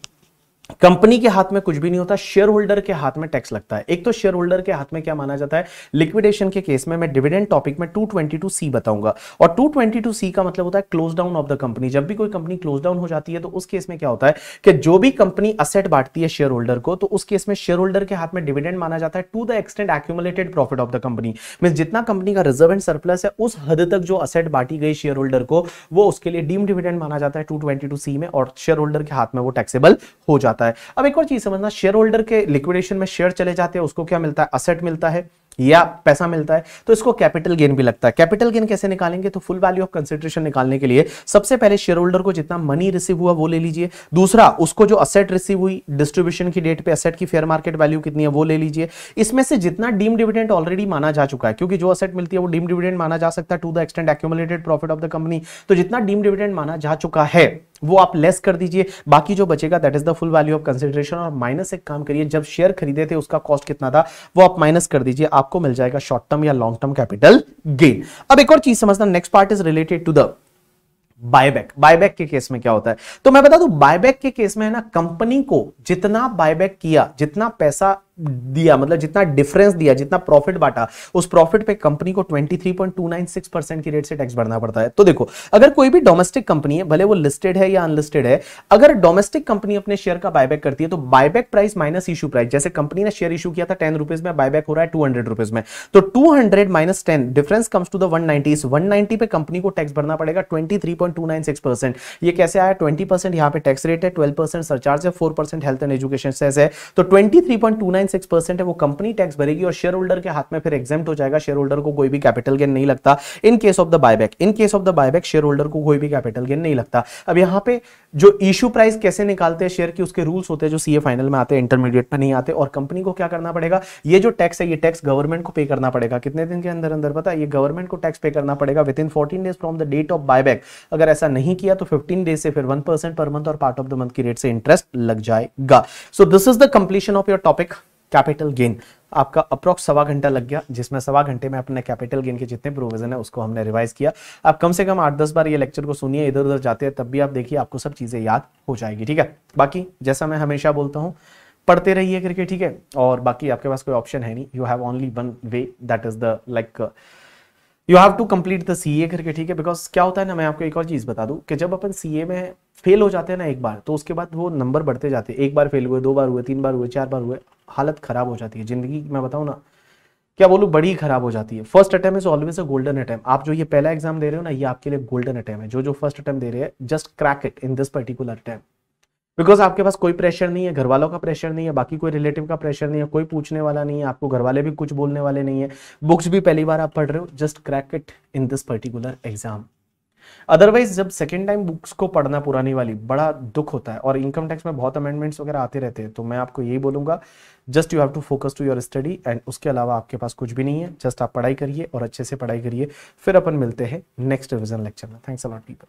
कंपनी के हाथ में कुछ भी नहीं होता शेयर होल्डर के हाथ में टैक्स लगता है। एक तो शेयर होल्डर के हाथ में क्या माना जाता है? लिक्विडेशन के केस में मैं डिविडेंड टॉपिक में 222 सी बताऊँगा। और 222 सी का मतलब होता है close down of the company जब भी कोई कंपनी क्लोज डाउन हो जाती है तो उस केस में क्या होता है कि जो भी कंपनी असेट बांटती है शेयर होल्डर को तो उस केस में शेयर होल्डर के हाथ में डिविडेंड माना जाता है to the extent accumulated profit of the company mean जितना कंपनी का रिज़र्व एंड सरप्लस है, उस हद तक जो असेट बांटी गई शेयर होल्डर को, वो उसके लिए डीम डिविडेंड माना जाता है टू सी में, और शेयर होल्डर के हाथ में वो टैक्सेबल हो जाता है। अब एक और चीज़ समझना शेयर होल्डर के लिक्विडेशन में शेयर चले जाते हैं, उसको क्या मिलता है? असेट मिलता है या पैसा मिलता है? तो इसको कैपिटल गेन भी लगता है। कैपिटल गेन कैसे निकालेंगे? तो फुल वैल्यू ऑफ़ कंसिडरेशन निकालने के लिए सबसे पहले शेयर होल्डर को जितना मनी रिसीव हुआ वो ले लीजिए। दूसरा, उसको जो असेट रिसीव हुई डिस्ट्रीब्यूशन की डेट पे असेट की फेयर मार्केट वैल्यू कितनी है वो ले लीजिए। इसमें से जितना डीम डिविडेंड ऑलरेडी माना जा चुका है, क्योंकि जो असेट मिलती है वो डीम डिविडेंड माना जा सकता है to the extent accumulated profit of the company तो जितना डीम डिविडेंड माना जा चुका है वो आप लेस कर दीजिए। बाकी जो बचेगा that is the full value of consideration और माइनस एक काम करिए, जब शेयर खरीदे थे, उसका कॉस्ट कितना था, वो आप माइनस कर दीजिए, आपको मिल जाएगा शॉर्ट टर्म या लॉन्ग टर्म कैपिटल गेन अब एक और चीज़ समझना next part is related to the buyback buyback के केस में क्या होता है? तो मैं बता दूँ बायबैक के केस में है ना कंपनी को जितना बायबैक किया, जितना पैसा दिया मतलब जितना डिफरेंस दिया, जितना प्रॉफिट बांटा, उस प्रॉफिट पे कंपनी को 23.296 परसेंट की रेट से टैक्स भरना पड़ता है। तो देखो, अगर कोई भी डोमेस्टिक कंपनी है, भले वो लिस्टेड है या अनलिस्टेड है, अगर डोमेस्टिक कंपनी अपने शेयर का बायबैक करती है तो buyback price minus issue price जैसे कंपनी ने शेयर इशू किया था टेन रुपीज़ में बायबैक हो रहा है टू हंड्रेड रुपीज़ में। तो two hundred minus ten difference comes to the one ninety one ninety पे कंपनी को टैक्स भरना पड़ेगा twenty three point two nine six percent ये कैसे आया? ट्वेंटी परसेंट यहाँ पे टैक्स रेट है ट्वेल्व परसेंट सरचार्ज है four percent health and education cess है। तो twenty three point two nine six percent है, वो कंपनी टैक्स भरेगी और शेयर होल्डर के हाथ में फिर एग्ज़ाम हो जाएगा। शेयर होल्डर को कोई भी कैपिटल गेन नहीं लगता। In case of the buyback in case of the buyback share holder को कोई भी कैपिटल गेन नहीं लगता। अब यहाँ पे जो इशू प्राइस कैसे निकालते हैं शेयर की, उसके रूल्स होते हैं जो सीए फाइनल में आते हैं इंटरमीडिएट में नहीं आते। और कंपनी को क्या करना पड़ेगा? ये जो टैक्स है, ये टैक्स गवर्नमेंट को पे करना पड़ेगा। कितने दिन के अंदर अंदर पता ये गवर्नमेंट को टैक्स पे करना पड़ेगा within fourteen days from the date of buyback अगर ऐसा नहीं किया तो फिफ्टीन डेज़ से फिर वन पर मंथ और पार्ट ऑफ़ द मंथ की रेट से इंटरेस्ट लग जाएगा। So this is the completion of your topic capital gain. आपका अप्रोक्स सवा घंटा लग गया, जिसमें सवा घंटे में अपने कैपिटल गेन के जितने प्रोविज़न है, उसको हमने रिवाइज किया। आप कम से कम आठ दस बार ये लेक्चर को सुनिए इधर उधर जाते हैं, तब भी आप देखिए आपको सब चीज़ें याद हो जाएगी, ठीक है? बाकी, जैसा मैं हमेशा बोलता हूँ, पढ़ते रहिए करके ठीक है? और बाकी आपके पास कोई ऑप्शन है नहीं। You have only one way that is the like you have to complete the C A करके ठीक है? बिकॉज़ क्या होता है ना, मैं आपको एक और चीज़ बता दूँ, कि जब अपन सी ए में फेल हो जाते हैं ना एक बार तो उसके बाद वो नंबर बढ़ते जाते हैं। एक बार फेल हुए, दो बार हुए, तीन बार हुए, चार बार हुए। हालत खराब हो जाती है। ज़िंदगी, मैं बताऊँ ना, क्या बोलूँ, बड़ी खराब हो जाती है। First attempt is always a golden attempt आप जो ये पहला एग्ज़ाम दे रहे हो ना, ये आपके लिए गोल्डन अटैम्प है। जो जो फ़र्स्ट अटेम्प दे रहे हैं just crack it in this particular attempt because आपके पास कोई प्रेशर नहीं है घर वालों का प्रेशर नहीं है, बाकी कोई रिलेटिव का प्रेशर नहीं है, कोई पूछने वाला नहीं है, आपको घर वाले भी कुछ बोलने वाले नहीं है। बुक्स भी पहली बार आप पढ़ रहे हो just crack it in this particular exam otherwise जब सेकेंड टाइम बुक्स को पढ़ना पुरानी वाली, बड़ा दुख होता है। और इनकम टैक्स में बहुत अमेंडमेंट्स वगैरह आते रहते हैं। तो मैं आपको यही बोलूँगा just you have to focus to your study and उसके अलावा आपके पास कुछ भी नहीं है। जस्ट आप पढ़ाई करिए और अच्छे से पढ़ाई करिए। फिर अपन मिलते हैं नेक्स्ट रिविजन लेक्चर में। Thanks a lot people